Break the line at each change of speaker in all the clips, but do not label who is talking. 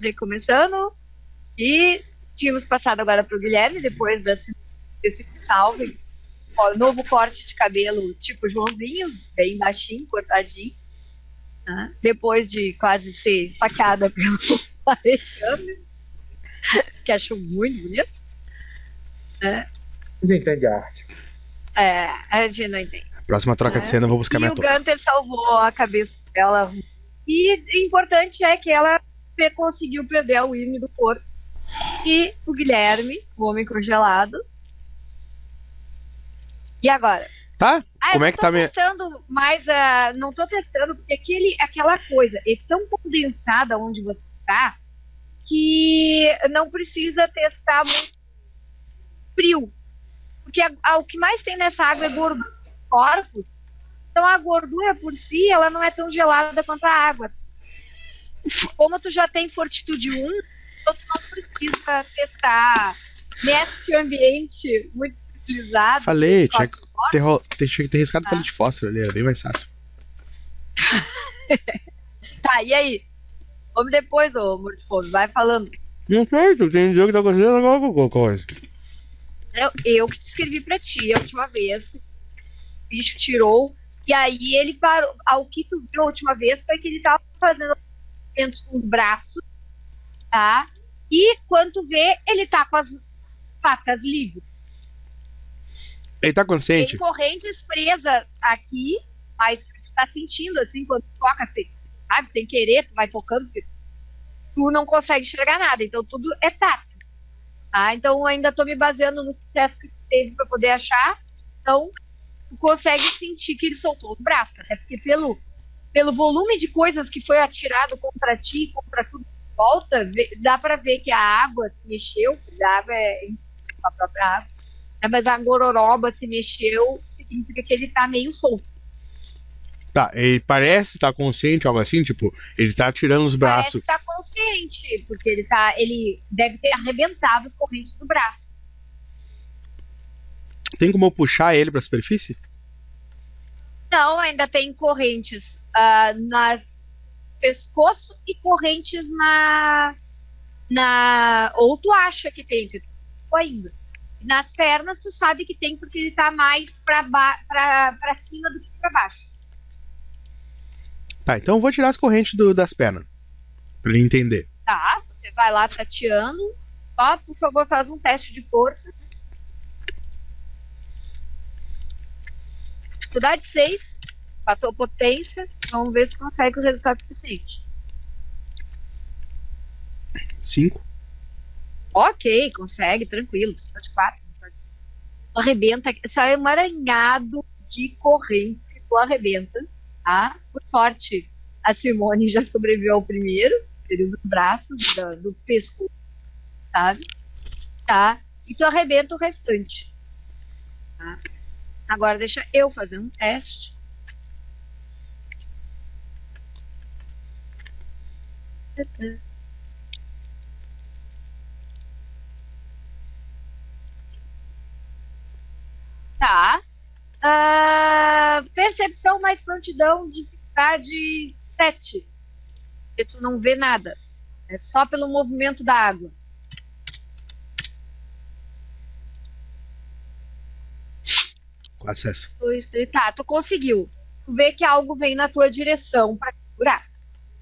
Recomeçando. E tínhamos passado agora para o Guilherme, depois desse, desse salve. Ó, novo corte de cabelo tipo Joãozinho, bem baixinho, cortadinho. Né? Depois de quase ser esfaqueada pelo Alexandre, que achou muito bonito. Né?
Não entende a arte.
É, a gente não entende.
Próxima troca de
É.
cena, eu vou buscar
E
minha
o
touca.
Gunter salvou a cabeça dela. E importante é que ela conseguiu perder a Winnie do corpo. E o Guilherme, o homem congelado. E agora?
Tá?
Ah,
Como
eu
é que tá minha.
testando mais a. Não tô testando, porque aquele, aquela coisa é tão condensada onde você tá que não precisa testar muito frio. Porque a- a- o que mais tem nessa água é gordura corpos. Então a gordura por si, ela não é tão gelada quanto a água. Como tu já tem fortitude 1, então tu não precisa testar neste ambiente muito civilizado.
Falei, tinha que ter, tinha que ter riscado
Ah.
palito de fósforo ali, era bem mais fácil.
Tá, e aí? Vamos depois, ô Mortifone, vai falando.
Não sei, tu tem jogo que tá acontecendo alguma coisa.
Eu, eu que te escrevi pra ti a última vez. que O bicho tirou. E aí ele parou. Ao que tu viu a última vez foi que ele tava fazendo movimentos com os braços, tá? E quando vê, ele tá com as patas livres.
Ele tá consciente?
Tem correntes presas aqui, mas tá sentindo assim, quando toca assim, sabe? Sem querer, tu vai tocando, tu não consegue enxergar nada. Então tudo é tato. Tá? Então eu ainda tô me baseando no sucesso que teve pra poder achar. Então, tu consegue sentir que ele soltou os braços. Até porque pelo, pelo volume de coisas que foi atirado contra ti, contra tudo em volta, dá pra ver que a água se mexeu, a água é a própria água. né, Mas a gororoba se mexeu, significa que ele tá meio solto.
Tá, ele parece estar consciente, algo assim, tipo, ele tá tirando os
Parece
braços.
estar consciente, porque ele tá. Ele deve ter arrebentado as correntes do braço.
Tem como eu puxar ele pra superfície?
Não, ainda tem correntes ah, nas pescoço e correntes na. na ou tu acha que tem, porque viu ainda. Nas pernas tu sabe que tem porque ele tá mais ba pra, pra cima do que pra baixo.
Tá, então eu vou tirar as correntes do- das pernas. Pra ele entender.
Tá, você vai lá tateando. Ó, por favor, faz um teste de força. Dificuldade 6. Com a tua potência. Vamos ver se consegue o resultado suficiente.
Cinco.
Ok, consegue, tranquilo. Precisa de 4. Tu arrebenta. Sai um emaranhado de correntes que tu arrebenta. Tá? Por sorte, a Simone já sobreviveu ao primeiro. Seria dos braços, da- do pescoço. Sabe? Tá? E tu arrebenta o restante. Tá? Agora deixa eu fazer um teste. Tá. Ah, percepção mais prontidão, dificuldade 7. Porque tu não vê nada. É só pelo movimento da água.
Acesso.
Dois, três. Tá, tu conseguiu. Tu vê que algo vem na tua direção pra segurar.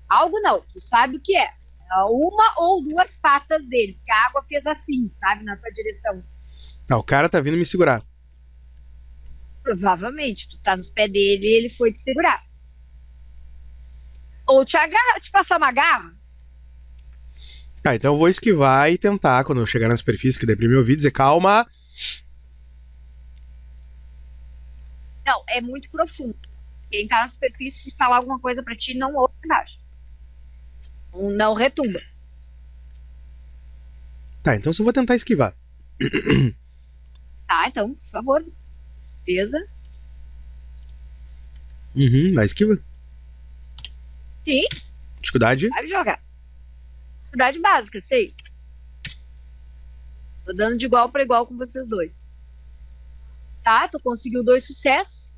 Algo não, tu sabe o que é. É Uma ou duas patas dele, porque a água fez assim, sabe, na tua direção.
Tá, o cara tá vindo me segurar.
Provavelmente, tu tá nos pés dele e ele foi te segurar. Ou te agarra, te passar uma garra.
Tá, então eu vou esquivar e tentar, quando eu chegar na superfície, que deprime meu ouvido, dizer calma.
Não, é muito profundo. Quem tá na superfície, se falar alguma coisa pra ti, não ouve embaixo. Não- retumba.
Tá, então só vou tentar esquivar.
Tá, então, por favor. Beleza.
Uhum, vai esquiva.
Sim,
Dificuldade.
vai jogar. Dificuldade básica, seis. Tô dando de igual pra igual com vocês dois. Tá, tu conseguiu dois sucessos.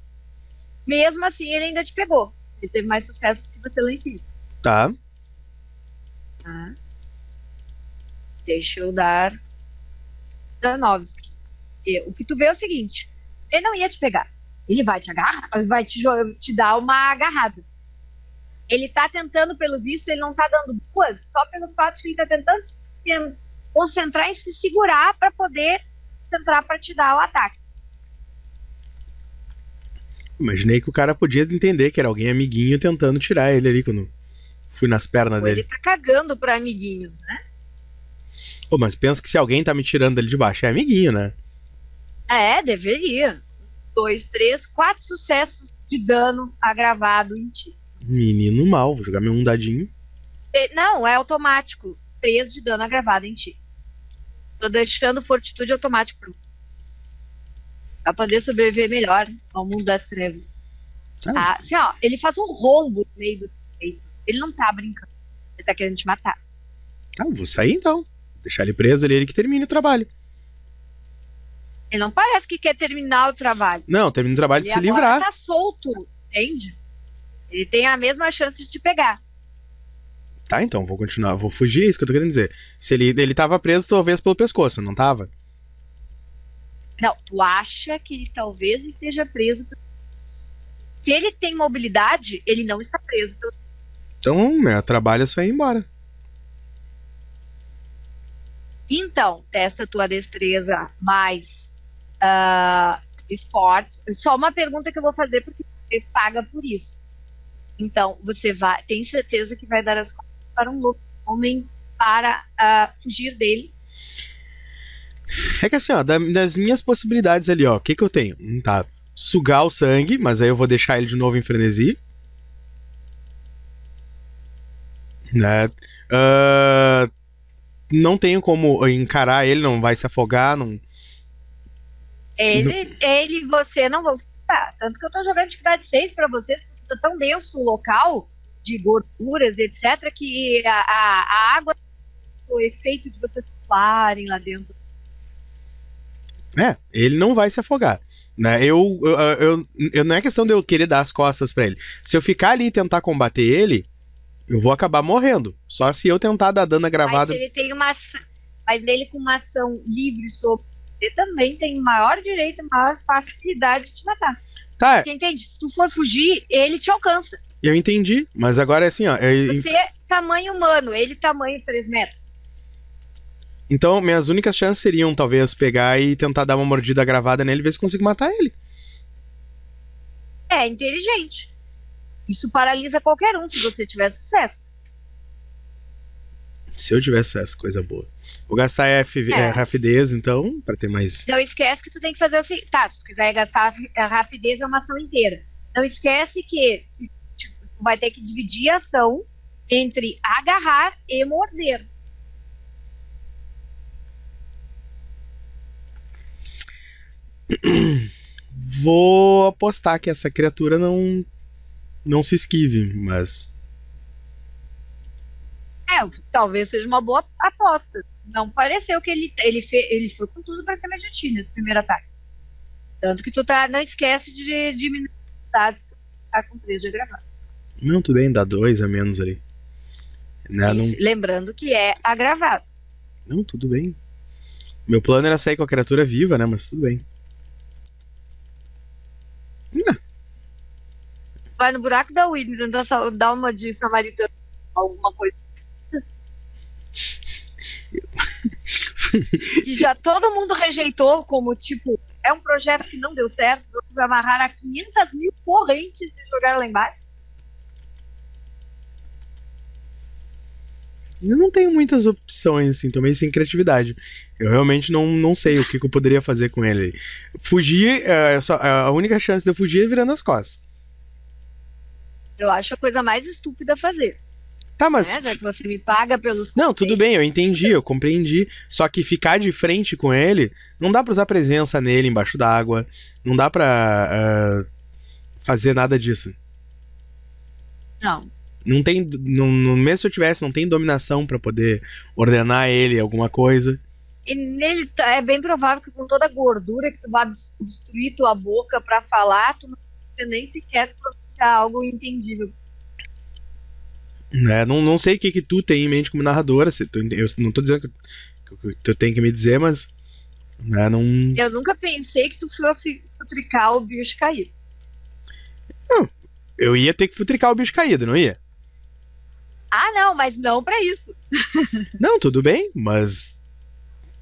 Mesmo assim, ele ainda te pegou. Ele teve mais sucesso do que você lá em cima.
Tá.
Tá. Deixa eu dar Danovski. O que tu vê é o seguinte: ele não ia te pegar. Ele vai te agarrar, vai te, te dar uma agarrada. Ele tá tentando, pelo visto, ele não tá dando duas, só pelo fato de que ele tá tentando se concentrar em se segurar para poder entrar para te dar o ataque.
Imaginei que o cara podia entender que era alguém amiguinho tentando tirar ele ali quando fui nas pernas
Ou
dele.
Ele tá cagando pra amiguinhos, né?
Pô, mas pensa que se alguém tá me tirando ali de baixo, é amiguinho, né?
É, deveria. Dois, três, quatro sucessos de dano agravado em ti.
Menino mal, vou jogar meu um dadinho.
E- Não, é automático. Três de dano agravado em ti. Tô deixando fortitude automático pra Pra poder sobreviver melhor ao mundo das trevas.
Ah.
Ah, assim, ó, ele faz um rombo no meio do peito. Ele não tá brincando. Ele tá querendo te matar.
Tá, vou sair então. Deixar ele preso ali, ele que termine o trabalho.
Ele não parece que quer terminar o trabalho.
Não, termina o trabalho de
Ele
se
agora
livrar.
tá solto, entende? Ele tem a mesma chance de te pegar.
Tá, então, vou continuar, vou fugir, é isso que eu tô querendo dizer. Se ele, ele tava preso, talvez pelo pescoço, não tava?
Não, tu acha que ele talvez esteja preso. Se ele tem mobilidade, ele não está preso.
Então, meu trabalho é só ir embora.
Então, testa tua destreza mais ah, esportes. Só uma pergunta que eu vou fazer, porque você paga por isso. Então, você vai, tem certeza que vai dar as costas para um louco homem para ah, fugir dele.
É que assim, ó, da- das minhas possibilidades ali, ó, o que que eu tenho? Hum, Tá, sugar o sangue, mas aí eu vou deixar ele de novo em frenesi. Né? Ah, não tenho como encarar ele, não vai se afogar, não...
Ele, ele e você não matar. Tanto que eu tô jogando dificuldade 6 pra vocês, porque tá tão denso o local de gorduras, etc., que a, a, a água, o efeito de vocês pularem lá dentro.
É, ele não vai se afogar. Né? Eu, eu, eu, eu- não é questão de eu querer dar as costas pra ele. Se eu ficar ali e tentar combater ele, eu vou acabar morrendo. Só se eu tentar dar dano
Mas
agravado.
ele tem uma mas ele com uma ação livre sobre você também tem maior direito, maior facilidade de te matar.
Tá,
Porque entende? Se tu for fugir, ele te alcança.
eu entendi. Mas agora é assim, ó. é-
Você é tamanho humano, ele tamanho 3 metros.
Então, minhas únicas chances seriam, talvez, pegar e tentar dar uma mordida gravada nele e ver se consigo matar ele.
É inteligente. Isso paralisa qualquer um se você tiver sucesso.
Se eu tivesse essa coisa boa. Vou gastar F,
É.
é, rapidez, então, pra ter mais.
Não esquece que tu tem que fazer o seguinte. Tá, se tu quiser gastar a rapidez é uma ação inteira. Não esquece que se, tipo, tu vai ter que dividir a ação entre agarrar e morder.
Vou apostar que essa criatura não. Não se esquive, mas.
É, talvez seja uma boa aposta. Não pareceu que ele ele, fe, ele foi com tudo pra cima de ti nesse primeiro ataque. Tanto que tu tá, não esquece de diminuir os dados tá com 3 de agravado.
Não, tudo bem, dá dois a menos ali. Né, não,
Lembrando que é agravado.
não, tudo bem. Meu plano era sair com a criatura viva, né? Mas tudo bem.
Vai no buraco da Whitney tentar dar uma de samaritano, alguma coisa. que já todo mundo rejeitou como, tipo, é um projeto que não deu certo, vamos amarrar a 500 mil correntes e jogar lá embaixo.
Eu não tenho muitas opções, assim, meio sem criatividade. Eu realmente não, não sei o que, que eu poderia fazer com ele. Fugir, é, só, a única chance de eu fugir é virando as costas.
Eu acho a coisa mais estúpida a fazer,
Tá, mas.
né? Já que você me paga pelos
Não, tudo bem, eu entendi, eu compreendi. Só que ficar de frente com ele, não dá pra usar presença nele embaixo d'água. Não dá pra ah, fazer nada disso.
Não.
Não tem. Não, mesmo se eu tivesse, não tem dominação pra poder ordenar ele alguma coisa.
E nele tá- é bem provável que com toda a gordura que tu vai obs- obstruir tua boca pra falar, tu não vai nem sequer pronunciar algo entendível.
Né? Não, não sei o que, que tu tem em mente como narradora. Se tu, eu não tô dizendo que, Tu tem que me dizer, mas. Né, não.
Eu nunca pensei que tu fosse futricar o bicho caído.
Eu ia ter que futricar o bicho caído, não ia?
Ah, não, mas não pra isso.
Não, tudo bem, mas.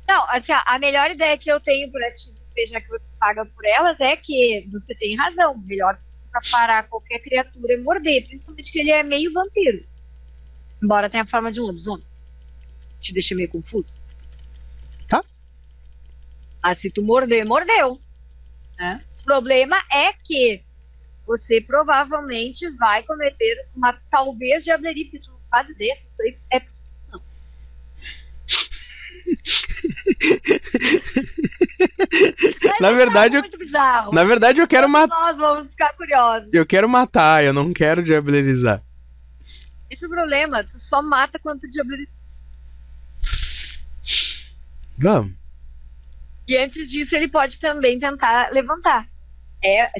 Não, assim, a melhor ideia que eu tenho pra ti, já que você paga por elas, é que você tem razão. Melhor pra parar qualquer criatura é morder, principalmente que ele é meio vampiro. Embora tenha a forma de um lobisomem. Te deixa meio confuso.
Tá.
Ah, se tu morder, mordeu. Né? O problema é que você provavelmente vai cometer uma talvez diableria, porque tu não faz ideia se isso aí é possível.
Na
é
verdade, eu-
muito bizarro.
Na verdade, eu quero matar.
Nós vamos ficar curiosos.
Eu quero matar, eu não quero diablerizar.
Esse é o problema. Tu só mata quando tu diableriza.
Vamos.
E antes disso, ele pode também tentar levantar. É, é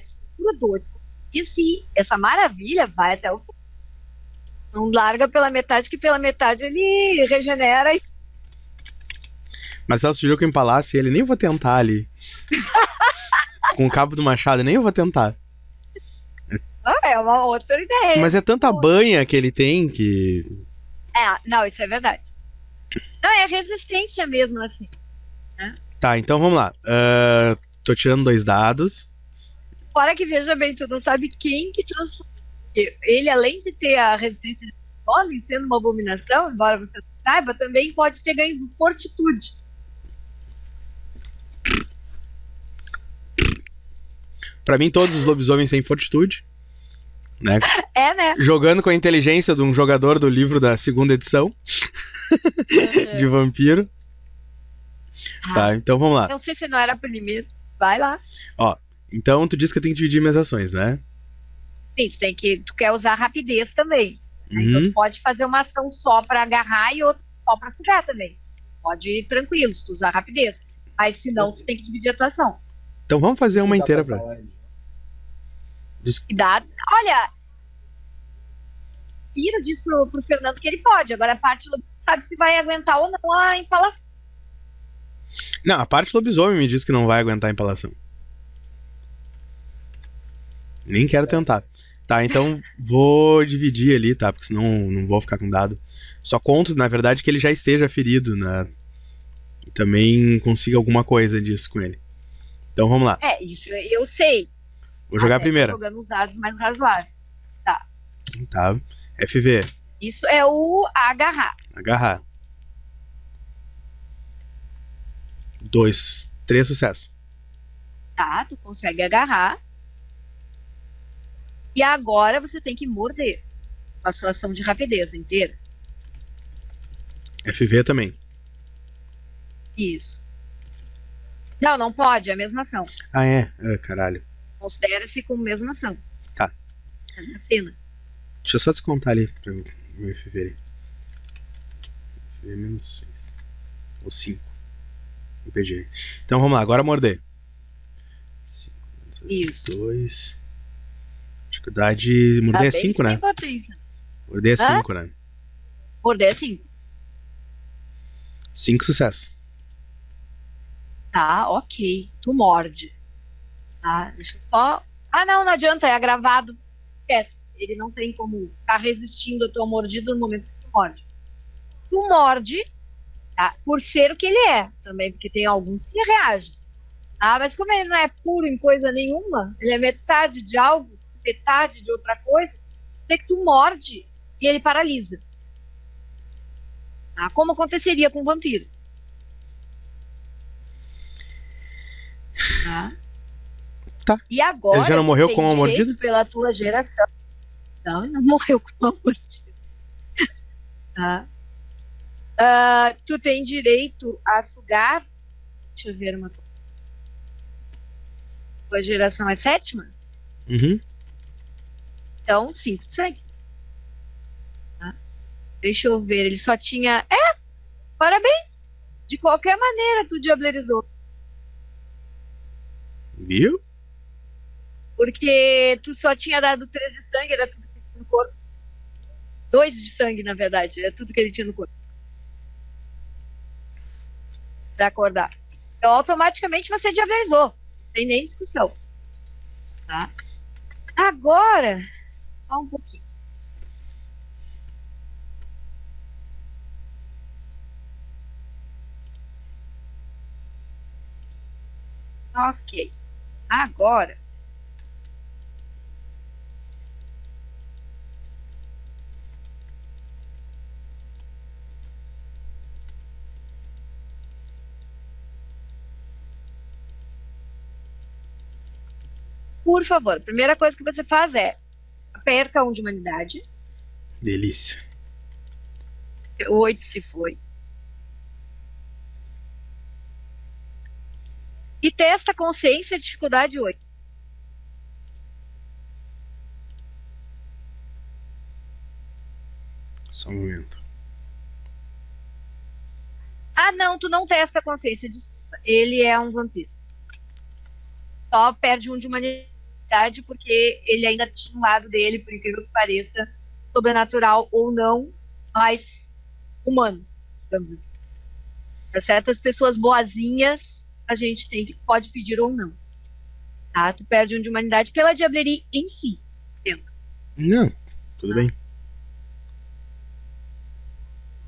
doido. E se essa maravilha vai até o fim. Não larga pela metade, que pela metade ele regenera e
Marcelo eu empalasse ele, nem vou tentar ali. Com o cabo do machado, nem eu vou tentar.
Ah, é uma outra ideia.
Mas é tanta banha que ele tem que.
É, não, isso é verdade. Não, é resistência mesmo, assim.
Tá, então vamos lá. Ah, tô tirando dois dados.
Fora que, veja bem, tu não sabe quem que transforma. Ele, além de ter a resistência de homem, sendo uma abominação, embora você não saiba, também pode ter ganho fortitude.
Pra mim, todos os lobisomens têm fortitude. Né?
É, né?
Jogando com a inteligência de um jogador do livro da segunda edição de vampiro. Tá, então vamos lá.
Não sei se não era primeiro. Vai lá.
Então tu disse que eu tenho que dividir minhas ações, né?
Sim, tu tem que. Tu quer usar rapidez também. Então
Uhum.
tu pode fazer uma ação só pra agarrar e outra só pra sugar também. Pode ir tranquilo, se tu usar rapidez. Mas se não, tu tem que dividir a tua ação.
Então vamos fazer uma inteira
pra
pra.
E dá. Olha. Piro diz pro, pro Fernando que ele pode. Agora a parte do- sabe se vai aguentar ou não a empalação.
Não, a parte lobisomem me diz que não vai aguentar a empalação. Nem quero tentar. Tá, então vou dividir ali, tá? Porque senão não vou ficar com dado. Só conto, na verdade, que ele já esteja ferido, né? Também consiga alguma coisa disso com ele. Então vamos lá.
É, isso eu sei.
Vou jogar a
Até
primeira.
Jogando os dados mais razoáveis.
Tá. FV.
Isso é o agarrar.
Agarrar. Dois. Três sucessos.
Tá? Tu consegue agarrar. E agora você tem que morder. Com a sua ação de rapidez inteira.
FV também.
Isso. Não, não pode, é a mesma ação.
Ah, é? Ah, caralho.
Considera-se como mesma ação.
Tá.
Mesma cena.
Deixa eu só descontar ali pra eu- meu FV. FV menos 6. Ou 5. O PG. Então vamos lá, agora morder. 5.
Isso.
2. Dificuldade. Morder é
Tá bem
5,
que
né?
potência.
Morder é
Hã?
5, né?
Morder é 5.
5 sucessos.
Tá, ok. Tu morde. Tá, deixa eu só. Ah, não, não adianta, é gravado. Esquece. Ele não tem como ficar resistindo à tua mordida no momento que tu morde. Tu morde, tá? Por ser o que ele é também, porque tem alguns que reagem. Ah, mas como ele não é puro em coisa nenhuma, ele é metade de algo, metade de outra coisa, é que tu morde e ele paralisa. Tá? Como aconteceria com o vampiro. Tá?
Tá.
E agora.
Ele já não morreu com a
direito
mordida?
Pela tua geração. Não, ele não morreu com a mordida. Tá? Ah, tu tem direito a sugar. Deixa eu ver uma coisa. Tua geração é sétima?
Uhum.
Então, cinco de sangue. Tá? Deixa eu ver, ele só tinha. É! Parabéns! De qualquer maneira, tu diablerizou.
Viu?
Porque tu só tinha dado três de sangue, era tudo que ele tinha no corpo. Dois de sangue, na verdade, é tudo que ele tinha no corpo. Pra acordar. Então, automaticamente você diabolizou. Não tem nem discussão. Tá? Agora, só um pouquinho. Ok. Agora. Por favor, a primeira coisa que você faz é perca um de humanidade.
Delícia.
Oito se foi. E testa consciência dificuldade 8.
Só um momento.
Ah, não, tu não testa consciência. Desculpa. Ele é um vampiro. Só perde um de humanidade porque ele ainda tinha um lado dele, por incrível que pareça, sobrenatural ou não, mas humano, digamos assim. Para certas pessoas boazinhas, a gente tem que pode pedir ou não. Tá? Tu perde um de humanidade pela diableria em si. Entendo.
Não, tudo bem.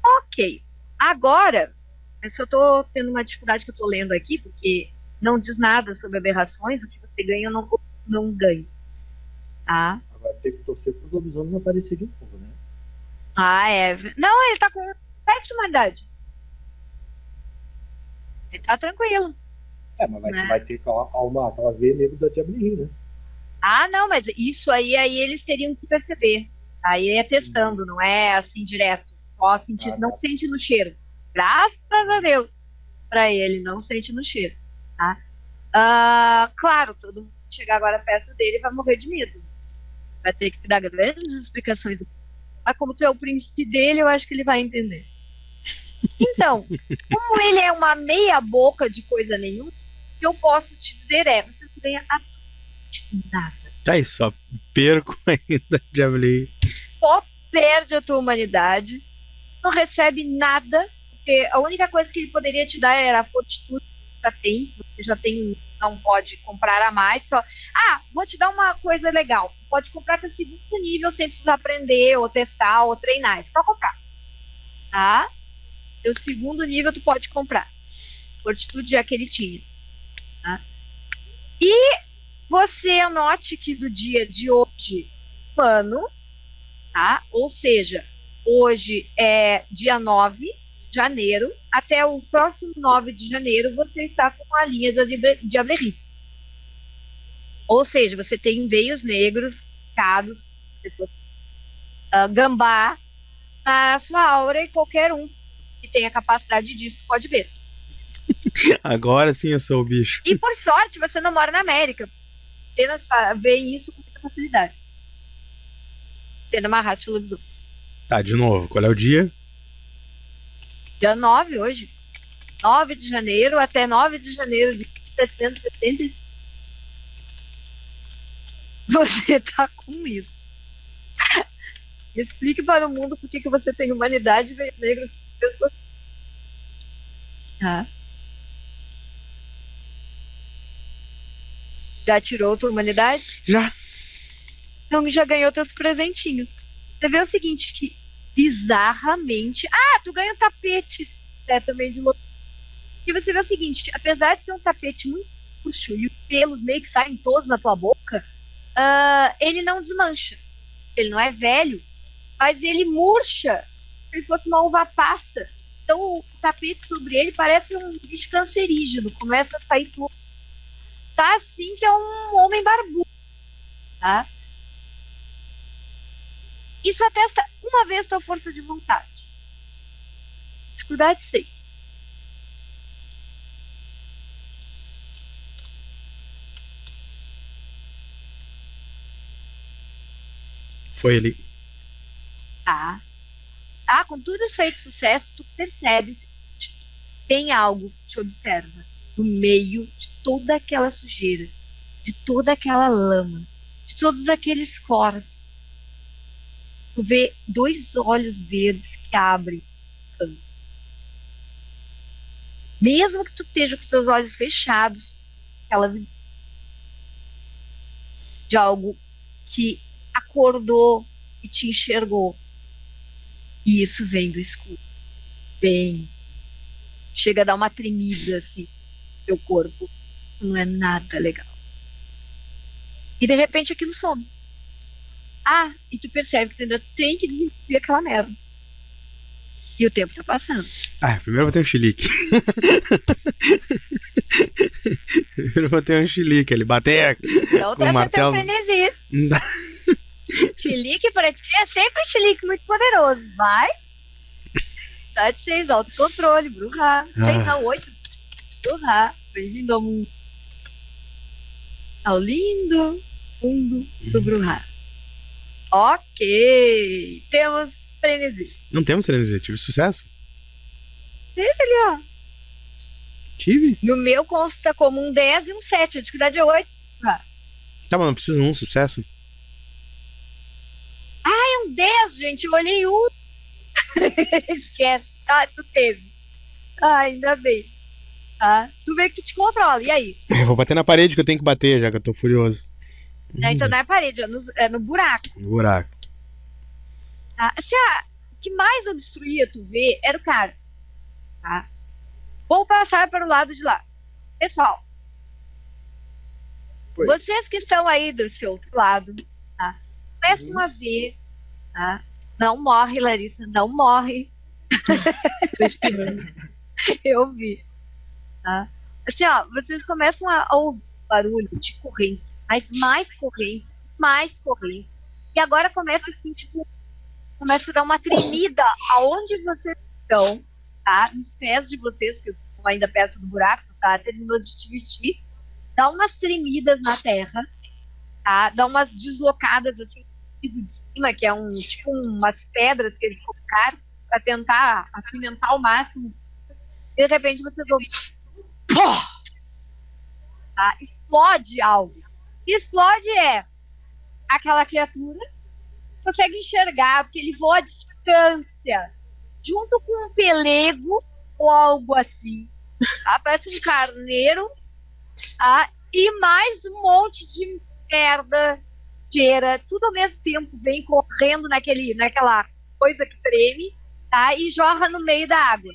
Ok. Agora, eu tô tendo uma dificuldade que eu tô lendo aqui, porque não diz nada sobre aberrações, o que você ganha eu não, não ganho. Tá?
Agora tem que torcer pro lobisomem aparecer de novo, né?
Ah, é. Não, ele tá com 7 de humanidade. Ele tá tranquilo.
É, mas vai,
Né?
vai ter aquela alma, aquela veia negro da Diablerie, né?
Ah, não, mas isso aí, aí eles teriam que perceber. Aí é testando, não é assim direto. Só sentir,
Ah, tá.
não sente no cheiro. Graças a Deus. Pra ele, não sente no cheiro. Tá? Ah, claro, todo mundo que chegar agora perto dele vai morrer de medo. Vai ter que dar grandes explicações. Mas como tu é o príncipe dele, eu acho que ele vai entender. Então, como ele é uma meia boca de coisa nenhuma, o que eu posso te dizer é, você não ganha absolutamente nada.
Tá aí, só perco ainda, Diabli.
só perde a tua humanidade, não recebe nada, porque a única coisa que ele poderia te dar era a fortitude que você já tem, se você já tem, não pode comprar a mais, só, ah, vou te dar uma coisa legal, pode comprar teu segundo nível sem precisar aprender, ou testar, ou treinar, é só comprar, tá? Teu segundo nível tu pode comprar, fortitude já que ele tinha, tá? E você anote que do dia de hoje, ano, tá? Ou seja, hoje é dia 9 de janeiro, até o próximo 9 de janeiro você está com a linha da Diable- Diablerie. Ou seja, você tem veios negros, cados, ah, gambá na sua aura e qualquer um que tenha capacidade disso pode ver.
Agora sim eu sou o bicho.
E por sorte você não mora na América. Apenas vê isso com muita facilidade. Tendo uma raça de lobisomem.
Tá, de novo, qual é o dia?
Dia 9 hoje. 9 de janeiro até 9 de janeiro de 1760. Você tá com isso. Explique para o mundo por que, que você tem humanidade e veio negro. Tá. Já tirou tua humanidade?
Já.
Então já ganhou teus presentinhos. Você vê o seguinte, que bizarramente. Ah, tu ganha um tapete é, também de louco. E você vê o seguinte, apesar de ser um tapete muito puxo e os pelos meio que saem todos na tua boca, ah, ele não desmancha. Ele não é velho, mas ele murcha se fosse uma uva passa. Então o tapete sobre ele parece um bicho cancerígeno, começa a sair tudo. Tá assim que é um homem barbudo. Tá? Isso atesta uma vez tua força de vontade. Dificuldade 6.
Foi ele.
Tá? Tá? Com tudo isso feito sucesso, tu percebe que tem algo que te observa no meio de toda aquela sujeira, de toda aquela lama, de todos aqueles corpos. Tu vê dois olhos verdes que abrem. Mesmo que tu esteja com teus olhos fechados, aquela de algo que acordou e te enxergou. E isso vem do escuro. Vem. Chega a dar uma tremida assim no teu corpo. Não é nada legal. E de repente aquilo some. Ah, e tu percebe que tu ainda tem que desentupir aquela merda. E o tempo tá passando.
Ah, primeiro eu vou ter um chilique. primeiro eu vou ter um chilique ali. Bater.
Então
Com martelo.
ter um
dá.
Chilique pra ti é sempre um chilique muito poderoso. Vai. Dá de seis, autocontrole, Bruhá. Seis
Ah.
não, oito. Bruhá. Bem-vindo ao mundo. Ao lindo mundo do
Uhum.
Bruhá. Ok. Temos frenesi.
Não temos frenesi. Tive sucesso?
Teve ali, ó.
Tive.
No meu consta como um 10 e um 7. A dificuldade é 8.
Tá, mas não precisa de um sucesso.
É um 10, gente. Eu olhei um. Esquece. Ah, tu teve. Ah, ainda bem. Tá? Tu vê que te controla. E aí?
Eu vou bater na parede que eu tenho que bater, já que eu tô furioso.
Né, Então não é parede, é no, é no buraco.
No buraco.
Tá? Se a, o que mais obstruía tu ver era o cara. Tá? Vou passar para o lado de lá. Pessoal,
Oi.
vocês que estão aí do seu outro lado, tá? começam a ver. Tá? Não morre, Larissa, não morre.
Tô espirrando.
Eu vi. Tá? Assim, ó, vocês começam a ouvir barulho de correntes, mas mais correntes, mais correntes. E agora começa assim, tipo, começa a dar uma tremida aonde vocês estão, tá? Nos pés de vocês, que estão ainda perto do buraco, tá? Terminou de te vestir. Dá umas tremidas na terra, tá? Dá umas deslocadas assim, de cima, que é um, tipo, umas pedras que eles colocaram para tentar acimentar ao máximo de repente vocês ouvem. Pô! Tá? Explode algo. Explode é aquela criatura consegue enxergar, porque ele voa à distância, junto com um pelego ou algo assim. Tá? Parece um carneiro. Tá? E mais um monte de merda, cheira, tudo ao mesmo tempo, vem correndo naquele, naquela coisa que treme, tá? E jorra no meio da água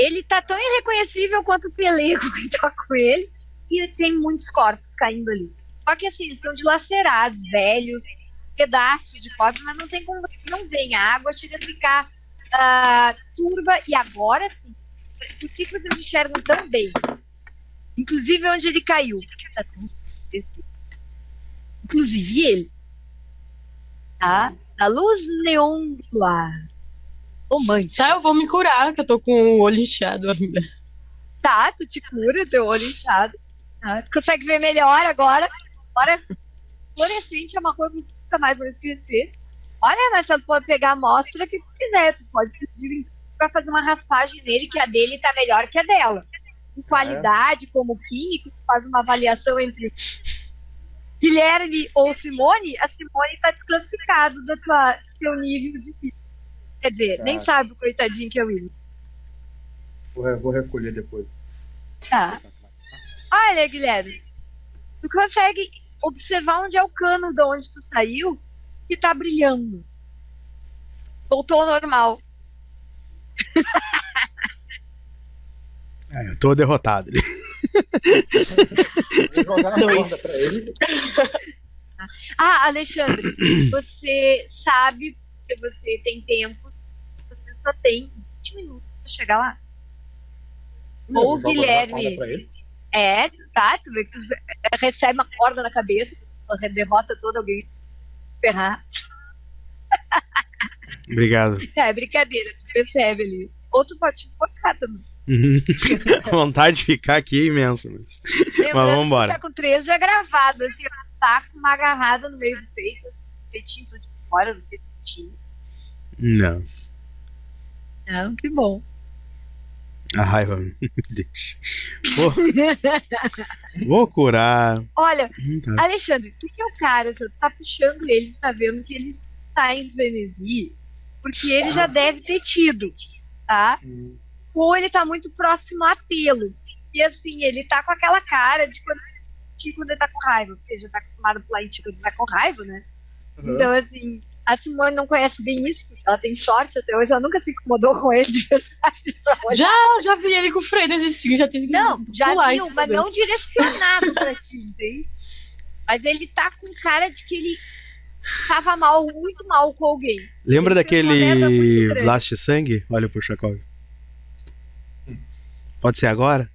ele tá tão irreconhecível quanto o pelego que tá com ele. E tem muitos corpos caindo ali. Só que assim, eles estão dilacerados, velhos, pedaços de corpos, mas não tem como. Não vem a água, chega a ficar ah, turva. E agora sim, por que, vocês enxergam tão bem? Inclusive onde ele caiu. Porque tá esquecido. Inclusive ele. Tá? A luz neon do ar. Romântico.
Tá, eu vou me curar, que eu tô com o olho inchado ainda.
Tá, tu te cura, teu olho inchado. Tá? Tu consegue ver melhor agora. Agora, fluorescente é uma coisa que nunca mais vai esquecer. Olha, Marcelo, tu pode pegar a amostra que tu quiser. Tu pode pedir pra fazer uma raspagem nele, que a dele tá melhor que a dela. Em qualidade, como químico, tu faz uma avaliação entre Guilherme ou Simone. A Simone tá desclassificado do, tua, do teu nível de vida. Quer dizer,
Tá.
nem sabe o coitadinho que é o Willis.
Vou, vou recolher depois.
Tá. Olha, Guilherme, tu consegue observar onde é o cano de onde tu saiu que tá brilhando. Voltou ao normal.
É, eu tô derrotado.
Vou jogar a corda pra ele.
Ah, Alexandre, você sabe que você tem tempo, você só tem 20 minutos pra chegar lá.
Não,
Ou
a
Guilherme. É, tá, tu vê que tu recebe uma corda na cabeça, derrota todo alguém ferrar.
Obrigado.
É brincadeira, tu percebe ali. Ou tu pode te enforcar também.
Uhum. A vontade de ficar aqui é imensa. Mas...
Lembrando
vambora.
que tá com três já gravado, assim, ó, tá com uma agarrada no meio do peito, assim, peitinho tudo de fora, não sei se tinha.
Não.
Não, que bom.
A raiva me deixa. Vou, vou curar.
Olha,
tá.
Alexandre, tu que é o cara, você tá puxando ele, tá vendo que ele está em frenesi, porque ele já deve ter tido, tá?
Hum.
ou ele tá muito próximo a tê-lo. E assim, ele tá com aquela cara de quando, de quando ele tá com raiva, porque já tá acostumado a pular em ti quando tá com raiva, né?
Uhum.
Então, assim, a Simone não conhece bem isso, porque ela tem sorte até hoje, ela nunca se incomodou com ele de verdade.
Já, já vi ele com frenesi, sim, já tive que
Não, já viu, mas
dele.
não direcionado pra ti, entende? Mas ele tá com cara de que ele tava mal, muito mal com alguém.
Lembra
Ele
daquele blast sangue? Olha pro Chakov. Pode ser agora?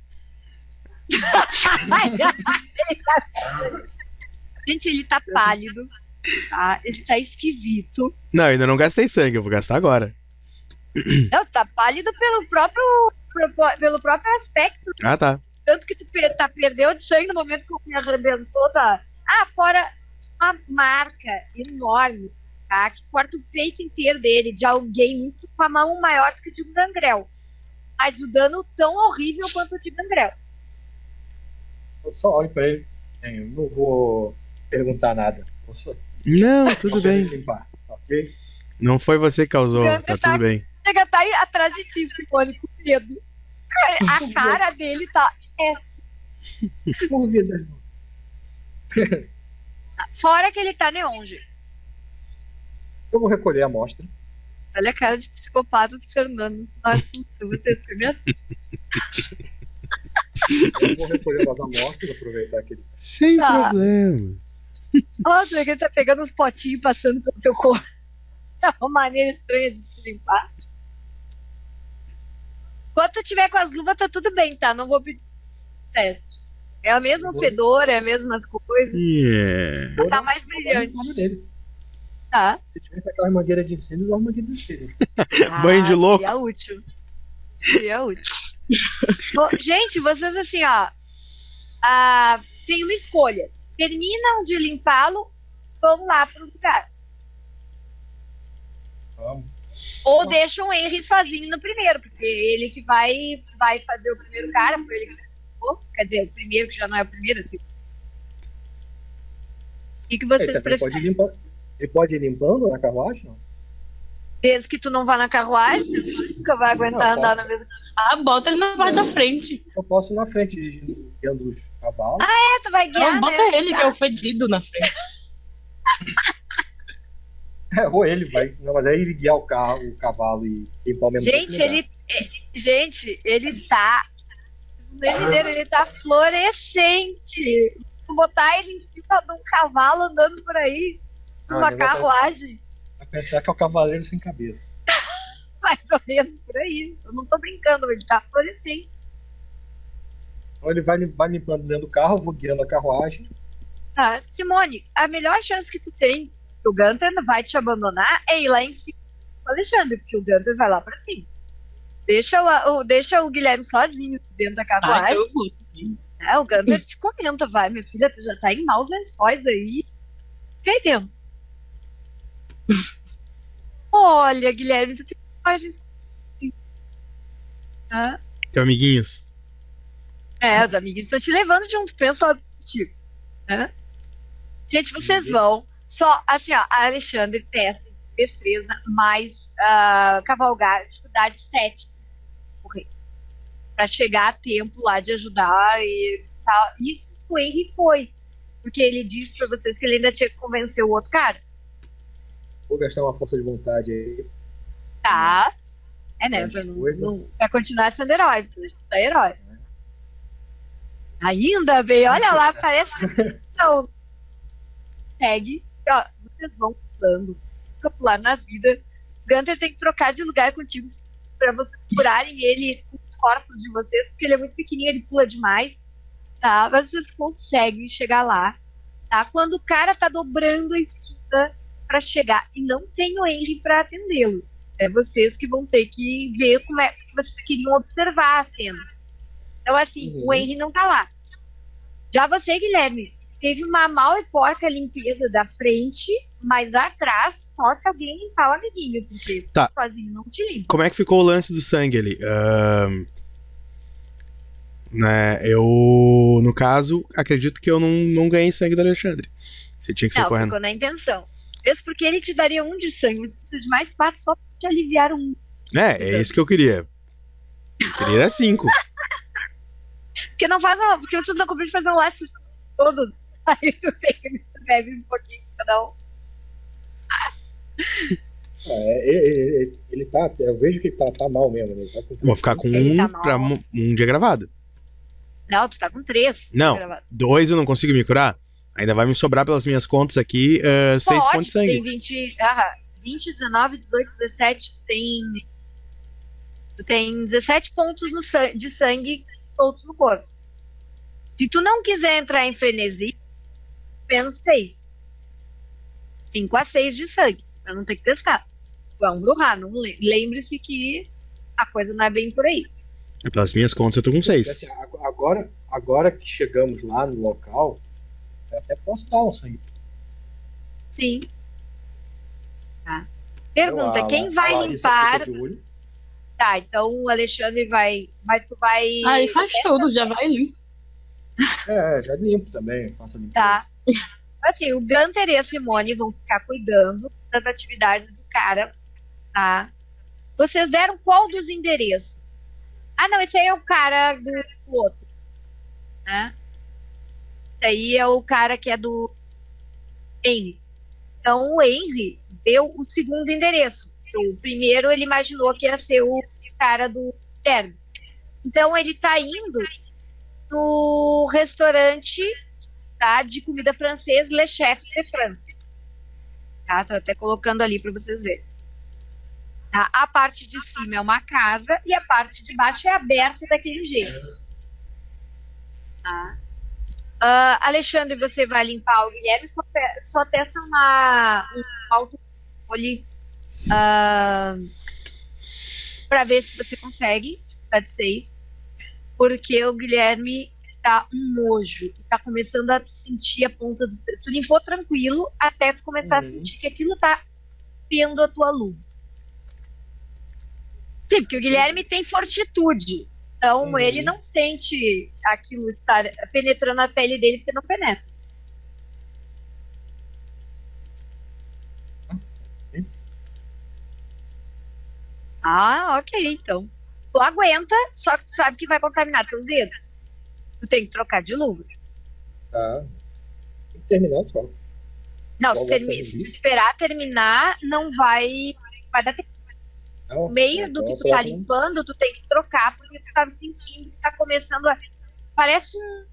Gente, ele tá pálido, tá? Ele tá esquisito.
Não, ainda não gastei sangue, eu vou gastar agora.
Não, tá pálido pelo próprio, pelo próprio aspecto.
Ah, tá.
Tanto que tu per- tá, perdeu de sangue no momento que eu me arrebentou da. Ah, fora uma marca enorme, tá? Que corta o peito inteiro dele, de alguém muito com a mão maior do que de um gangrel. Mas o dano tão horrível quanto o de gangrel.
Eu só olho pra ele. Eu não vou perguntar nada. Vou só
Não, tudo bem.
limpar, ok?
Não foi você que causou, tá
tá-
tudo bem.
Chega, tá aí atrás de ti, Simone, com medo. A cara dele tá.
Vidas.
Fora que ele tá neonge.
Eu vou recolher a amostra.
Olha a cara de psicopata do Fernando. Nossa, eu vou ter
Eu vou recolher as amostras, aproveitar que ele
Sem
Tá.
problema.
Nossa, que ele tá pegando uns potinhos e passando pelo teu corpo. É uma maneira estranha de te limpar. Enquanto tu tiver com as luvas, tá tudo bem, tá? Não vou pedir teste. É a mesma
Vou.
fedor, é as mesmas coisas.
Yeah.
vou
Tá mais
uma
brilhante, tá?
Se tivesse aquela mangueira de ensino, usava mangueira de ensino.
Banho de
Ah,
louco.
Seria útil. Seria útil. Bom, gente, vocês assim, ó. ah, tem uma escolha. Terminam de limpá-lo, vão lá pro lugar.
Vamos.
Ou
Bom.
deixam o Henry sozinho no primeiro, porque ele que vai, vai fazer o primeiro cara, foi ele que limpou. Quer dizer, o primeiro que já não é o primeiro, assim. O que, que
Ele
vocês
também pode,
preferem?
ir limpa... ele pode ir limpando na carruagem? Não?
Desde que tu não vá na carruagem, tu nunca vai aguentar
Não,
andar na mesma.
Ah, bota ele na parte da frente.
Eu posso ir na frente, guiando os cavalos.
É, tu vai guiar,
Não, bota
né?
ele, que é o fedido na frente.
É, ou ele vai. Não, mas aí ele guiar o carro, o cavalo e limpar o mesmo
Gente, ele. é, Gente, ele tá. Entenderam, ele tá fluorescente. Vou botar ele em cima de um cavalo andando por aí,
Não,
numa
vai-
carruagem,
Vai pensar que é o cavaleiro sem cabeça.
mais ou menos por aí. Eu não tô brincando, ele tá fluorescente.
Então ele vai, vai limpando dentro do carro, eu vou guiando a carruagem.
Tá, Simone, a melhor chance que tu tem que o Gunter não vai te abandonar é ir lá em cima com o Alexandre, porque o Gunter vai lá pra cima. Deixa o, o- deixa o Guilherme sozinho dentro da
Ah,
carruagem.
eu vou.
É, o Gunter te comenta, vai, minha filha, tu já tá em maus lençóis aí. Fica aí dentro. Olha, Guilherme, tu tem coragem. Ah,
Teu amiguinhos.
É, os amiguinhos estão te levando junto, pensa contigo. Né? Gente, vocês vão. Só, assim, ó, a Alexandre testa destreza mais ah, cavalgar, dificuldade 7. Correr. Pra chegar a tempo lá de ajudar e tal. Isso o Henry foi. Porque ele disse pra vocês que ele ainda tinha que convencer o outro cara.
Vou gastar uma força de vontade aí.
Tá. É, né? Pra, não, não- pra continuar sendo herói, pra é herói. Ainda bem, olha lá, parece que são. Segue. Ó, vocês vão pulando. Nunca pular na vida. Gunter tem que trocar de lugar contigo pra vocês curarem ele com os corpos de vocês, porque ele é muito pequenininho, ele pula demais. Tá? Mas vocês conseguem chegar lá. Tá? Quando o cara tá dobrando a esquina pra chegar e não tem o Henry pra atendê-lo. É vocês que vão ter que ver como é que vocês queriam observar a cena. Então, assim,
Uhum.
o Henry não tá lá. Já você, Guilherme, teve uma mal e porca limpeza da frente, mas atrás, só se alguém limpar o amiguinho, porque
Tá.
sozinho não te limpa.
Como é que ficou o lance do sangue ali? Ahn, né, eu, no caso, acredito que eu não, não ganhei sangue do Alexandre. Você tinha que sair
Não,
correndo.
ficou na intenção. Mesmo porque ele te daria um de sangue, precisa de mais quatro só pra te aliviar um.
É, é isso que eu queria. Queria cinco.
Porque não faz uma, porque vocês não combinam de fazer um laço todo. Aí tu tem, bebe um pouquinho de cada um.
É, ele, ele, ele tá. Eu vejo que ele tá, tá mal mesmo. Ele tá com...
Vou ficar com
Ele
um
tá
pra um, um dia gravado.
Não, tu tá com três.
Não. Dois eu não consigo me curar. Ainda vai me sobrar pelas minhas contas aqui uh, seis
Pode,
pontos de sangue.
Tem 20, ah, 20, 19, 18, 17, tu tem. Tu tem 17 pontos no de sangue soltos no corpo. Se tu não quiser entrar em frenesi, menos 6. 5 a 6 de sangue, pra não ter que testar. Vamos bruxar, não le- lembre-se que a coisa não é bem por aí.
Pelas minhas contas eu tô com seis.
Assim, ag- agora, agora que chegamos lá no local, eu até posso dar um sangue.
Sim. Tá. Pergunta,
Então, a-
quem
a
vai
Larissa
limpar? Tá, então o Alexandre vai. Mas tu vai.
Aí faz tudo, já vai limpo.
É, já limpo também. Faço a limpeza.
Tá. Assim, o Gunter e a Simone vão ficar cuidando das atividades do cara, tá? Vocês deram qual dos endereços? Ah, não, esse aí é o cara do, do outro, né? Esse aí é o cara que é do Henry. Então, o Henry deu o segundo endereço. O primeiro ele imaginou que ia ser o cara do Guilherme. Então, ele tá indo no restaurante tá? De comida francesa, Le Chef de France. Tá? Tô até colocando ali para vocês verem. Tá? A parte de cima é uma casa e a parte de baixo é aberta daquele jeito. Tá? Ah, Alexandre, você vai limpar o Guilherme, só, só testa uma, um autocontrole para ver se você consegue, tá de 6. Porque o Guilherme tá um nojo. Tá começando a sentir a ponta do. Tu limpou tranquilo até tu começar a
Uhum.
sentir que aquilo tá pendo a tua luva. Sim, porque o Guilherme tem fortitude. Então
Uhum.
ele não sente aquilo estar penetrando a pele dele porque não penetra. Ah, ok, então. Tu aguenta, só que tu sabe que vai contaminar teus dedos. Tu tem que trocar de luvas.
Tá. Tem que terminar o troco.
Não,
Qual
se, termi- se esperar terminar, não vai. Vai dar tempo.
Não,
No meio do
então
que
eu
tu tá limpando, tu tem que trocar, porque tu tá sentindo que tá começando a. Parece um.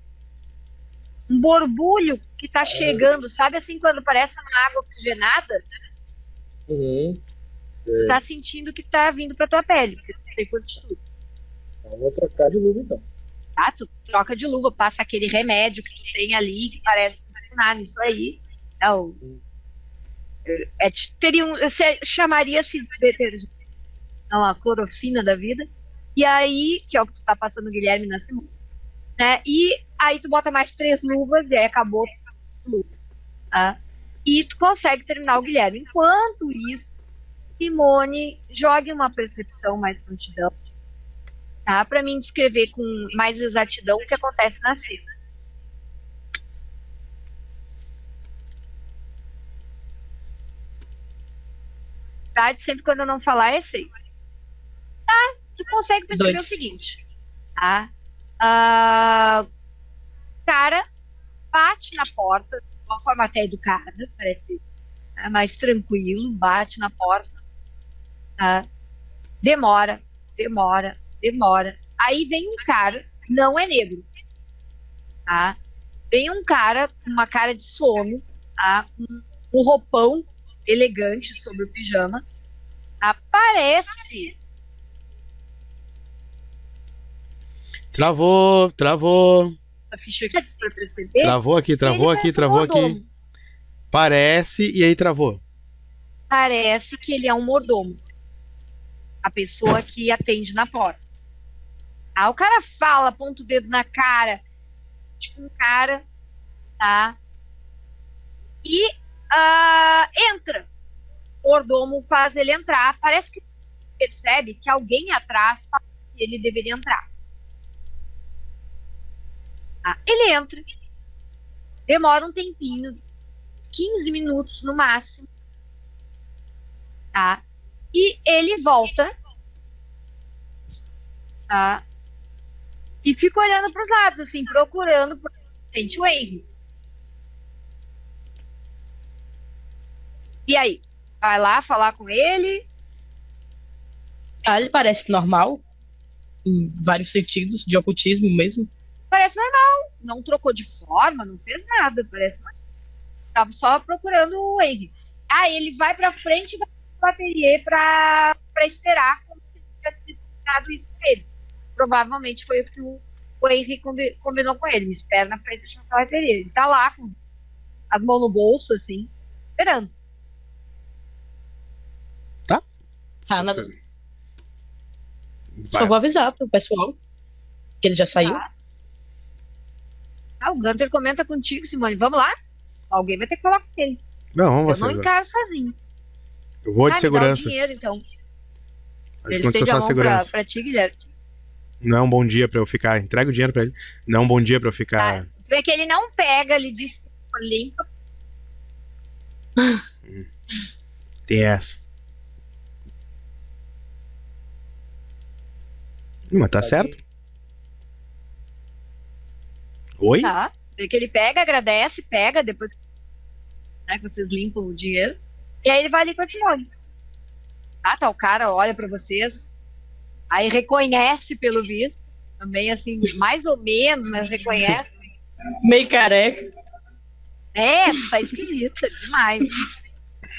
Um borbulho que tá chegando, sabe assim, quando parece uma água oxigenada,
Uhum.
Tu tá sentindo que tá vindo pra tua pele, porque tu tem fortitude.
Então eu vou trocar de luva então.
tá? Tu troca de luva, passa aquele remédio que tu tem ali, que parece funcionar nisso aí. É, o, é, teria um, você chamaria-se de detergente, não, a clorofina da vida. E aí, que é o que tu tá passando o Guilherme na Simone, né? E aí tu bota mais três luvas e aí acabou a luva, tá? E tu consegue terminar o Guilherme. Enquanto isso, Simone, jogue uma percepção mais prontidão tá? Para mim descrever com mais exatidão o que acontece na cena. Tá? Sempre quando eu não falar é seis. Tá? Tu consegue perceber
Dois.
o seguinte, tá? O cara bate na porta de uma forma até educada, parece né, mais tranquilo, bate na porta, demora, demora, demora. Aí vem um cara, não é negro, tá? Vem um cara com uma cara de sono, tá? Um, um roupão elegante sobre o pijama. Aparece.
Travou, travou.
A ficha disse pra perceber.
Travou aqui, travou aqui,
parece um
travou aqui. Parece e aí travou.
Parece que ele é um mordomo. A pessoa que atende na porta. Ah, o cara fala, aponta o dedo na cara. Tipo um cara, tá? E ah, entra. O mordomo faz ele entrar. Parece que percebe que alguém atrás fala que ele deveria entrar. Ah, ele entra. Demora um tempinho, 15 minutos no máximo. Tá? E ele volta. Tá? E fica olhando pros lados, assim, procurando por gente o Henry. E aí? Vai lá falar com ele?
Ah, ele parece normal. Em vários sentidos, de ocultismo mesmo.
Parece normal. Não trocou de forma, não fez nada. Parece normal. Tava só procurando o Henry. Ah, ele vai pra frente da bateria pra, pra esperar como se tivesse combinado isso com ele. Provavelmente foi o que o, o Henry combi- combinou com ele. Me espera na frente da bateria. Ele tá lá com as mãos no bolso, assim, esperando.
Tá, nada.
Vai.
Só vou avisar pro pessoal que ele já saiu.
Tá? Ah, o Gunter comenta contigo, Simone. Vamos lá? Alguém vai ter que falar com ele.
Não, vamos
Eu não encaro sozinho.
Eu vou de
Ah, me dá o
segurança.
dinheiro, então. Ele estende a mão pra,
segurança.
pra ti, Guilherme.
Não é um bom dia pra eu ficar. Entrega o dinheiro pra ele. Não é um bom dia pra eu ficar.
Tá. Tu vê que ele não pega, ele diz que for limpa.
Tem essa. Hum, Mas tá certo. Oi?
Tá. Vê que ele pega, agradece, pega, depois né, que vocês limpam o dinheiro. E aí ele vai ali com a Simone. Ah, tá, o cara olha pra vocês. Aí reconhece pelo visto. Também, assim, mais ou menos, mas reconhece.
Meio careca.
É, tá esquisita demais.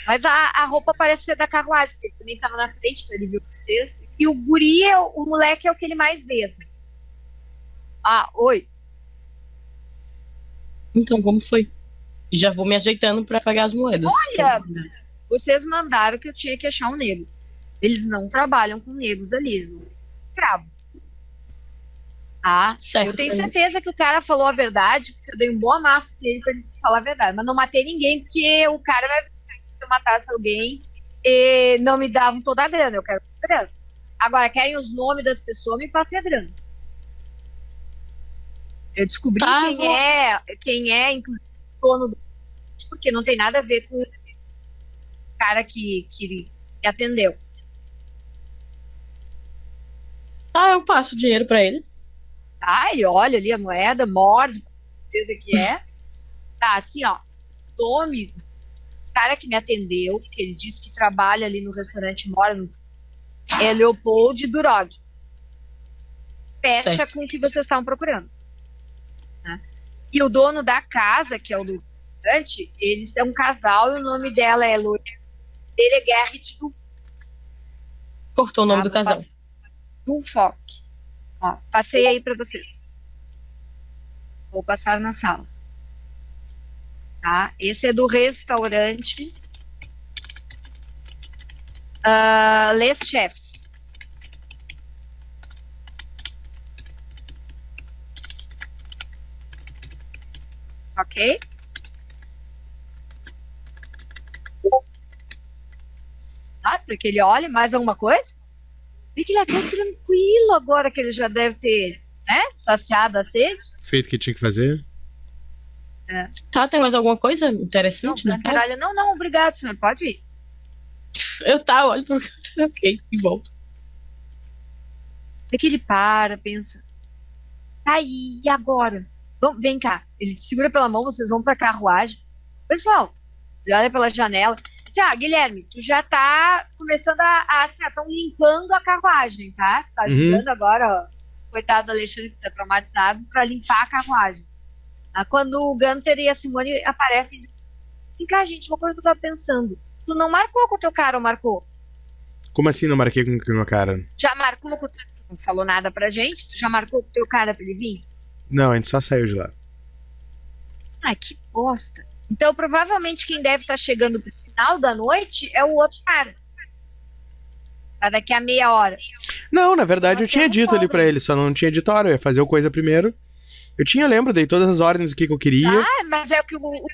Mas a, a roupa parece ser da carruagem, porque ele também tava na frente, então ele viu vocês. E o guri, é, o, o moleque é o que ele mais vê, assim. Ah, oi.
Então, como foi? E já vou me ajeitando pra pagar as moedas.
Olha! Vocês mandaram que eu tinha que achar um negro. Eles não trabalham com negros ali, eles não têm escravo. Ah,
Certo.
eu tenho certeza que o cara falou a verdade, porque eu dei um bom amasso nele pra gente falar a verdade. Mas não matei ninguém, porque o cara vai se eu matasse alguém e não me davam toda a grana. Eu quero a grana. Agora, querem os nomes das pessoas, me passem a grana. Eu descobri
Tá,
quem
vou-
é, quem é, inclusive, o dono do porque não tem nada a ver com cara que, que, que atendeu.
Ah, eu passo o dinheiro pra ele.
Tá? Ele olha ali a moeda, morde, com certeza que é. Tá, assim, ó. Nome do cara que me atendeu, que ele disse que trabalha ali no restaurante mora no é Leopold Durog. Fecha
Certo.
com o que vocês estavam procurando. né? E o dono da casa, que é o do restaurante, eles é um casal e o nome dela é Lu dele é Gerrit do
Cortou o nome
Tá,
do casal.
pass- Do Foque. Ó, passei aí pra vocês. Vou passar na sala. Tá? Esse é do restaurante ah, Les Chefs. Ok? Tá? Porque ele olha mais alguma coisa? Vi que ele é tão tranquilo agora que ele já deve ter, né? Saciado a sede.
Feito o que tinha que fazer.
Tá, tem mais alguma coisa
Não,
interessante na casa?
caralho, não, não, obrigado, senhor. Pode ir.
Eu tá, olho pro Ok, e volto.
Vê que ele para, pensa. Tá aí, e agora? Vamos, vem cá. Ele te segura pela mão, vocês vão pra carruagem. Pessoal, ele olha pela janela. Diz, ah, Guilherme, tu já tá começando a. a assim, estão limpando a carruagem, tá? Tá
Uhum.
ajudando agora, ó. Coitado do Alexandre que tá traumatizado, pra limpar a carruagem. Ah, quando o Gunter e a Simone aparecem, vem cá, gente, uma coisa que eu tava pensando. Tu não marcou com o teu cara ou marcou?
Como assim não marquei com o meu cara?
Já marcou com o teu... Não falou nada pra gente? Tu já marcou com o teu cara pra ele vir?
Não, a gente só saiu de lá.
Ai, que bosta. Então, provavelmente, quem deve estar chegando pro final da noite é o outro cara. Tá daqui a meia hora.
Não, na verdade eu
Nós
tinha
temos
dito ali pra ele, só não tinha dito a hora. Eu ia fazer o coisa primeiro. Eu tinha, lembro, dei todas as ordens do que, que eu queria.
Ah, mas é o que o, o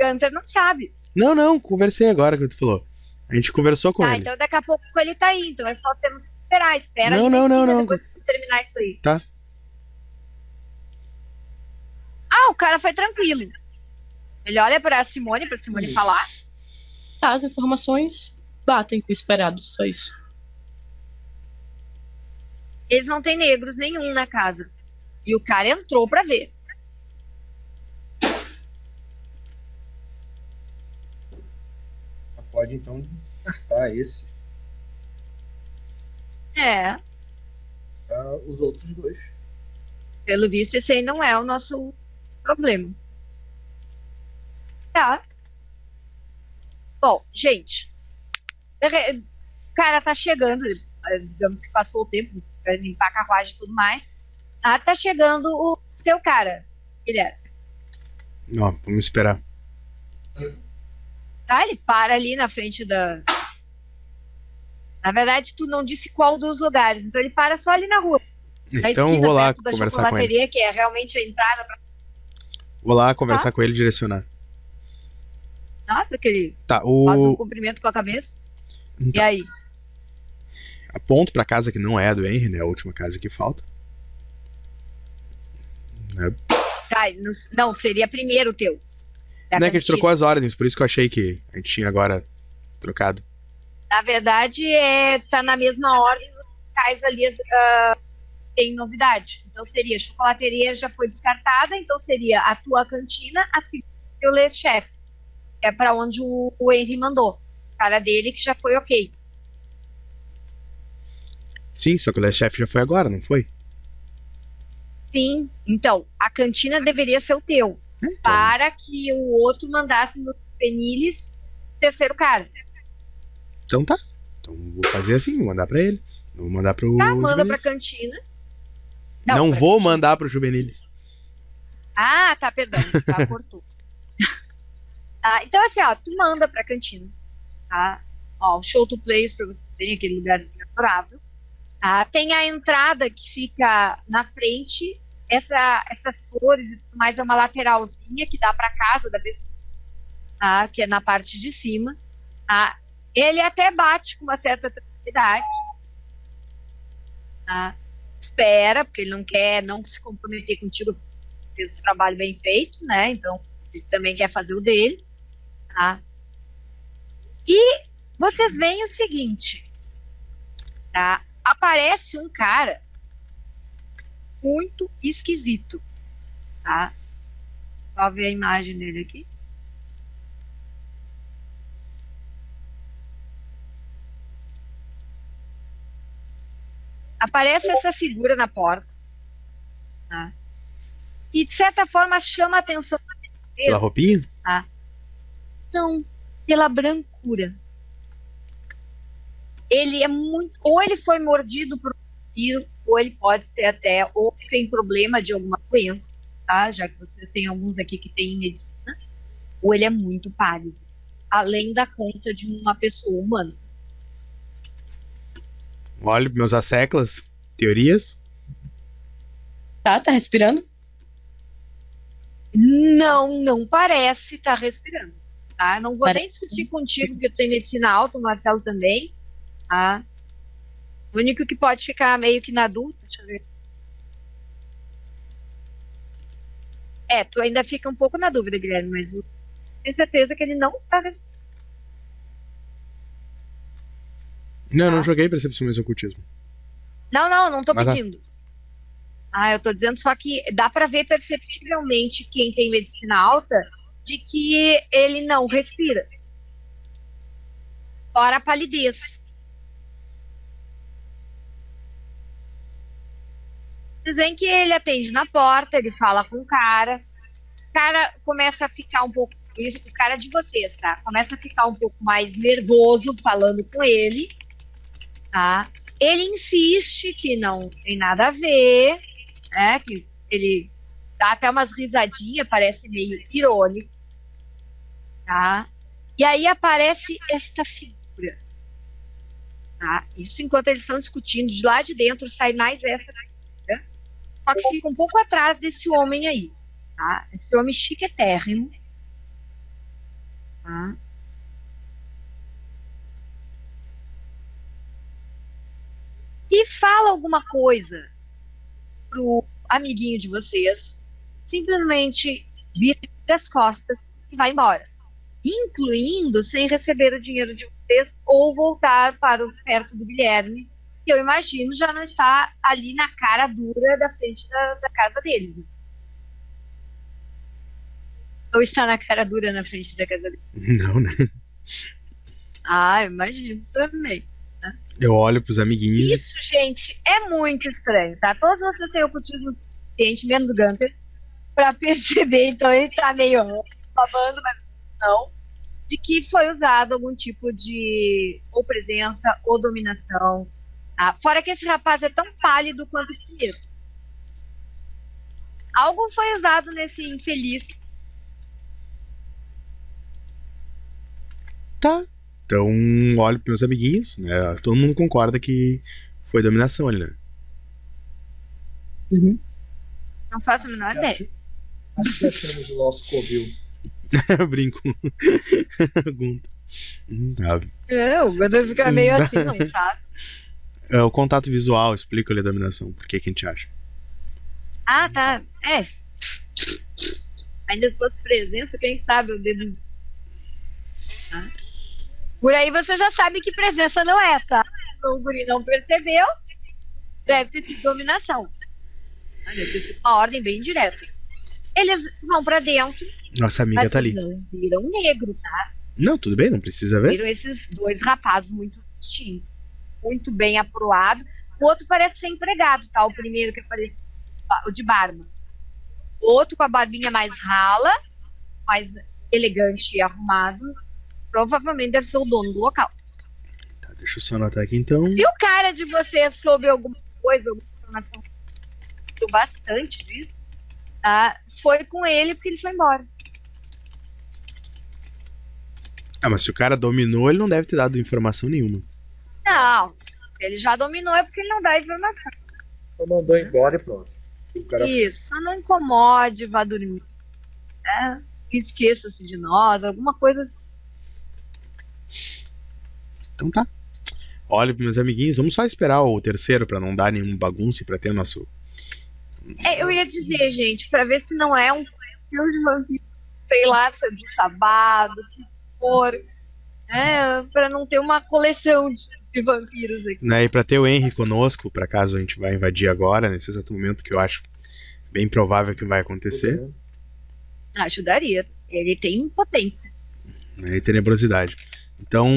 Gunter não sabe.
Não, não, conversei agora que tu falou. A gente conversou com
Tá,
ele.
então daqui a pouco ele tá aí. Então é só temos que esperar. Espera
Não, não, não, não.
Depois que terminar isso aí.
Tá.
Ah, o cara foi tranquilo. Ele olha pra Simone, pra Simone falar.
Tá, as informações batem com o esperado, só isso.
Eles não têm negros nenhum na casa. E o cara entrou pra ver.
Pode então descartar esse
É,
para os outros dois.
pelo visto, esse aí não é o nosso problema. Tá. Bom, gente. de re- O cara tá chegando, eh, digamos que passou o tempo, limpar a carruagem e tudo mais. Ah, tá chegando o teu cara, Guilherme.
Ó, vamos esperar.
Tá? Ele para ali na frente da. Na verdade, tu não disse qual dos lugares, então ele para só ali na rua. Na
Então
esquina,
vou lá
da
conversar com ele.
que é realmente a entrada pra
Vou lá conversar com ele e direcionar.
Nada, porque ele
Tá,
faz um
o.
cumprimento com a cabeça. E
Então,
aí?
aponto pra casa que não é a do Henry, né? A última casa que falta. Né?
Tá, não, não, seria primeiro o teu. Da
Não é que a gente trocou as ordens, por isso que eu achei que a gente tinha agora trocado.
Na verdade, é, tá na mesma ordem dos locais ali ah, tem novidade. Então seria chocolateria já foi descartada, então seria a tua cantina, a segunda teu Le Chef, que é pra onde o, o Henry mandou. Cara dele que já foi ok.
Sim, só que o Last Chef já foi agora, não foi?
Sim, então a cantina deveria ser o teu,
Então,
para que o outro mandasse no Peniles terceiro cara.
então tá. Então vou fazer assim, vou mandar pra ele. Não vou mandar pro.
Tá, manda pra
Juveniles.
cantina.
Não,
pra
vou
cantina.
mandar pro Juveniles.
Ah, tá, perdão. Tá, cortou. Ah, então, assim, ó, tu manda pra cantina. Tá? Ó, o show to place pra você ter aquele lugarzinho adorável. Tá? Tem a entrada que fica na frente. Essa, essas flores e tudo mais é uma lateralzinha que dá pra casa da pessoa. Tá? Que é na parte de cima. Tá? Ele até bate com uma certa tranquilidade. Tá? Espera, porque ele não quer não se comprometer contigo fez o trabalho bem feito, né? Então, ele também quer fazer o dele, tá? E vocês veem o seguinte, tá? Aparece um cara muito esquisito, tá? Só ver a imagem dele aqui. Aparece essa figura na porta, tá? E de certa forma chama a atenção
Pela roupinha?
Não, pela brancura. Ele é muito. Ou ele foi mordido por um vampiro, ou ele pode ser até. Ou tem problema de alguma doença, tá? Já que vocês têm alguns aqui que têm medicina. Ou ele é muito pálido. Além da conta de uma pessoa humana.
Olha meus asseclas, teorias.
Tá, tá respirando?
Não, não parece estar respirando. Tá? Não vou nem discutir contigo, porque tu tem medicina alta, o Marcelo também. Tá? O único que pode ficar meio que na dúvida, deixa eu ver. É, tu ainda fica um pouco na dúvida, Guilherme, mas eu tenho certeza que ele não está respirando.
Não, eu não
Tá.
joguei percepção e ocultismo.
Não, não, não tô
Mas tá.
pedindo. Ah, eu tô dizendo só que dá pra ver perceptivelmente quem tem medicina alta de que ele não respira. Fora a palidez. Vocês veem que ele atende na porta, ele fala com o cara. O cara começa a ficar um pouco. O cara de vocês, tá? Começa a ficar um pouco mais nervoso falando com ele. Tá? Ele insiste que não tem nada a ver, né? Que ele dá até umas risadinhas, parece meio irônico, tá? E aí aparece esta figura, tá? Isso enquanto eles estão discutindo, de lá de dentro sai mais essa figura, só que fica um pouco atrás desse homem aí, tá? Esse homem chiquetérrimo, tá? e fala alguma coisa pro amiguinho de vocês, simplesmente vira as costas e vai embora. Incluindo sem receber o dinheiro de vocês ou voltar para o, perto do Guilherme que eu imagino já não está ali na cara dura da frente da, da casa deles. Né? Ou está na cara dura na frente da casa deles?
Não, né?
Ah, eu imagino também.
Eu olho pros amiguinhos.
Isso, gente, é muito estranho, tá? Todos vocês têm ocultismo suficiente, menos o Gunter, pra perceber, então ele tá meio babando, mas não, de que foi usado algum tipo de ou presença ou dominação. Tá? Fora que esse rapaz é tão pálido quanto o primeiro. Algo foi usado nesse infeliz.
Tá. Então, olho pros meus amiguinhos, né? Todo mundo concorda que foi dominação ali, né?
Não faço a menor ideia.
Acho que achamos o nosso covil.
Brinco. Gunta. Hum, tá.
É, o Gunter fica meio assim, não sabe?
É, o contato visual explica a dominação. Por que que a gente acha?
Ah, tá. É. Ainda se fosse presença, quem sabe eu deduzi. Tá? Por aí você já sabe que presença não é, tá? O guri não percebeu. Deve ter sido dominação. Ah, Deve ter sido uma ordem bem direta. Eles vão pra dentro,
Nossa amiga
mas
tá ali.
vocês não viram negro, tá?
Não, tudo bem, não precisa ver.
Viram esses dois rapazes muito distintos. Muito bem aproado. O outro parece ser empregado, tá? O primeiro que apareceu, o de barba. O outro com a barbinha mais rala, mais elegante e arrumado. Provavelmente deve ser o dono do local.
Tá, deixa eu só anotar aqui então.
E o cara de você soube alguma coisa, alguma informação bastante disso, tá? Foi com ele porque ele foi embora.
Ah, mas se o cara dominou, ele não deve ter dado informação nenhuma.
Não, ele já dominou é porque ele não dá informação.
Só mandou embora e pronto. O cara
Isso, só não incomode, vá dormir. né? Esqueça-se de nós, alguma coisa assim.
Então tá. Olha meus amiguinhos, vamos só esperar o terceiro pra não dar nenhum bagunça e pra ter o nosso.
É, eu ia dizer, gente, pra ver se não é um filme de vampiro, sei lá, de sabado, que for, né? Pra não ter uma coleção de, de vampiros aqui.
Né, e pra ter o Henry conosco, pra caso a gente vai invadir agora, nesse exato momento que eu acho bem provável que vai acontecer,
Ajudaria. Ele tem potência.
né, e tenebrosidade. Então,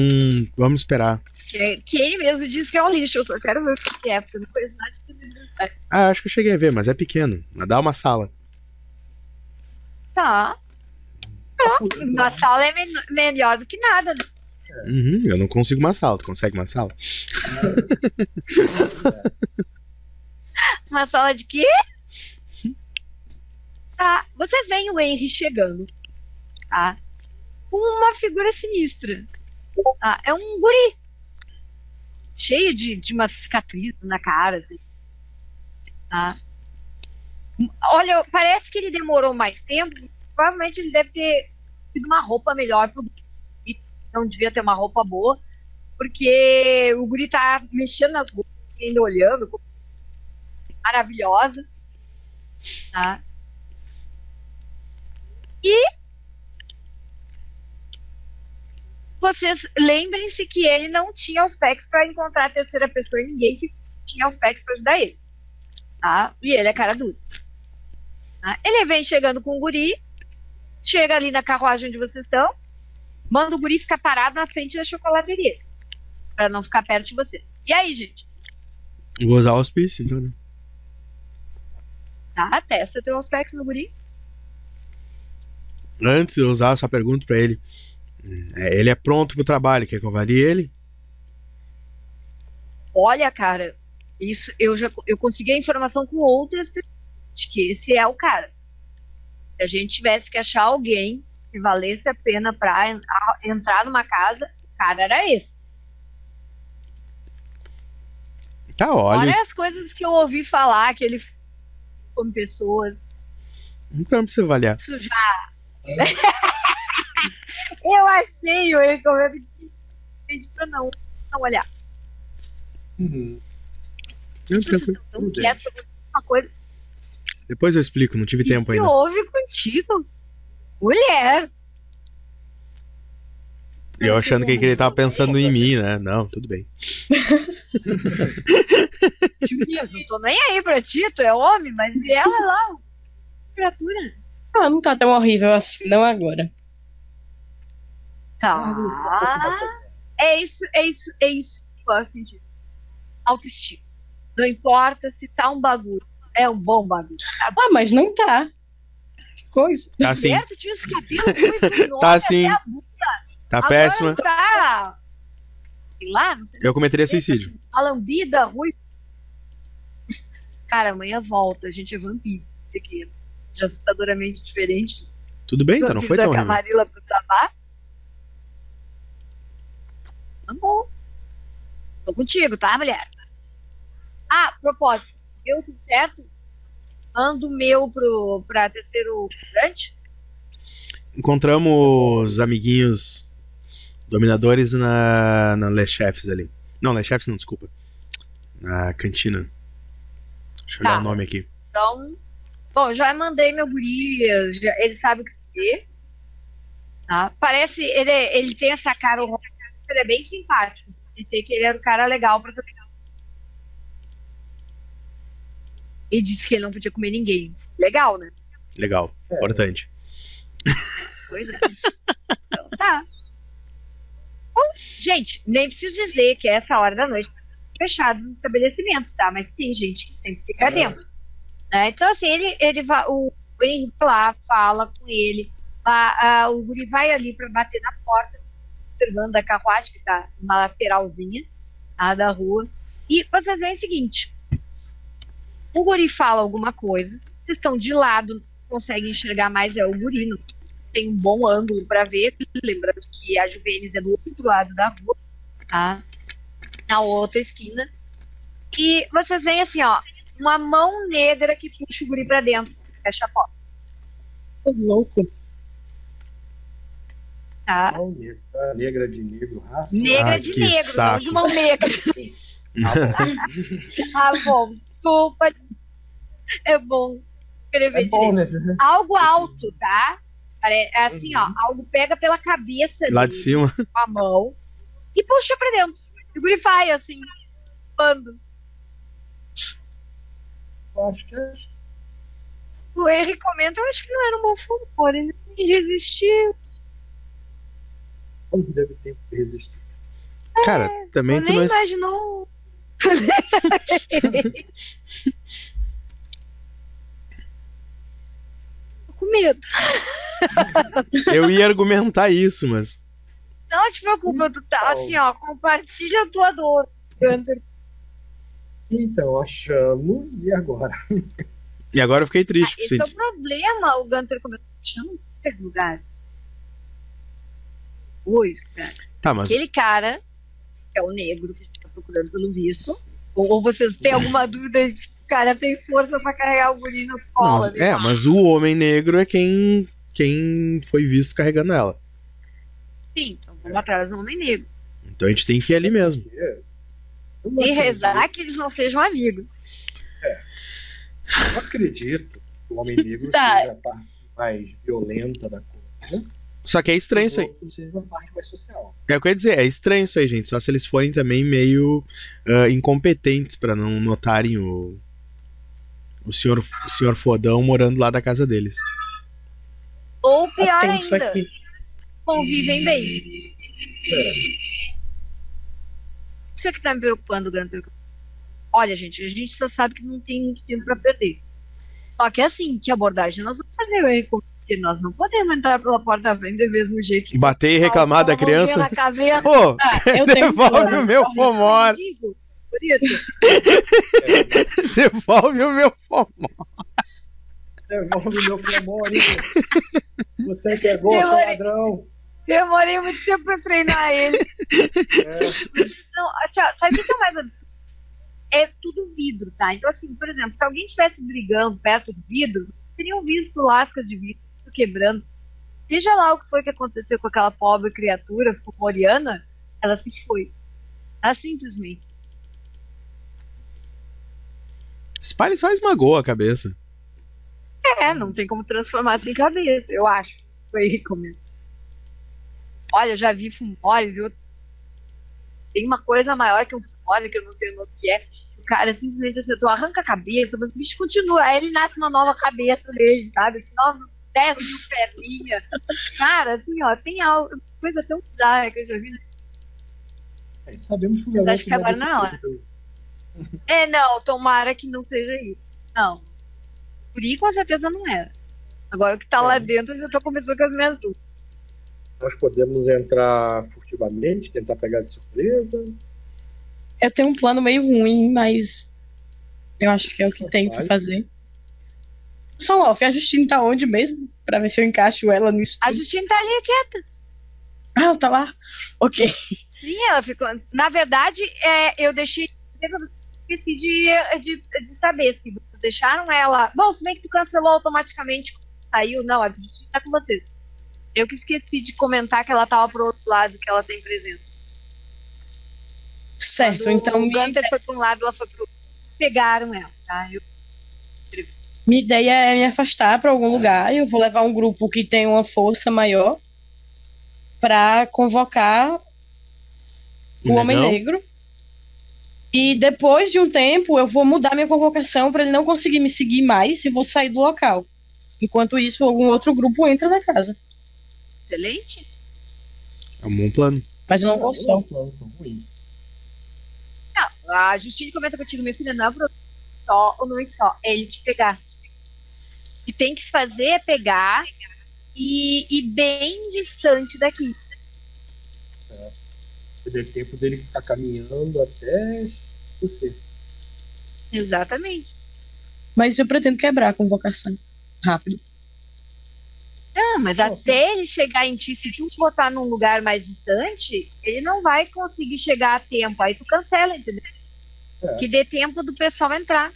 vamos esperar.
Que, que ele mesmo diz que é um lixo, eu só quero ver o que é, porque não conheço nada de isso.
Ah, acho que eu cheguei a ver, mas é pequeno. Mas dá uma sala.
Tá. Uma sala é men- melhor do que nada, né?
Uhum, eu não consigo uma sala. Tu consegue uma sala?
Uma sala de quê? Tá. Vocês veem o Henry chegando. Tá? Com uma figura sinistra. Tá? É um guri. Cheio de, de umas cicatrizes na cara. Assim. Tá? Olha, parece que ele demorou mais tempo. Provavelmente ele deve ter tido uma roupa melhor pro guri. Não devia ter uma roupa boa. Porque o guri tá mexendo nas roupas, ainda olhando, maravilhosa. Tá? E vocês lembrem-se que ele não tinha os packs para encontrar a terceira pessoa e ninguém que tinha os packs para ajudar ele. Tá? E ele é cara dura. Tá? Ele vem chegando com o guri, chega ali na carruagem onde vocês estão, manda o guri ficar parado na frente da chocolateria. Pra não ficar perto de vocês. E aí, gente?
Vou usar o auspício, então. né?
Tá? Testa teu aspecto no guri.
Antes de eu usar, eu só pergunto pra ele. é, ele é pronto pro trabalho, quer que eu avalie ele?
Olha, cara, isso eu já eu consegui a informação com outras pessoas de que esse é o cara. Se a gente tivesse que achar alguém que valesse a pena pra en- a- entrar numa casa, o cara era esse.
Tá, olha.
Olha as coisas que eu ouvi falar que ele como pessoas.
Então não precisa avaliar.
Isso já. eu achei o recomendo que pra não, não olhar.
Uhum.
Não,
Vocês
tranquilo.
estão tão quietos sobre uma coisa.
Depois eu explico, não tive tempo
O que
ainda.
houve contigo? Mulher.
Eu achando que ele tava pensando em mim, né? Não, tudo bem.
não tô nem aí pra ti, tu é homem, mas e ela lá, criatura.
Ah, não tá tão horrível assim, não agora.
Tá. É isso, é isso, é isso que eu gosto de autoestima. Não importa se tá um bagulho. É um bom bagulho.
Ah, mas não tá. Que coisa.
Tá assim,
certo? Tinha os cabelos ruivos,
Tá assim.
a bunda.
tá
Agora
péssima.
Tá. Sei lá, não sei.
Eu cometeria suicídio.
Uma lambida ruim. Cara, amanhã volta. A gente é vampiro. Aqui. De assustadoramente diferente.
Tudo bem, então não foi tão.
Camarilla pro Sabá. Tá bom. Tô contigo, tá, mulher? Ah, propósito. Deu tudo certo? Manda o meu pro, pra terceiro grande?
Encontramos os amiguinhos dominadores na, na Les Chefs ali. Não, Les Chefs não, desculpa. Na cantina. Deixa eu olhar
Tá.
o nome aqui.
Então, bom, já mandei meu guri, já- ele sabe o que fazer. Tá? Parece, ele, ele tem essa cara, ele é bem simpático. Pensei que ele era um cara legal pra trabalhar. E disse que ele não podia comer ninguém. Legal, né?
Legal,
É.
importante.
Pois é. Então tá. Bom, gente, nem preciso dizer que é essa hora da noite fechados os estabelecimentos, tá? Mas tem gente que sempre fica dentro. né? Então, assim, ele, ele vai, o Henrique lá, fala com ele, a- a- o Guri vai ali para bater na porta, observando a carruagem, que tá numa lateralzinha tá, da rua. E vocês veem o seguinte: o Guri fala alguma coisa, vocês estão de lado, conseguem enxergar mais, é o Guri, não tem um bom ângulo para ver. Lembrando que a Juvenis é do outro lado da rua, tá? Na outra esquina. E vocês veem assim, ó, uma mão negra que puxa o guri pra dentro, fecha a porta,
Ô, louco.
tá?
Mão negra, negra de negro, raça.
Negra
Ah,
de negro, não
saco.
de mão negra. ah, bom, desculpa. É bom escrever
É bom,
direito.
né?
Algo alto, tá? É Assim, ó, algo pega pela cabeça
Lá de cima.
com a mão e puxa pra dentro. E o guri vai, assim, pando.
Acho que é.
O Henry comenta, eu acho que não era um bom fumor, ele não resistiu.
Como deve ter resistido?
Cara, também tu
nem
não.
imaginou. Tô com medo.
Eu ia argumentar isso, mas.
Não te preocupa, tu tá assim, ó, compartilha a tua dor. Gunter.
Então, achamos. E agora?
E agora eu fiquei
Ah,
triste.
esse é
sim.
o problema, o Gunter comentou. Chama esse lugar. Dois lugares.
Tá, mas.
Aquele cara, que é o negro que a procurando pelo visto. Ou, ou vocês têm alguma dúvida de que o cara tem força pra carregar o guri colo?
Não,
né?
é, mas o homem negro é quem, quem foi visto carregando ela.
Sim, então vamos atrás do homem negro.
Então a gente tem que ir ali mesmo.
E rezar que eles não sejam amigos.
Eu acredito que o homem negro
Tá.
seja a parte mais violenta da coisa.
Só que é estranho isso aí.
O outro seja a parte mais social.
É o que eu ia dizer, é estranho isso aí, gente. Só se eles forem também meio ah, incompetentes pra não notarem o. O senhor, o senhor fodão morando lá da casa deles.
Ou pior
Atento
ainda,
aqui.
convivem bem. Isso é que tá me preocupando, Gunter. Olha, gente, a gente só sabe que não tem muito tempo pra perder. Só que assim, que abordagem nós vamos fazer, hein? Porque nós não podemos entrar pela porta da frente do mesmo jeito.
Bater e reclamar da criança.
Na caveira.
Pô,
Ah, eu tenho
devolve o meu fomor. Devolve o meu fomor.
Devolve o meu flamor, Você pegou, seu
Demorei.
ladrão.
Demorei muito tempo pra treinar ele.
É,
Não, assim, ó, sabe o que é mais absurdo? É tudo vidro, tá? Então, assim, por exemplo, se alguém estivesse brigando perto do vidro, teriam visto lascas de vidro quebrando. Seja lá o que foi que aconteceu com aquela pobre criatura fumoriana, ela se foi. Ela simplesmente.
Spile só esmagou a cabeça.
É, não tem como transformar sem cabeça, eu acho. Foi recomendo. Olha, eu já vi fumores e outro. Tem uma coisa maior que um fone, que eu não sei o nome que é. O cara simplesmente acertou, arranca a cabeça, mas o bicho continua. Aí ele nasce uma nova cabeça dele, sabe? Nova, 10 mil perninhas. Cara, assim, ó, tem algo, coisa tão bizarra que eu já vi.
É, sabemos que o garoto
acho que agora
deve
não é hora.
feito.
É, não, tomara que não seja isso. Não. Por aí com certeza não era. Agora o que tá lá
É.
dentro, eu já tô começando com as minhas dúvidas.
Nós podemos entrar furtivamente, tentar pegar de surpresa.
Eu tenho um plano meio ruim, mas eu acho que é o que tem pra
Vai.
fazer. Só off, a Justine tá onde mesmo? Pra ver se eu encaixo ela nisso.
A. Justine tá ali quieta.
Ah, ela tá lá? Ok.
Sim, ela ficou. Na verdade, é, eu deixei. Esqueci de, de, de saber se deixaram ela. Bom, se bem que tu cancelou automaticamente, saiu, não, a Justine tá com vocês. Eu que esqueci de comentar que ela tava pro outro lado, que ela tem presença.
Certo,
Quando
então
o Gunter foi pra um lado, ela foi pro outro. Pegaram ela, tá? Eu,
minha ideia é me afastar pra algum lugar. Eu vou levar um grupo que tem uma força maior pra convocar o Homem? Negro. E depois de um tempo, eu vou mudar minha convocação pra ele não conseguir me seguir mais e vou sair do local. Enquanto isso, algum outro grupo entra na casa.
excelente.
É um bom plano.
Mas eu não vou
é
só.
um plano.
Não, a Justine comenta contigo, minha filha, não é só ou não é só, é ele te pegar. O que tem que fazer é pegar e, e bem distante daqui.
Dê tempo dele ficar caminhando até você.
Exatamente.
Mas eu pretendo quebrar a convocação. Rápido.
Não, mas
Nossa.
até ele chegar em ti, se tu botar num lugar mais distante, ele não vai conseguir chegar a tempo. Aí tu cancela, entendeu?
É.
Que dê tempo do pessoal entrar.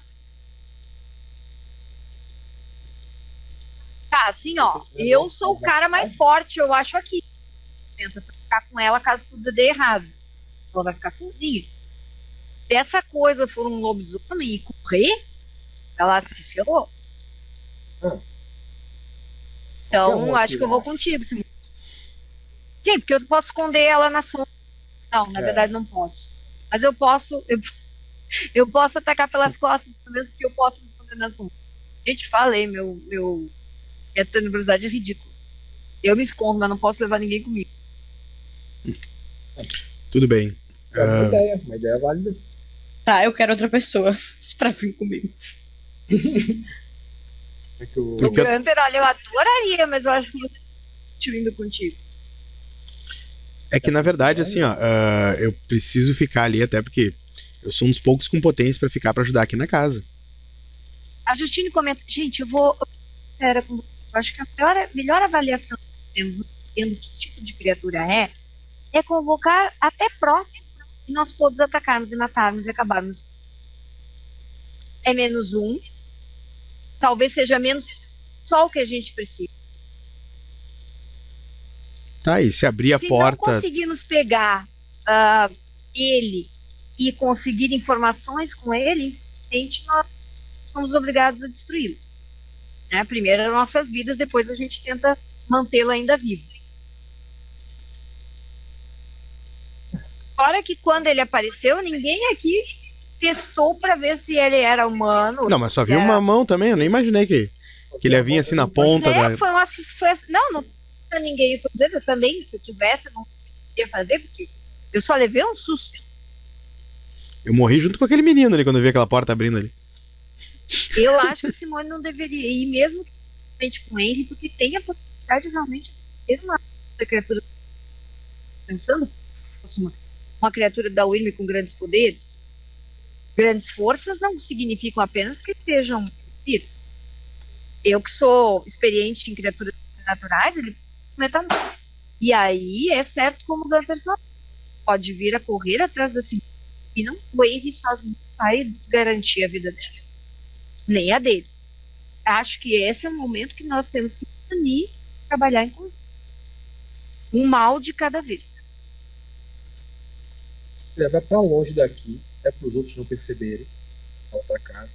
Assim, ó. Eu sou o cara mais forte, eu acho, aqui. Tenta ficar com ela caso tudo dê errado. Ela vai ficar sozinha. Se essa coisa for um lobisomem e correr, ela se ferrou. Então,
Ferrou,
acho que eu vou contigo, Simone. Sim, porque eu posso esconder ela na sombra. Não, na
É.
verdade não posso. Mas eu posso. Eu, eu posso atacar pelas costas, mesmo que eu possa me esconder na sombra. Gente, falei, meu, meu. Minha tenebrosidade é ridícula. Eu me escondo, mas não posso levar ninguém comigo.
Tudo bem.
É uma
Ah.
ideia, uma ideia válida.
Tá, eu quero outra pessoa pra vir comigo.
É que o...
O
Porque-
Gunter, olha, eu adoraria, mas eu acho que eu tô indo contigo.
É que na verdade, assim, ó, ah, eu preciso ficar ali até porque eu sou um dos poucos com potência pra ficar pra ajudar aqui na casa.
A Justine comenta, gente, eu vou. Sério, com você, eu acho que a melhor, melhor avaliação que temos, entendendo que tipo de criatura é, é convocar até próximo e nós todos atacarmos e matarmos e acabarmos. É menos um. Talvez seja menos só o que a gente precisa.
Tá aí, se abrir a
Se não
porta.
conseguirmos pegar ah, ele e conseguir informações com ele, a gente nós somos obrigados a destruí-lo. Né? Primeiro as nossas vidas, depois a gente tenta mantê-lo ainda vivo. Fora que quando ele apareceu, ninguém aqui testou para ver se ele era humano.
Não, mas só vi
É.
uma mão também, eu nem imaginei que, que ele ia vir assim na ponta
é,
da.
foi uma, foi, não, não ninguém. Eu tô dizendo, eu também, se eu tivesse, não ia fazer, porque eu só levei um susto.
Eu morri junto com aquele menino ali quando eu vi aquela porta abrindo ali.
Eu acho que a Simone não deveria ir, mesmo que com o Henry, porque tem a possibilidade realmente de ter uma criatura. Pensando, uma, uma criatura da Wyrm com grandes poderes. Grandes forças não significam apenas que sejam. Eu que sou experiente em criaturas naturais, ele metamorfose. E aí é certo como o Gunter falou. Pode vir a correr atrás da Simone e não o Henry sozinho vai garantir a vida dela nem a dele. Acho que esse é o momento que nós temos que unir e trabalhar em conjunto. Um mal de cada vez.
Leva pra longe daqui, é pros outros não perceberem. Volta pra casa.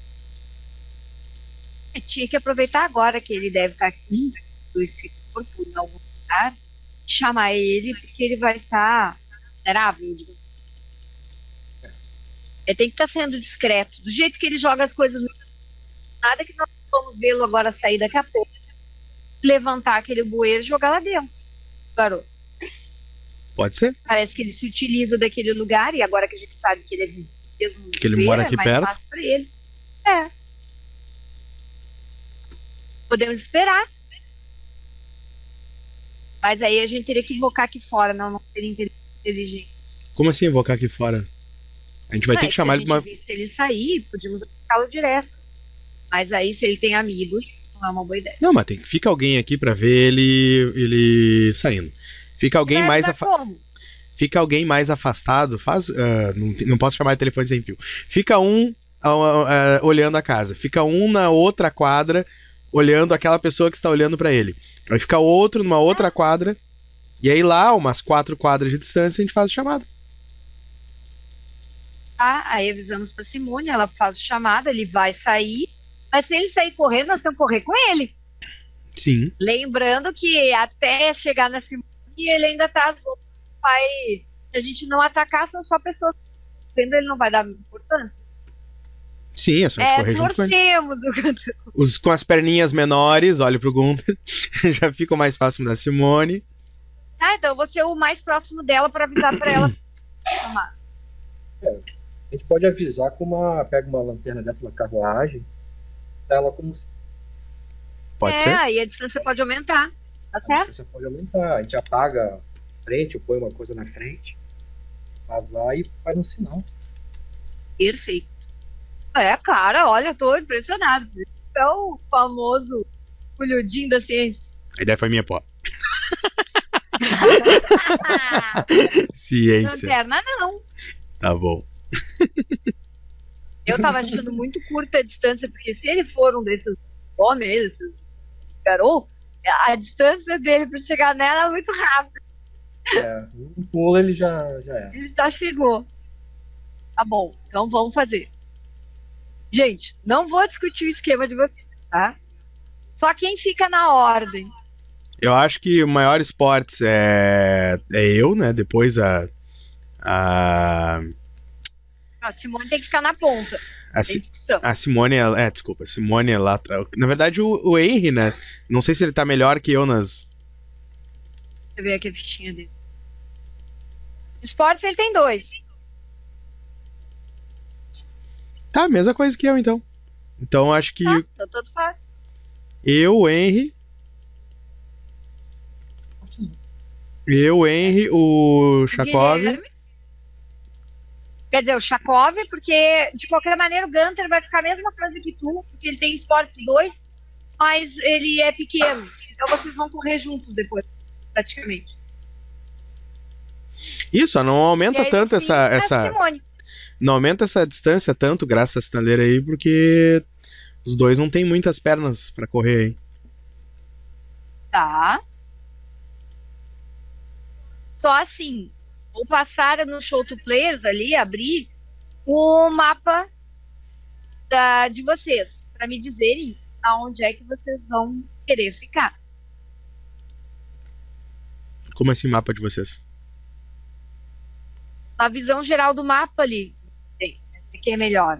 Eu tinha que aproveitar agora que ele deve estar aqui, esse corpo em algum lugar, chamar ele, porque ele vai estar vulnerável, digamos. Ele tem que estar sendo discreto. Do jeito que ele joga as coisas, nada que nós vamos vê-lo agora sair daqui a pouco, levantar aquele bueiro e jogar lá dentro. Garoto.
Pode ser.
Parece que ele se utiliza daquele lugar e agora que a gente sabe que ele é mesmo
Que ele
bueiro,
mora aqui
é mais
perto.
fácil pra ele. É. Podemos esperar. Mas aí a gente teria que invocar aqui fora, não, não seria inteligente.
Como assim invocar aqui fora? A gente vai ter
Mas
que chamar ele
se
de uma.
visse ele sair, podíamos invocá-lo direto. Mas aí, se ele tem amigos, não é uma boa ideia.
Não, mas tem que fica alguém aqui pra ver ele ele saindo. Fica alguém mais
avisar
afa...
como?
fica alguém mais afastado, faz, ah, não, não posso chamar de telefone sem fio. Fica um ah, ah, olhando a casa, fica um na outra quadra olhando aquela pessoa que está olhando pra ele. Aí fica outro numa outra quadra. E aí lá, umas quatro quadras de distância, a gente faz o chamado.
Tá? Aí avisamos pra Simone, ela faz o chamado, ele vai sair. Mas se ele sair correndo, nós temos que correr com ele.
Sim.
Lembrando que até chegar na Simone, ele ainda tá azul. Vai... Se a gente não atacar, são só pessoas. Vendo ele não vai dar importância.
Sim, é só a gente
É,
correr junto com ele.
torcemos o cantor.
Os com as perninhas menores, olha pro Gunther, já ficam mais próximo da Simone.
Ah, então eu vou ser o mais próximo dela pra avisar pra ela. Tomar.
A gente pode avisar com uma. Pega uma lanterna dessa da carruagem, ela como se
Pode
é,
ser?
aí a distância pode aumentar. Tá
a
certo?
distância pode aumentar. A gente apaga a frente, ou põe uma coisa na frente, vazar e faz um sinal.
Perfeito. É, cara, olha, eu tô impressionado. É o famoso olhudinho da ciência.
A ideia foi minha, pô. Ciência.
lanterna não.
Tá bom.
Eu tava achando muito curta a distância, porque se ele for um desses homens, desses garotos, a distância dele pra chegar nela é muito rápida.
É, um pulo ele já, já é.
Ele já chegou. Tá bom, então vamos fazer. Gente, não vou discutir o esquema de vocês, tá? Só quem fica na ordem.
Eu acho que o maior esportes é, é eu, né? Depois a. A,
A Simone tem que ficar na ponta.
a, Si-
discussão.
a Simone é, é, desculpa, a Simone é lá atrás. Na verdade, o, o Henry, né? Não sei se ele tá melhor que eu nas.
Deixa eu ver aqui a fichinha dele. Esportes ele tem dois.
Tá, mesma coisa que eu, então. Então acho que
Tá? Então tudo fácil.
eu, o Henry. Eu, o Henry, o Chakov.
Guilherme. Quer dizer, o Chakov, porque de qualquer maneira o Gunter vai ficar a mesma coisa que tu, porque ele tem esportes dois, mas ele é pequeno. Então vocês vão correr juntos depois, praticamente.
Isso, não aumenta
aí,
tanto essa, essa. Não aumenta essa distância tanto, graças a estaleira aí, porque os dois não tem muitas pernas pra correr aí.
Tá. Só assim, vou passar no Show to Players ali, abrir o mapa da, de vocês, para me dizerem aonde é que vocês vão querer ficar.
Como assim, mapa de vocês?
A visão geral do mapa ali. Aqui é melhor.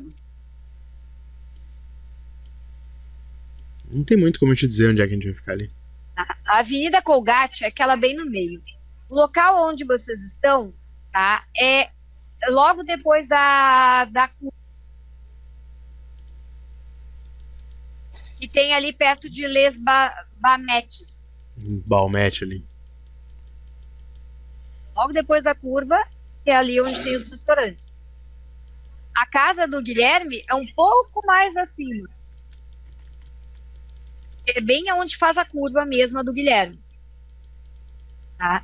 Não tem muito como eu te dizer onde é que a gente vai ficar ali.
A Avenida Colgate é aquela bem no meio. O local onde vocês estão, tá? É logo depois da, da curva. E tem ali perto de Les Ba- Bametes.
Balmete ali.
Logo depois da curva, que é ali onde tem os restaurantes. A casa do Guilherme é um pouco mais acima. É bem aonde faz a curva mesmo a do Guilherme. Tá?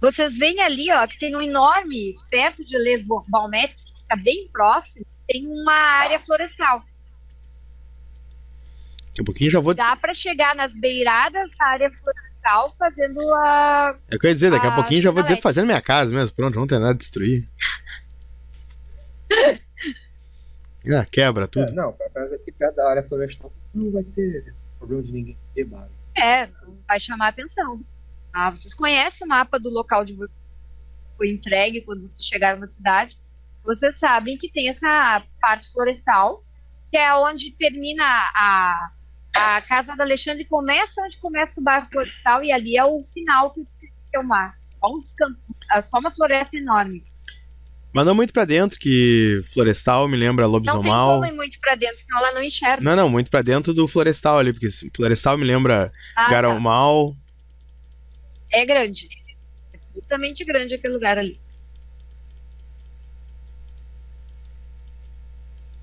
Vocês veem ali, ó, que tem um enorme, perto de Les Balmetes, que fica bem próximo, tem uma área florestal.
Daqui a pouquinho já vou.
Dá para chegar nas beiradas da área florestal fazendo a.
É o que eu ia dizer, daqui a
Ah,
pouquinho já vou dizer fazendo minha casa mesmo. Pronto, não tem nada a destruir. Ah, quebra
É,
tudo.
não, pra casa aqui perto da área florestal não vai ter problema de ninguém quebrar.
É, não vai chamar atenção. Ah, vocês conhecem o mapa do local de foi entregue quando vocês chegaram na cidade. vocês sabem que tem essa parte florestal, que é onde termina a, a casa do Alexandre, começa onde começa o bairro florestal, e ali é o final que é uma, só, um é só uma floresta enorme.
Mas não muito pra dentro, que Florestal me lembra
Não tem como ir muito pra dentro, senão ela não enxerga.
Não, não, muito pra dentro do Florestal ali, porque Florestal me lembra
Ah, tá. É grande. É absolutamente grande aquele lugar ali.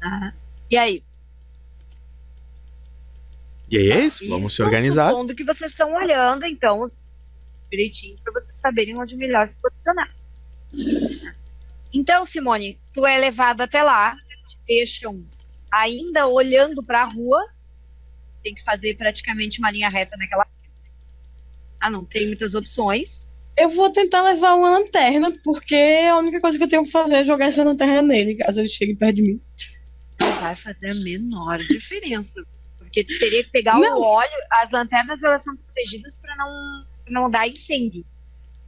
Ah, E aí?
E aí é isso, vamos se organizar.
Supondo que vocês estão olhando, então, direitinho, para vocês saberem onde melhor se posicionar. Então, Simone, tu é levada até lá, te deixam ainda olhando para a rua, tem que fazer praticamente uma linha reta naquela. Ah, não tem muitas opções.
Eu vou tentar levar uma lanterna, porque a única coisa que eu tenho pra fazer é jogar essa lanterna nele, caso ele chegue perto de mim.
Não vai fazer a menor diferença. Porque teria que pegar
Não.
o óleo, as lanternas elas são protegidas para não, pra não dar incêndio.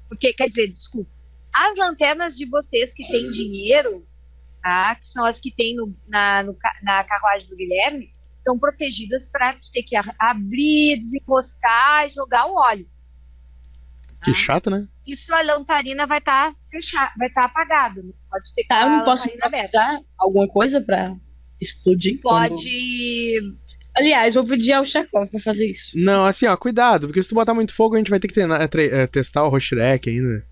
Porque, quer dizer, desculpa, as lanternas de vocês que têm dinheiro, tá, que são as que tem no- na, no na carruagem do Guilherme, estão protegidas para ter que abrir, desenroscar e jogar o óleo.
Que chato, né?
Isso a lamparina vai estar fechada, vai estar apagada. Não pode ser que
Tá, eu não posso improvisar alguma coisa pra explodir? quando-
Pode.
Aliás, vou pedir ao Chekhov pra fazer isso.
Não, assim, ó, cuidado, porque se tu botar muito fogo, a gente vai ter que treinar- tre- eh, testar o Roshrek ainda.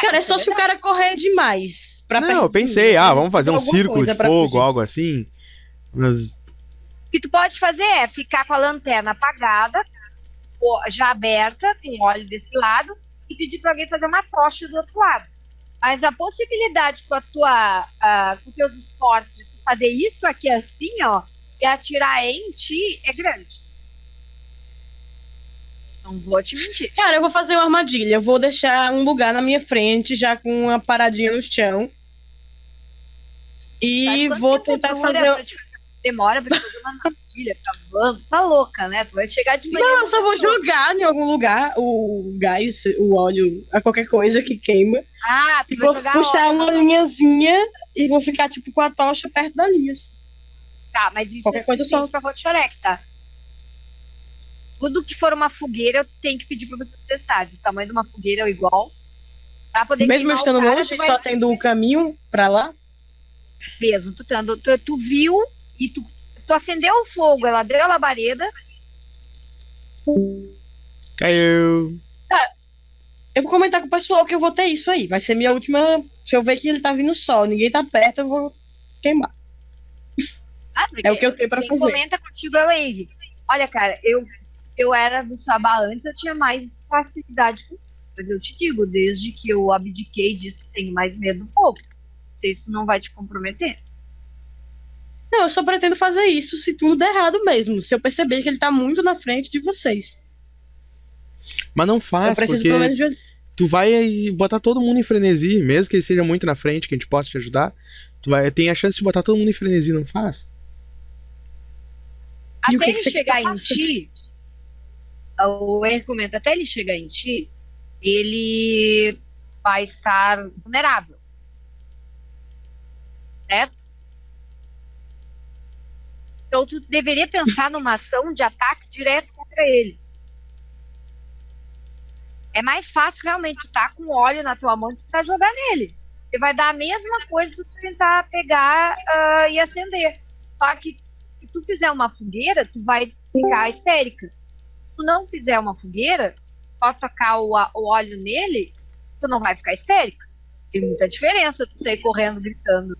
Cara, é só se o cara correr demais. Pra
Não, eu pensei, ah, vamos fazer um círculo de fogo,
fugir.
algo assim. Mas
O que tu pode fazer é ficar com a lanterna apagada, já aberta, com óleo desse lado, e pedir para alguém fazer uma tocha do outro lado. Mas a possibilidade com a tua, ah, com teus esportes de fazer isso aqui assim, ó, e atirar em ti é grande. Não vou te mentir.
Cara, eu vou fazer uma armadilha. Eu vou deixar um lugar na minha frente, já com uma paradinha no chão. E vou tentar fazer.
Demora pra fazer uma armadilha, ficar voando. Tá louca, né? Tu vai chegar de manhã.
Não, eu só vou jogar em algum lugar o gás, o óleo, a qualquer coisa que queima.
Ah, tu vai
vou
jogar
puxar
óleo.
uma linhazinha e vou ficar, tipo, com a tocha perto da linha.
Tá, mas isso
Qualquer
é
coisa só.
pra Rotchorek, tá? Tudo que for uma fogueira, eu tenho que pedir pra vocês testarem. O tamanho de uma fogueira é igual. Pra poder
Mesmo estando longe, só tendo o caminho pra lá.
Mesmo, tu, tendo, tu, tu viu e tu, tu acendeu o fogo, ela deu a labareda.
caiu.
Eu vou comentar com o pessoal que eu vou ter isso aí. Vai ser minha última. Se eu ver que ele tá vindo sol, ninguém tá perto, eu vou queimar.
Ah,
É o que eu tenho pra
quem
fazer.
comenta contigo é o Henry. Olha, cara, eu, eu era do Sabá antes, eu tinha mais facilidade com mas eu te digo, desde que eu abdiquei disso, que tenho mais medo do fogo. Se isso não vai te comprometer.
Não, eu só pretendo fazer isso se tudo der errado mesmo. Se eu perceber que ele tá muito na frente de vocês.
Mas não
eu
faz,
preciso
porque
pelo menos de.
tu vai botar todo mundo em frenesi, mesmo que ele seja muito na frente, que a gente possa te ajudar. Tu vai, tem a chance de botar todo mundo em frenesi, não faz?
O
Até
que
ele
que
chegar
eu
em ti, o comenta, até ele chegar em ti, ele vai estar vulnerável. Certo? Então tu deveria pensar numa ação de ataque direto contra ele. É mais fácil realmente tu tá com óleo na tua mão e tentar jogar nele. Você vai dar a mesma coisa do que tentar pegar ah, e acender. Só que se tu fizer uma fogueira, tu vai ficar histérica. Se tu não fizer uma fogueira, só tocar o, o óleo nele, tu não vai ficar histérica. Tem muita diferença tu sair correndo gritando.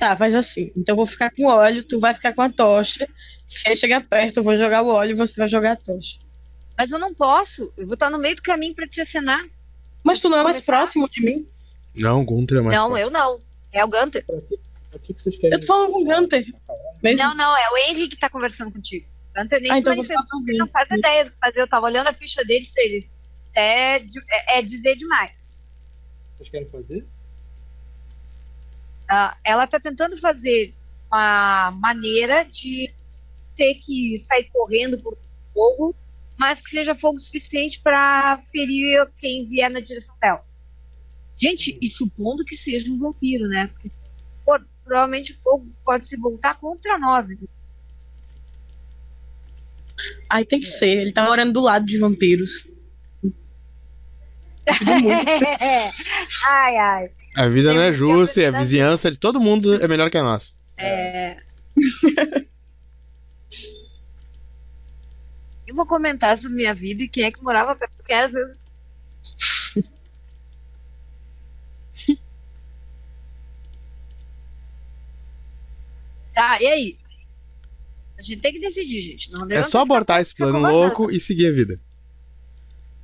Tá, faz assim. Então eu vou ficar com óleo, tu vai ficar com a tocha. Se ele chegar perto, eu vou jogar o óleo e você vai jogar a tocha.
Mas eu não posso. Eu vou estar no meio do caminho pra te acenar.
Mas tu não é mais
Começar?
próximo de mim?
Não, Gunter é mais
não,
próximo.
eu não. É o Gunter.
Pra que, pra que vocês querem?
Eu tô falando com o Gunter. Mesmo?
Não, não, é o Henry que tá conversando contigo. O Gunter nem
Ah,
se
então
manifestou, não faz ideia do que fazer. Eu tava olhando a ficha dele, se ele é, é, é dizer demais.
Vocês querem fazer?
Ah, ela tá tentando fazer uma maneira de ter que sair correndo por fogo, mas que seja fogo suficiente para ferir quem vier na direção dela. Gente, e supondo que seja um vampiro, né? Porque provavelmente o fogo pode se voltar contra nós.
Aí tem que ser, ele tá morando do lado de vampiros.
ai, ai.
A vida
Tem
não é justa e a
a
vizinhança de todo mundo é melhor que a nossa.
É. Eu vou comentar sobre minha vida e quem é que morava perto, porque às vezes. Tá, e aí? A gente tem que decidir, gente. Não
É só abortar esse
se
plano louco e seguir a vida.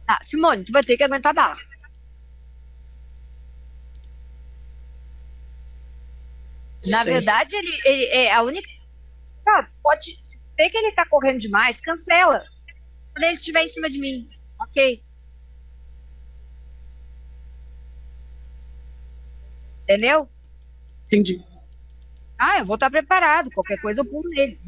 Tá, Simone, tu vai ter que aguentar barra. Na
Sei.
verdade, ele, ele é a única. Sabe, pode. Se vê que ele tá correndo demais, cancela. Quando ele estiver em cima de mim. Ok. Entendeu?
Entendi.
Ah, eu vou estar preparado. Qualquer coisa eu pulo nele.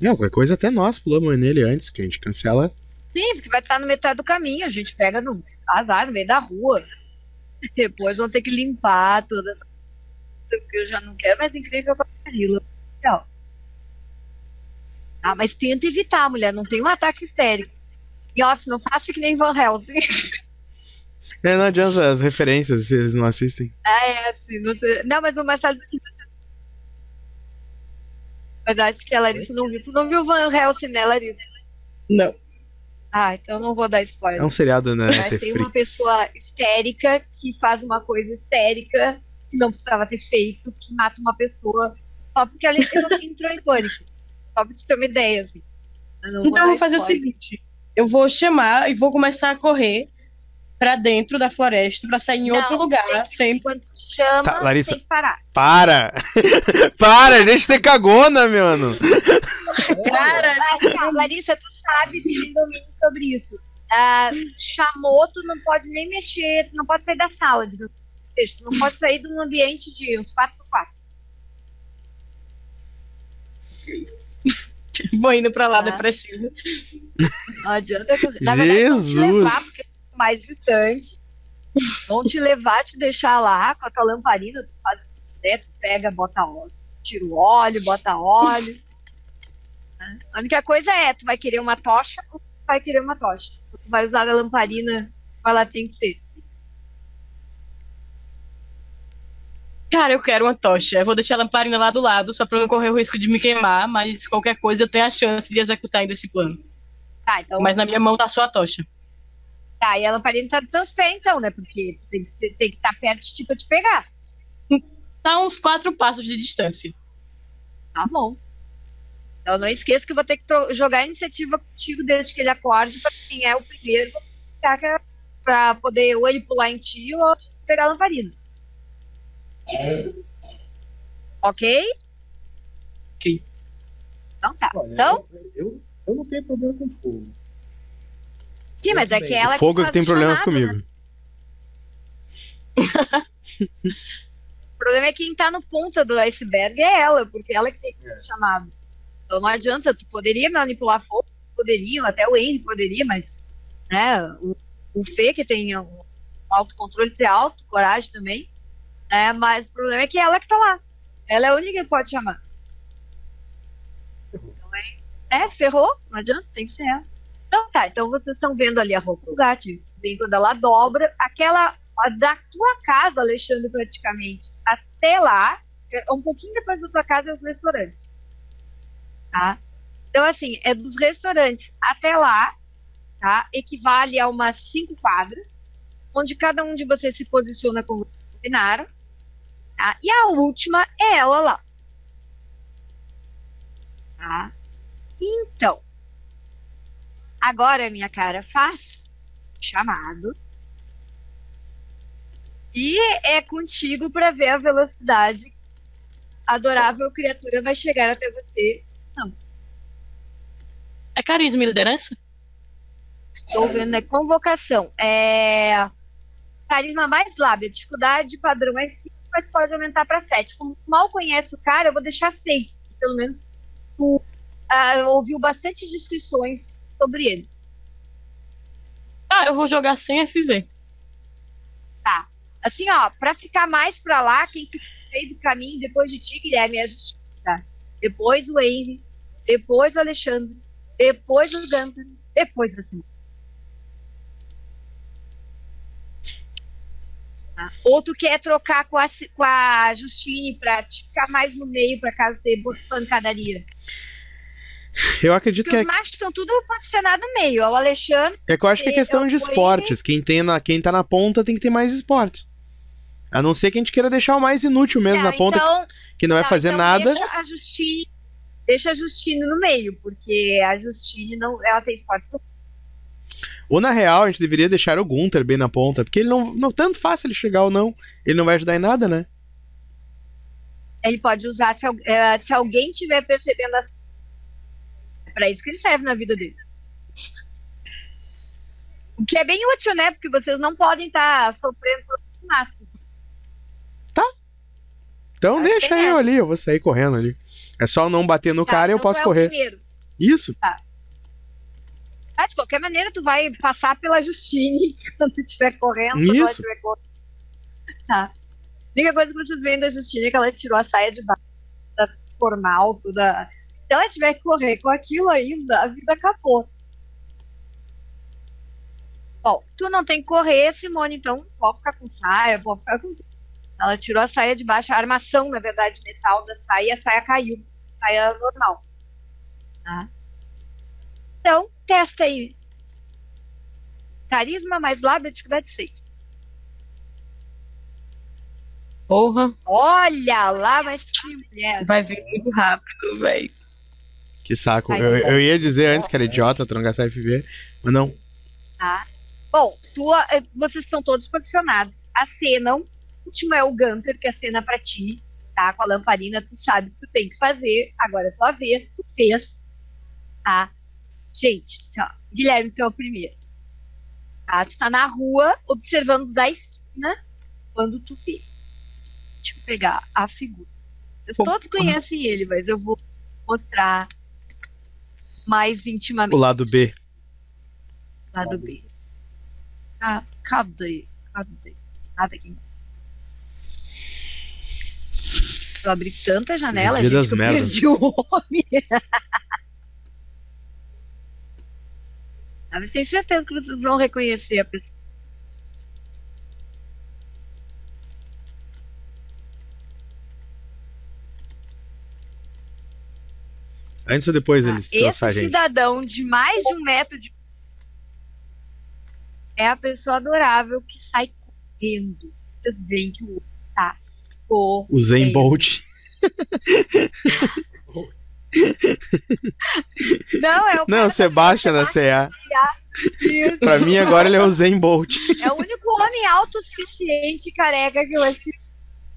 Não, qualquer coisa até nós pulamos nele antes, que a gente cancela.
Sim, porque vai estar no metade do caminho. A gente pega no azar, no meio da rua. Depois vão ter que limpar toda essa coisa, porque eu já não quero mais incrível com a Marila. Ah, mas tenta evitar, mulher. Não tem um ataque histérico. E off, não faça que nem Van Helsing.
É, não adianta as referências se eles não assistem.
Ah, é assim, não sei. Não, mas o Marcelo disse que. Mas acho que a Larissa não viu. Tu não viu Van Helsing, né, Larissa?
Não.
Ah, então eu não vou dar spoiler.
É um seriado na
Mas tem uma pessoa histérica que faz uma coisa histérica que não precisava ter feito, que mata uma pessoa só porque ela entrou, entrou em pânico. Só pra te ter uma ideia, assim.
Então eu
dar
vou fazer o
spoiler.
seguinte: eu vou chamar e vou começar a correr pra dentro da floresta pra sair em
Não,
outro lugar,
tem que-
sem
Quando tu chama,
Tá, Larissa.
tem que parar.
Para! Para, deixa de ter cagona, meu mano.
Cara,
Larissa, Larissa, tu sabe, tem domínio sobre isso. Ah, chamou, tu não pode nem mexer, tu não pode sair da sala, de tu não pode sair de um ambiente de uns 4x4.
vou indo pra lá
Tá.
depressiva.
Não adianta. Na verdade, vão te
Jesus.
levar, porque é mais distante. Vão te levar, te deixar lá com a tua lamparina, tu faz o que tu quiser, tu pega, bota óleo, tira o óleo, bota óleo. né? A única coisa é, tu vai querer uma tocha ou tu vai querer uma tocha. Tu vai usar a lamparina, como ela tem que ser.
Cara, eu quero uma tocha. Eu vou deixar a lamparina lá do lado, só pra eu não correr o risco de me queimar, mas qualquer coisa eu tenho a chance de executar ainda esse plano.
Tá, então.
Mas na minha mão tá só a tocha.
Tá, e a lamparina tá nos teus pés, então, né? Porque tem que ser- tem que estar perto de ti pra te pegar.
Tá uns quatro passos de distância.
Tá bom. Então não esqueça que eu vou ter que jogar a iniciativa contigo desde que ele acorde pra quem é o primeiro pra poder ou ele pular em ti ou pegar a lamparina. Ok?
Ok.
Então tá.
Olha,
Então,
eu, eu, eu não tenho problema com fogo.
sim, mas é que ela
o fogo é que tem problemas comigo.
né? O problema é quem tá no ponta do iceberg é ela, porque ela que tem que ser chamado. Então não adianta, tu poderia manipular fogo, poderiam, até o Henry poderia, mas né, o, o Fê que tem um autocontrole tem alto, coragem também. É, mas o problema é que ela que tá lá. Ela é a única que pode chamar. Então é, é, ferrou, não adianta, tem que ser ela. Então tá, então vocês estão vendo ali a roupa do gato, vocês veem quando ela dobra, aquela da tua casa, Alexandre, praticamente, até lá, é um pouquinho depois da tua casa, é os restaurantes. Tá? Então, assim, é dos restaurantes até lá, tá? Equivale a umas cinco quadras, onde cada um de vocês se posiciona como combinaram. Tá? E a última é ela lá. Tá? Então, agora, minha cara, faz chamado. E é contigo para ver a velocidade adorável criatura vai chegar até você.
É carisma e liderança?
Estou vendo, é convocação. É carisma mais lábio. Dificuldade padrão é 5, mas pode aumentar para 7. Como mal conhece o cara, eu vou deixar 6. Pelo menos tu ah, ouviu bastante descrições sobre ele.
Ah, eu vou jogar sem FV.
Assim, ó, pra ficar mais pra lá, quem fica no meio do caminho depois de ti, Guilherme, é a Justiça. tá? Depois o Henry, depois o Alexandre, depois o Gunter, depois a Simone. Tá? Ou tu quer trocar com a, com a Justine pra te ficar mais no meio, pra caso ter pancadaria.
Eu acredito
Porque
que é,
os machos estão tudo posicionados no meio. O Alexandre,
é que eu acho que é
é
questão de esportes. Quem, tem na, quem tá na ponta tem que ter mais esportes. A não ser que a gente queira deixar o mais inútil mesmo
é,
na ponta,
então,
que não vai
Tá,
fazer
então
nada.
Deixa a Justine, deixa a Justine no meio, porque a Justine não, ela tem esporte.
Ou na real, a gente deveria deixar o Gunter bem na ponta, porque ele não, não tanto faz ele chegar ou não. Ele não vai ajudar em nada, né?
Ele pode usar se, eh, se alguém tiver percebendo as. É pra isso que ele serve na vida dele. O que é bem útil, né? Porque vocês não podem estar sofrendo por máximo.
Então
Ah,
deixa
tem
eu
essa.
ali, eu vou sair correndo ali. É só não bater no
Tá,
cara e eu
então
posso
é o
correr. Isso.
Ah, de qualquer maneira, tu vai passar pela Justine quando tu estiver correndo. quando
Isso.
estiver correndo. Tá. A única coisa que vocês veem da Justine é que ela tirou a saia de baixo, da formal, toda. Se ela tiver que correr com aquilo ainda, a vida acabou. Bom, tu não tem que correr, Simone, então pode ficar com saia, pode ficar com tudo. Ela tirou a saia de baixo, a armação, na verdade, metal da saia, a saia caiu. Saia normal. Tá? Então, testa aí. Carisma mais lábia, dificuldade 6.
Porra,
Olha lá, mas que mulher.
vai vir muito rápido, velho.
Que saco. Eu, eu ia dizer antes que era idiota não gastar FV, mas não.
Tá? Bom, tua, eh, vocês estão todos posicionados. A cena, o último é o Gunter, que é a cena pra ti, tá? Com a lamparina, tu sabe que tu tem que fazer. Agora é tua vez, tu fez. Tá? Gente, assim, ó, Guilherme, tu é o primeiro. Tá? Tu tá na rua, observando da esquina, quando tu vê. Deixa eu pegar a figura. Todos conhecem ele, mas eu vou mostrar mais intimamente.
O lado B.
Lado B. Ah, cadê? Cadê? Nada aqui. Eu abri tanta janela, gente, que eu perdi o homem. Mas tenho certeza que vocês vão reconhecer a pessoa.
Antes ou depois
Ah,
eles
Esse
a gente?
cidadão de mais de um metro de. É a pessoa adorável que sai correndo. Vocês veem que o outro tá correndo.
O Zen. Bolt.
Não, é o
Não, Sebastian da CA. Pra mim agora ele é o Zen Bolt.
É o único homem autossuficiente careca que eu acho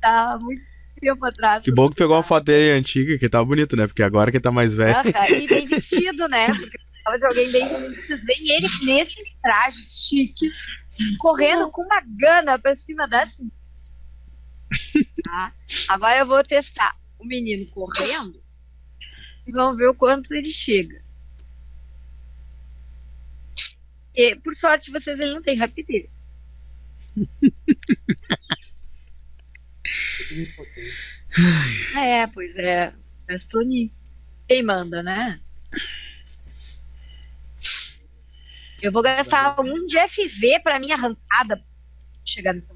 tá há muito tempo atrás.
Que bom que pegou uma foto dele antiga, que tá bonito, né? Porque agora que tá mais velho.
E bem vestido, né? Porque eu precisava de alguém bem vestido. Vocês veem ele nesses trajes chiques, correndo com uma gana pra cima da. Tá? Agora eu vou testar o menino correndo e vamos ver o quanto ele chega. E, por sorte, vocês ele não tem rapidez. É, pois é. Gastou nisso. Quem manda, né? Eu vou gastar um de FV pra minha arrancada chegar nessa.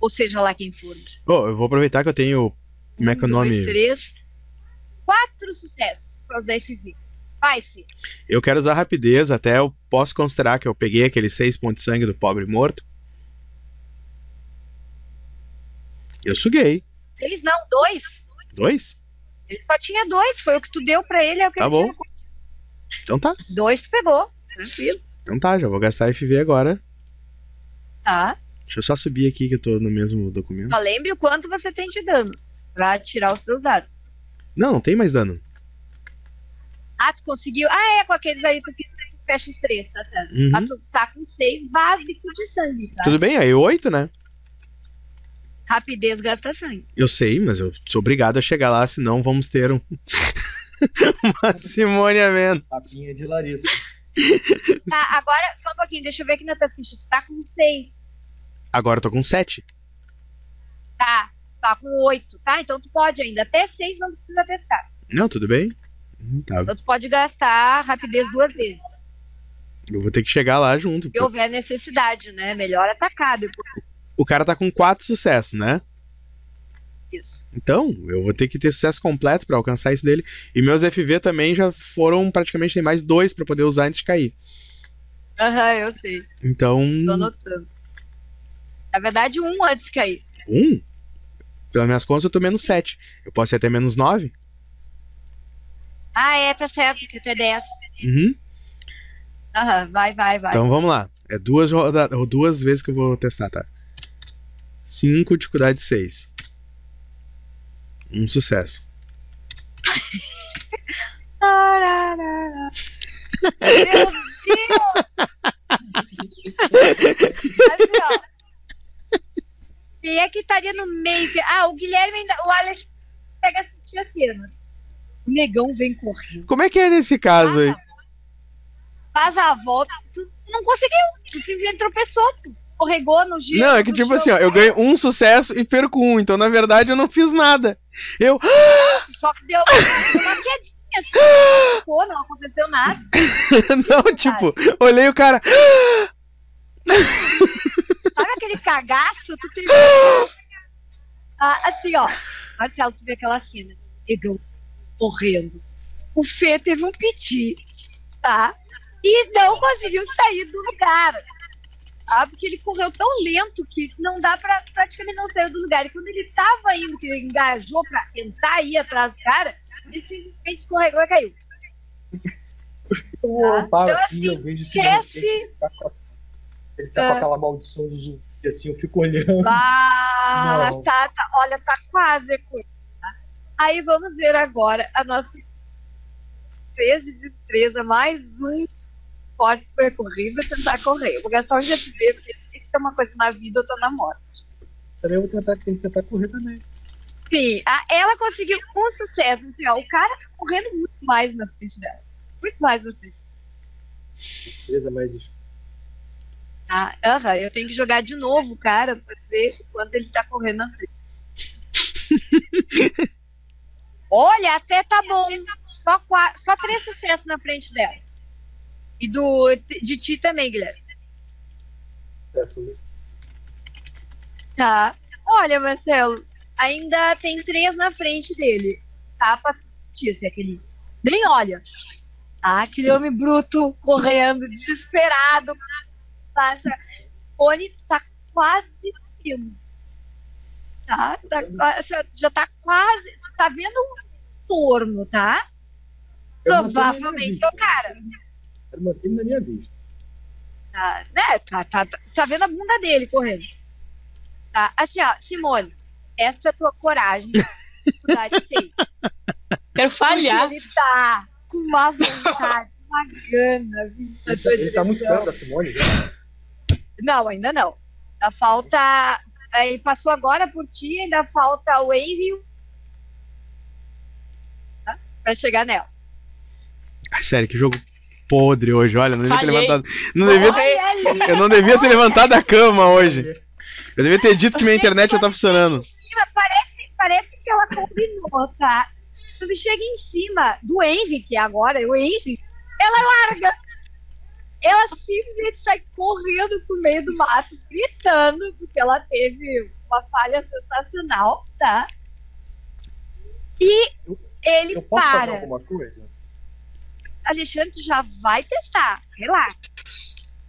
Ou seja lá quem for.
Ô, eu vou aproveitar que eu tenho. Como é que é o nome?
Dois, três. Quatro sucessos por causa da FV. Vai, se.
Eu quero usar rapidez, até eu posso considerar que eu peguei aqueles seis pontos de sangue do pobre morto. Eu suguei.
Seis não, dois.
Dois?
Ele só tinha dois. Foi o que tu deu pra ele, é o que
Tá
ele
bom.
tinha.
Então tá.
Dois tu pegou. Tranquilo.
Então tá, já vou gastar FV agora.
Tá.
Deixa eu só subir aqui que eu tô no mesmo documento.
Só lembre o quanto você tem de dano. Pra tirar os teus dados.
Não, não tem mais dano.
Ah, tu conseguiu. Ah, é, com aqueles aí tu fecha os três, tá certo?
Uhum.
Ah, tu tá com seis básicos de sangue, tá?
Tudo bem, aí oito, né?
Rapidez gasta sangue.
Eu sei, mas eu sou obrigado a chegar lá, senão vamos ter um. Uma Simone a menos.
Papinha de Larissa.
Tá, agora, só um pouquinho, deixa eu ver aqui na tua ficha. Tu tá com 6.
Agora eu tô com 7.
Tá, com 8, tá? Então tu pode ainda. Até 6 não precisa testar.
Não, tudo bem? Hum, Tá.
Então tu pode gastar rapidez duas vezes.
Eu vou ter que chegar lá junto.
Se houver necessidade, né? Melhor atacar depois
O cara tá com 4 sucessos, né?
disso.
Então, eu vou ter que ter sucesso completo pra alcançar isso dele. E meus FV também já foram praticamente tem mais dois pra poder usar antes de cair.
Aham, eu sei.
Então,
Tô anotando. Na verdade, um antes que cair.
um. Pelas minhas contas, eu tô menos 7. Eu posso ir até menos 9?
Ah, é, tá certo, que tu é 10.
Uhum.
Aham, vai, vai, vai.
Então vamos lá. É duas, roda... duas vezes que eu vou testar, tá? 5, dificuldade 6. Um sucesso.
Meu Deus! Assim, ó. Quem é que estaria no meio? Ah, o Guilherme ainda. O Alex pega assistir a cena. O negão vem correndo.
Como é que é nesse caso aí?
Faz a volta. Tu não conseguiu. Tu simplesmente tropeçou. Tu escorregou no giro.
Não, é que tipo assim, ó, eu ganho um sucesso e perco um. Então, na verdade, eu não fiz nada. Eu.
Só que deu uma quedinha. Assim. Pô, não aconteceu nada.
não, tipo, olhei o cara.
Aquele cagaço? Tu teve. Ah, assim, ó. Marcelo, tu vê aquela cena. Negão correndo. O Fê teve um piti, tá? E não conseguiu sair do lugar. Ah, porque ele correu tão lento que não dá pra. praticamente não saiu do lugar. E quando ele tava indo, que ele engajou pra tentar ir atrás do cara, ele simplesmente escorregou e caiu.
Eu
Tá. Então,
assim,
assim,
eu vejo esse
esquece-
ele tá com, ele tá com aquela maldição do zumbi, assim, eu fico olhando.
Ah, tá, tá. Olha, tá quase. tá? Aí vamos ver agora a nossa 3 de destreza, mais um forte percorrido tentar correr. Eu vou gastar um GP, porque se tem uma coisa na vida, eu tô na morte.
Também eu vou tentar, tem que tentar correr também.
Sim, a- ela conseguiu um sucesso. Assim, ó, o cara tá correndo muito mais na frente dela. Muito mais na frente.
Beleza, mas
Ah, aham, eu tenho que jogar de novo, cara, pra ver quanto ele tá correndo na frente. Olha, até tá bom. Só, qua- só três sucessos na frente dela. E do de ti também, Guilherme.
né?
Tá. Olha, Marcelo, ainda tem três na frente dele. Tá passando notícia, aquele. Nem olha. Tá, aquele homem bruto correndo, desesperado. Sasha. Oni tá quase indo. Tá? tá já tá quase. Tá vendo um torno, tá?
Eu
Provavelmente é o cara.
Eu mantenho ele na minha vista.
Tá, né? Tá, tá, tá, tá vendo a bunda dele correndo. Tá? Assim, ó, Simone, esta é a tua coragem.
Quero falhar.
Porque Ele tá com uma vontade, uma gana. na
Ele tá, ele tá muito perto da Simone já.
Não, ainda não. Ainda falta. Ele passou agora por ti, ainda falta o Avery. Tá? Pra chegar nela.
Ai, sério, que jogo podre hoje. Olha, não devia ter levantado. Não devia ter- eu não devia ter levantado da cama hoje. Eu devia ter dito que minha internet já tá funcionando.
Parece, parece que ela combinou, tá? Quando chega em cima do Henrique agora, o Henrique, ela larga. Ela simplesmente sai correndo pro meio do mato, gritando, porque ela teve uma falha sensacional, tá? E ele
Eu posso fazer
para.
alguma coisa?
Alexandre, tu já vai testar. Relaxa.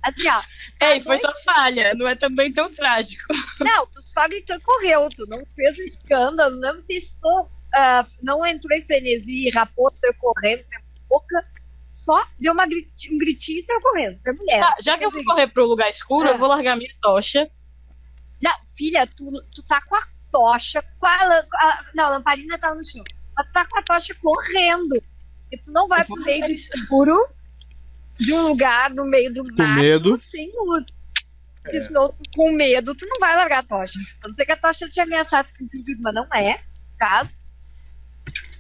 Assim, ó.
Ei, foi só falha. Não é também tão trágico.
Não, tu só gritou e correu. Tu não fez um escândalo, não testou, ah, não entrou em frenesi, rapou, saiu correndo, boca. Só deu uma griti- um gritinho e saiu correndo. Pra mulher.
Tá, já que eu vou correr pro lugar escuro,
Ah.
eu vou largar minha tocha.
Não, filha, tu, tu tá com a tocha, com a, a- Não, a lamparina tá no chão. Mas tu tá com a tocha correndo. E tu não vai
Eu
pro meio do escuro de um lugar no meio do
Com
mato
medo.
sem luz. Porque senão, com medo, tu não vai largar a tocha. A não ser que a tocha te ameaçasse com perigo, mas não é, no caso.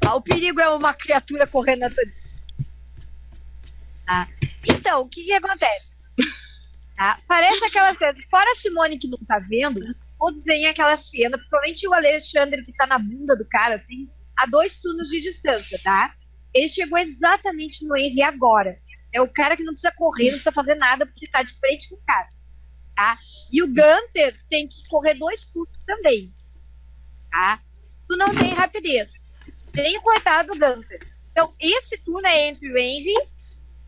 Ah, o perigo é uma criatura correndo na tua. Tá? Então, o que, que acontece? Tá? Parece aquelas coisas. Fora a Simone que não tá vendo, todos veem aquela cena, principalmente o Alexandre que tá na bunda do cara, assim, a dois turnos de distância, tá? Ele chegou exatamente no Henry agora. É o cara que não precisa correr, não precisa fazer nada, porque tá de frente com o cara. Tá? E o Gunter tem que correr dois turnos também. Tá? Tu não tem rapidez. Nem o coitado do Gunter. Então, esse turno é entre o Henry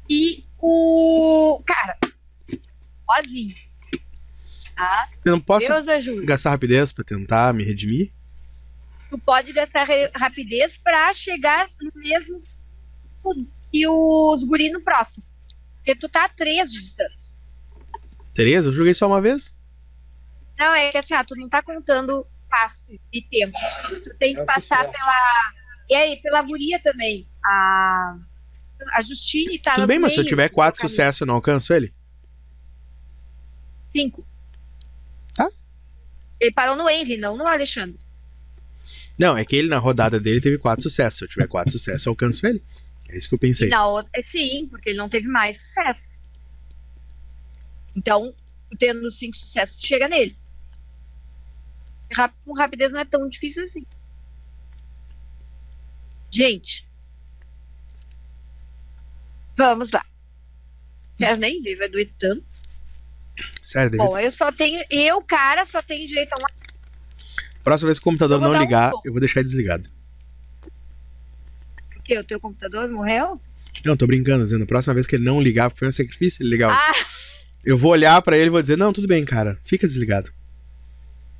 e o. Cara, sozinho. Tá?
Eu não posso
Deus ajude.
gastar rapidez pra tentar me redimir?
tu pode gastar rapidez pra chegar no mesmo que os guri no próximo. Porque tu tá a três de distância.
Tereza, eu joguei só uma vez?
Não, é que assim, ah, tu não tá contando passo e tempo. Tu tem que
É
passar pela. E aí, pela guria também. A, a Justine tá
Tudo bem, mas se eu tiver quatro sucessos, eu não alcanço ele?
Cinco.
Tá.
Ele parou no Henry, não no Alexandre.
Não, é que ele na rodada dele teve quatro sucessos. Se eu tiver quatro sucessos, eu alcanço ele. É isso que eu pensei.
Outra, é, sim, porque ele não teve mais sucesso. Então, tendo cinco sucessos, tu chega nele. Com rapidez não é tão difícil assim. Gente. Vamos lá. Quero nem vai doer tanto.
Sério, deve...
Bom, eu só tenho. Eu, cara, só tenho direito a uma.
próxima vez que o computador não
um
ligar,
som.
eu vou deixar desligado.
Porque o teu computador morreu?
Não, tô brincando, dizendo. Próxima vez que ele não ligar, foi um sacrifício ele ligar.
Ah,
Eu vou olhar pra ele e vou dizer: Não, tudo bem, cara, fica desligado.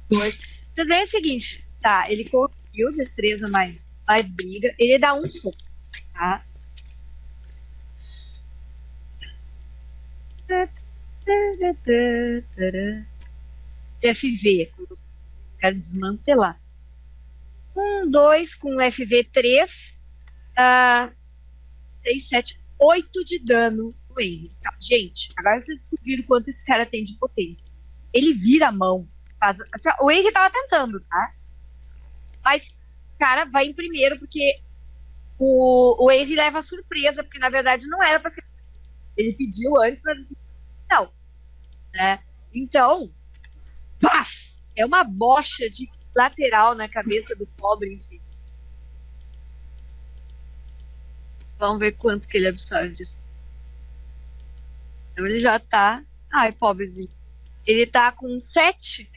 Dois. Vocês veem o seguinte, tá? Ele conseguiu destreza mais, mais briga, ele dá um soco, tá? FV, quero desmantelar. Um, dois, com FV3, ah, seis, sete, oito de dano no Henry. Gente, agora vocês descobriram quanto esse cara tem de potência. Ele vira a mão, faz- assim, o Henry tava tentando, tá? Mas, cara, vai em primeiro, porque o, o Henry leva surpresa, porque na verdade não era pra ser. Ele pediu antes, mas assim, não. Né? Então, paf! É uma bocha de lateral na cabeça do pobre em si. Vamos ver quanto que ele absorve disso. Então ele já tá. Ai, pobrezinho. Ele tá com 7.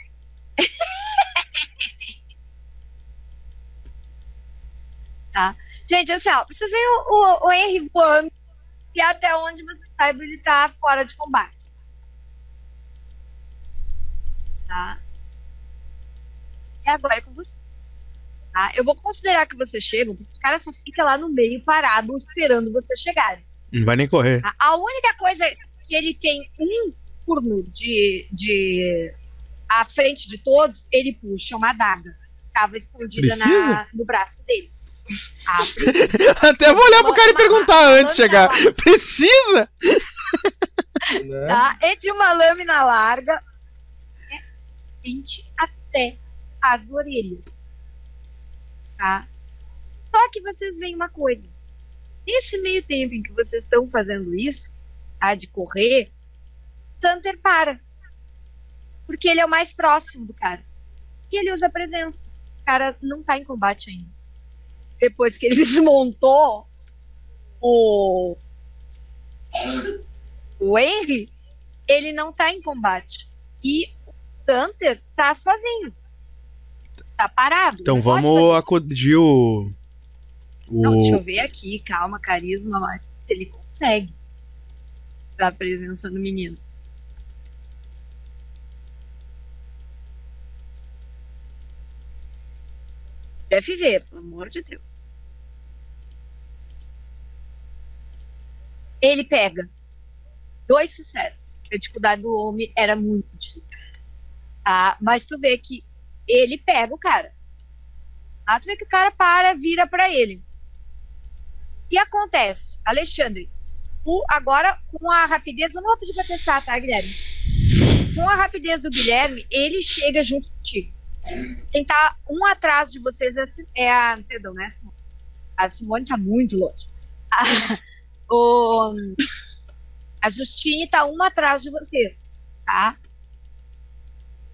tá? Gente, assim, ó, vocês veem o, o, o Henry voando e até onde você saiba ele tá fora de combate. Tá? E agora é com você. Tá? Eu vou considerar que vocês chegam, porque os caras só ficam lá no meio parado esperando vocês chegarem.
Não vai nem correr.
A- A única coisa que ele tem um turno de, de à frente de todos, ele puxa uma adaga. Tava escondida na- no braço dele. Ah.
Até vou olhar pro cara e perguntar antes de chegar. Precisa?
Né?
Tá? É de uma lâmina larga até as orelhas. Tá? Só que vocês veem uma coisa. Nesse meio tempo em que vocês estão fazendo isso, tá, de correr, Tanter para. Porque ele é o mais próximo do cara. E ele usa a presença. O cara não tá em combate ainda. Depois que ele desmontou o. O Henry, ele não tá em combate. E o Tanter tá sozinho. Tá parado.
Então vamos acudir o.
não, deixa eu
O.
ver aqui, calma, carisma, mas ele consegue dar presença no menino. FV, pelo amor de Deus. Ele pega dois sucessos. A dificuldade do homem era muito difícil. Tá? Mas tu vê que ele pega o cara. Ah, tu vê que o cara para, vira pra ele. E acontece, Alexandre, o, agora com a rapidez, eu não vou pedir pra testar, tá, Guilherme? Com a rapidez do Guilherme, ele chega junto contigo. Quem tá um atrás de vocês é é a perdão, né, Simone? A Simone tá muito longe. A- o, A Justine tá uma atrás de vocês, tá?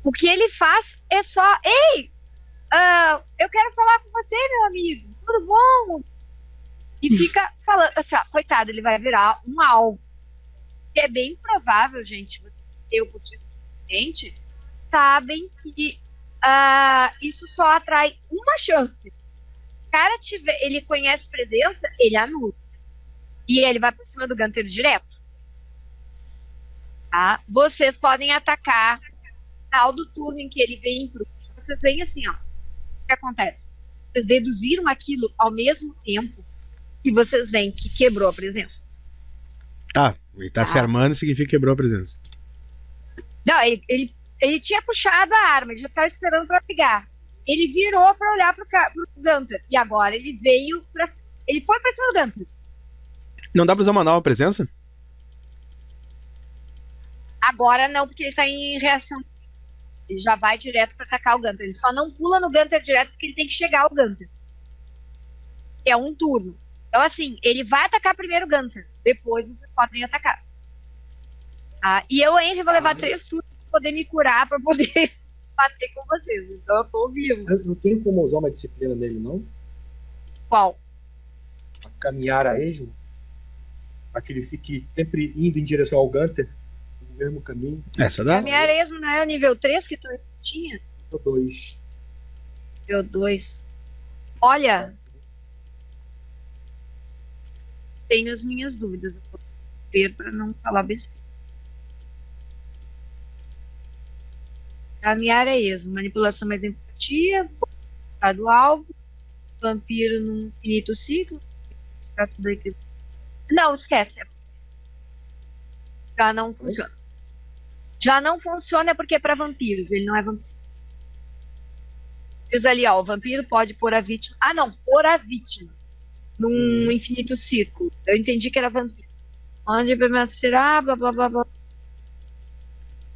O que ele faz é só, ei, ah, eu quero falar com você, meu amigo. Tudo bom? E fica falando, assim, ó, coitado, ele vai virar um alvo. Que é bem provável, gente, você ter o sabem que ah, isso só atrai uma chance. Se o cara tiver, ele conhece presença, ele anula. E ele vai por cima do Gunter direto. Tá? Vocês podem atacar final do turno em que ele vem pro. Vocês veem assim, ó. O que acontece? Vocês deduziram aquilo ao mesmo tempo que vocês veem que quebrou a presença.
Ah, ele tá se
Ah.
armando significa que quebrou a presença.
Não, ele, ele, ele tinha puxado a arma, ele já tava esperando pra pegar. Ele virou pra olhar pro, ca- pro Gunter. E agora ele veio pra. Ele foi pra cima do Gunter.
Não dá pra usar uma nova presença?
Agora não, porque ele tá em reação. Ele já vai direto pra atacar o Gunter. Ele só não pula no Gunter direto porque ele tem que chegar ao Gunter. É um turno. Então, assim, ele vai atacar primeiro o Gunter. Depois vocês podem atacar. Ah, e eu, Henry, vou levar três turnos poder me curar, pra poder bater com vocês. Então eu tô vivo.
Eu não tenho como usar uma disciplina nele, não?
Qual?
Pra caminhar a esmo. Pra que ele fique sempre indo em direção ao Gunter. No mesmo caminho.
Essa dá?
A minha Aresmo não é o nível 3 que tu tinha?
Ou dois.
Nível 2. Olha, tenho as minhas dúvidas. Eu vou ver pra não falar besteira. A minha área é esmo. Manipulação mais empatia, focar do alvo, vampiro num infinito ciclo. Ficar tudo aqui. Não, esquece. Já não funciona. Já não funciona porque é pra vampiros, ele não é vampiro. Diz ali, ó, o vampiro pode pôr a vítima. Ah, não, pôr a vítima num infinito círculo. Eu entendi que era vampiro. Onde permanecerá, blá blá blá blá.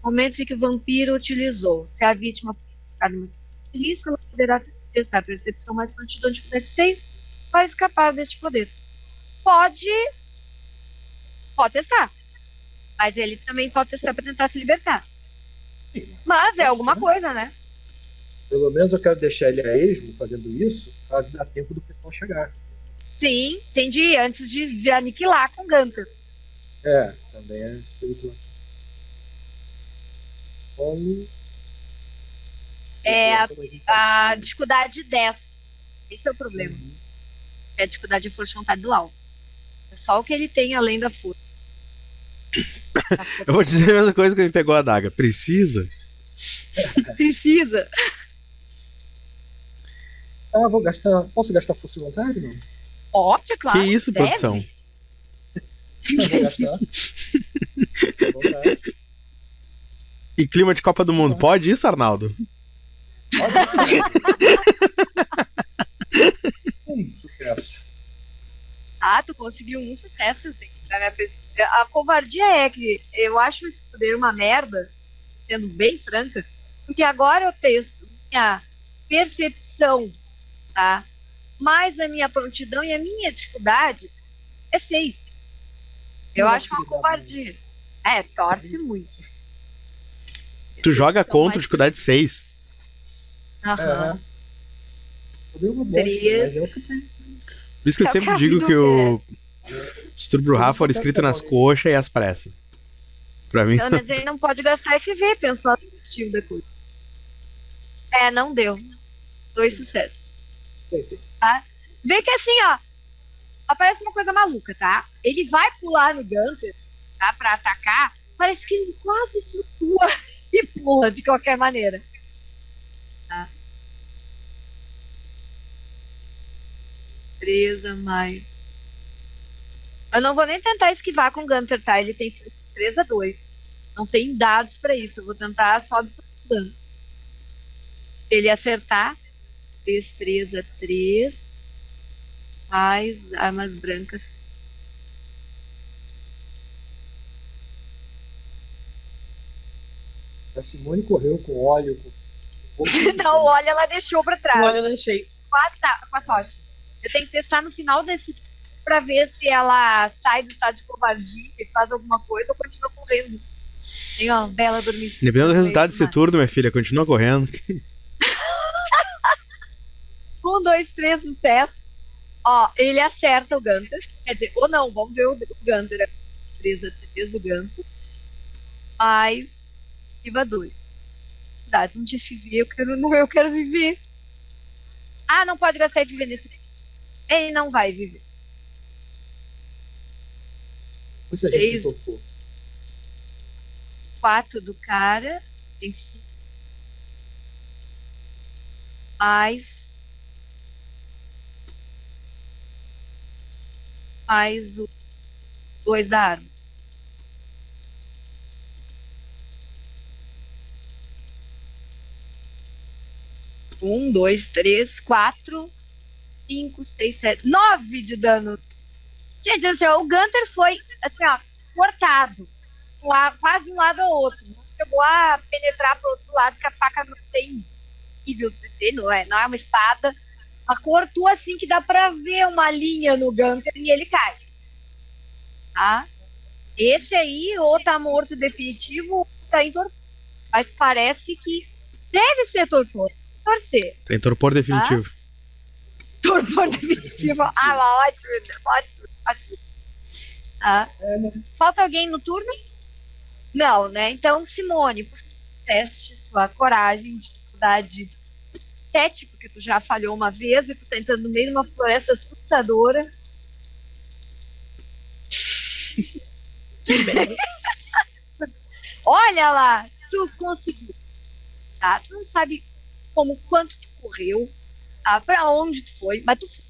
Momentos em que o vampiro utilizou. Se a vítima for identificada de risco, ela poderá testar a percepção mais prontidão de poder de 6 para escapar deste poder. Pode. Pode testar. Mas ele também pode testar para tentar se libertar. Mas é alguma coisa, né?
Pelo menos eu quero deixar ele a esmo fazendo isso pra dar tempo do pessoal chegar.
Sim, entendi. Antes de, de aniquilar com o Gunter.
É, também é muito.
É, A dificuldade 10. Esse é o problema. É a dificuldade de força de vontade do alvo. É só o que ele tem além da força.
Eu vou dizer a mesma coisa que ele pegou a adaga. Precisa?
Precisa.
Ah, vou gastar. Posso gastar força de vontade? Não?
Ótimo, claro.
que isso,
deve.
produção?
Não, vou gastar.
E clima de Copa do Mundo, pode isso, Arnaldo?
Hum, sucesso.
Ah, tu conseguiu um sucesso. Dar minha pesquisa. A covardia é que eu acho esse poder uma merda, sendo bem franca, porque agora eu testo minha percepção, tá? Mais a minha prontidão e a minha dificuldade é seis. Eu
Não
acho uma covardia. É, torce muito.
Tu joga
São
contra
mais-
dificuldade 6.
Aham.
É.
Três.
mas é.
Por isso que eu
É
sempre digo que o Stubro Rafa foram escrito nas coxas e as pressas. Pra mim,
Pelo menos ele não pode gastar FV, pensa no positivo depois. É, não deu. Dois sucessos. Tá? Vê que assim, ó, aparece uma coisa maluca, tá? Ele vai pular no Gunter, tá? Pra atacar, parece que ele quase flutua e pula de qualquer maneira. Tá? Três a mais. Eu não vou nem tentar esquivar com o Gunter, tá? Ele tem 3 a 2. Não tem dados pra isso. Eu vou tentar só absorver dano. Ele acertar, destreza 3 mais armas brancas.
A Simone correu com óleo. Com...
Não, olha, ela deixou pra trás.
Olha, eu deixei.
Com a, ta- com a tocha. Eu tenho que testar no final desse pra ver se ela sai do estado de covardia e faz alguma coisa ou continua correndo. Tem uma bela dormida.
Dependendo do resultado desse turno, minha filha, continua correndo.
Um, dois, três, sucesso. Ó, ele acerta o Gunter. Quer dizer, ou não, vamos ver o, o Gunter. 3 a 3 do Gunter. Mais. Viva 2. Dados um de FV, eu quero, não, eu quero viver. Ah, não pode gastar FV nesse. Ele não vai viver.
Muita gente
Seis.
se tocou.
4 do cara. Tem 5. Mais. Mais o 2 da arma. Um, dois, três, quatro, cinco, seis, sete, nove de dano. Gente, assim, ó, o Gunter foi, assim, ó, cortado quase um lado ao outro. Não chegou a penetrar para outro lado, que a faca não tem nível CC, não é, não é uma espada. Mas cortou assim que dá para ver uma linha no Gunter e ele cai. Tá? Esse aí, ou tá morto definitivo, ou tá torpor. Mas parece que deve ser torpor. Torcer.
Tem torpor definitivo.
Torpor definitivo. Ah, ótimo, ótimo, ótimo. Tá? Falta alguém no turno? Não, né? Então, Simone, teste sua coragem, dificuldade 7, porque tu já falhou uma vez e tu tá entrando no meio de uma floresta assustadora. Olha lá, tu conseguiu. Tá? Tu não sabe como quanto tu correu, tá? Pra onde tu foi, mas tu foi.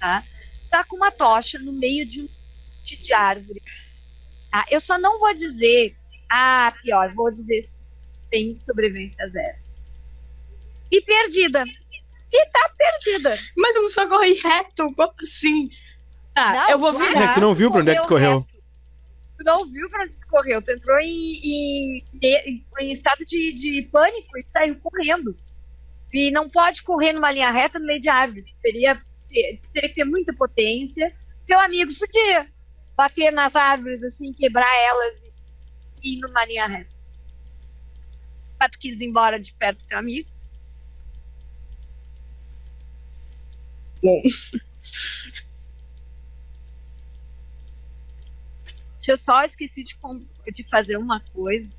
Tá? Tá com uma tocha no meio de um monte de árvore. Tá? Eu só não vou dizer. Ah, pior, vou dizer se tem sobrevivência zero. E perdida. E tá perdida.
Mas eu não só corri reto, como assim? Tá,
Não,
eu vou virar.
É que tu não viu pra onde é que tu correu.
reto. Tu não viu pra onde tu correu. Tu entrou em, em, em- em estado de, de pânico e saiu correndo. E não pode correr numa linha reta no meio de árvores. Teria, ter- teria que ter muita potência. Teu amigo podia bater nas árvores, assim, quebrar elas e ir numa linha reta. Mas tu quis ir embora de perto do teu amigo.
Bom.
Deixa eu só esqueci de, de fazer uma coisa.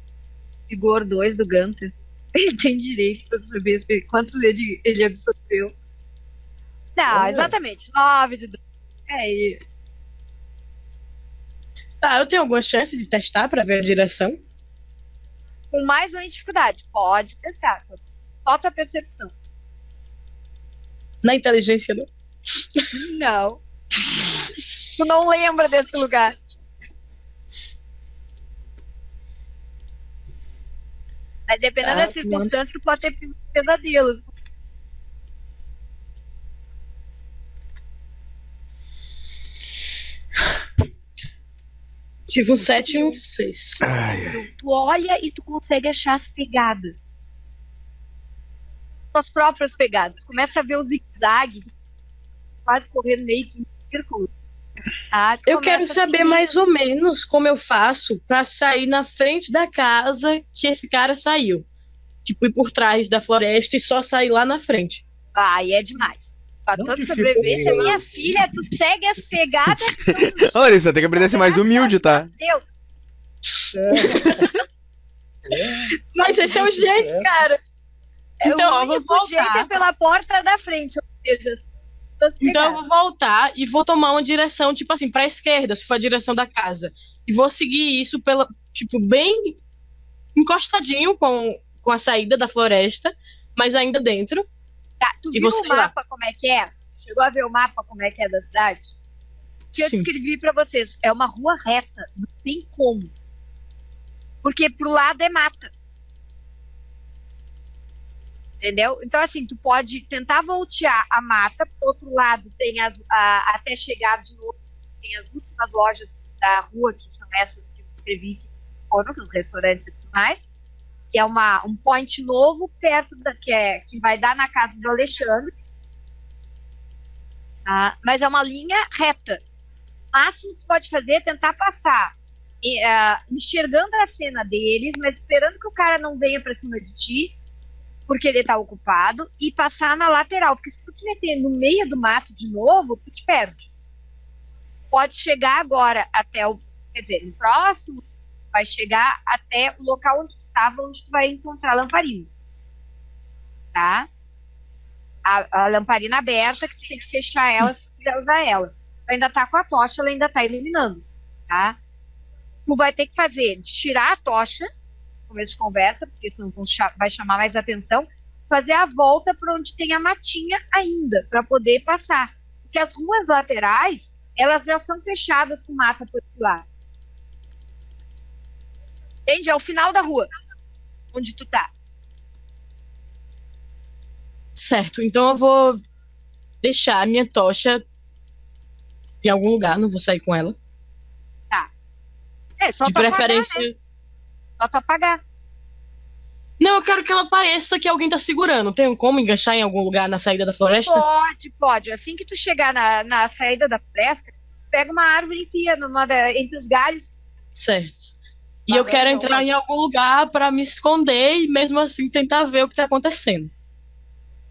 Vigor 2 do Gunter. Ele tem direito pra saber quantos ele, ele absorveu. Não,
Olha.
exatamente. 9 de dano. É isso.
Tá, eu tenho alguma chance de testar pra ver a direção?
Com mais uma dificuldade. Pode testar. Falta a percepção.
Na inteligência, não.
Não. tu não lembra desse lugar. Mas dependendo
Tá,
das circunstâncias, tu pode ter pesadelos.
Tive um 7 e um 6.
Ai, ai.
Tu olha e tu consegue achar as pegadas. As próprias pegadas. Começa a ver o zigue-zague, quase correndo meio que em círculo. Tu
Eu quero
a
saber
seguir.
mais ou menos como eu faço pra sair na frente da casa que esse cara saiu. Tipo, ir por trás da floresta e só sair lá na frente.
Aí é demais. Pra
Não
sobrevivência,
não.
minha filha, tu segue as pegadas.
Ô, Larissa, tem que aprender a ser mais humilde, tá?
Deus,
Mas esse é o jeito, cara.
é
Então,
o
eu vou
único jeito
voltar.
é pela porta da frente. Ou seja,
Então eu vou voltar e vou tomar uma direção, tipo assim, pra esquerda, se for a direção da casa. E vou seguir isso pela, tipo, bem encostadinho com, com a saída da floresta, mas ainda dentro.
Tá, tu viu o
lá?
mapa como é que é? Chegou a ver o mapa como é que é da cidade? que eu
Sim.
descrevi pra vocês. É uma rua reta, não tem como. Porque pro lado é mata. Entendeu? Então, assim, tu pode tentar voltear a mata, pro outro lado tem as. a- até chegar de novo, tem as últimas lojas da rua, que são essas que eu descrevi, que foram, os restaurantes e tudo mais. Que é uma, um point novo, perto da. que, é, que vai dar na casa do Alexandre. Tá? Mas é uma linha reta. O máximo que pode fazer é tentar passar e, ah, enxergando a cena deles, mas esperando que o cara não venha pra cima de ti, porque ele tá ocupado, e passar na lateral. Porque se tu te meter no meio do mato de novo, tu te perde. Pode chegar agora até o. Quer dizer, no próximo, vai chegar até o local onde tu estava, onde tu vai encontrar a lamparina. Tá? A, a lamparina aberta, que tu tem que fechar ela se tu quiser usar ela. Tu ainda tá com a tocha, ela ainda tá iluminando. Tá? Tu vai ter que fazer, tirar a tocha, começo de conversa, porque senão vai chamar mais atenção, fazer a volta para onde tem a matinha ainda, para poder passar. Porque as ruas laterais, elas já são fechadas com mata por esse lado. Entende? É o final da rua, onde tu tá.
Certo, então eu vou deixar a minha tocha em algum lugar, não vou sair com ela.
É, só
de
apagar,
preferência.
né? Só tu apagar.
Não, eu quero que ela pareça que alguém tá segurando. Tem como enganchar em algum lugar na saída da floresta?
Pode, pode. Assim que tu chegar na, na saída da floresta, pega uma árvore e enfia numa da- entre os galhos.
Certo. E eu quero
então
entrar em algum lugar pra me esconder e mesmo assim tentar ver o que tá acontecendo.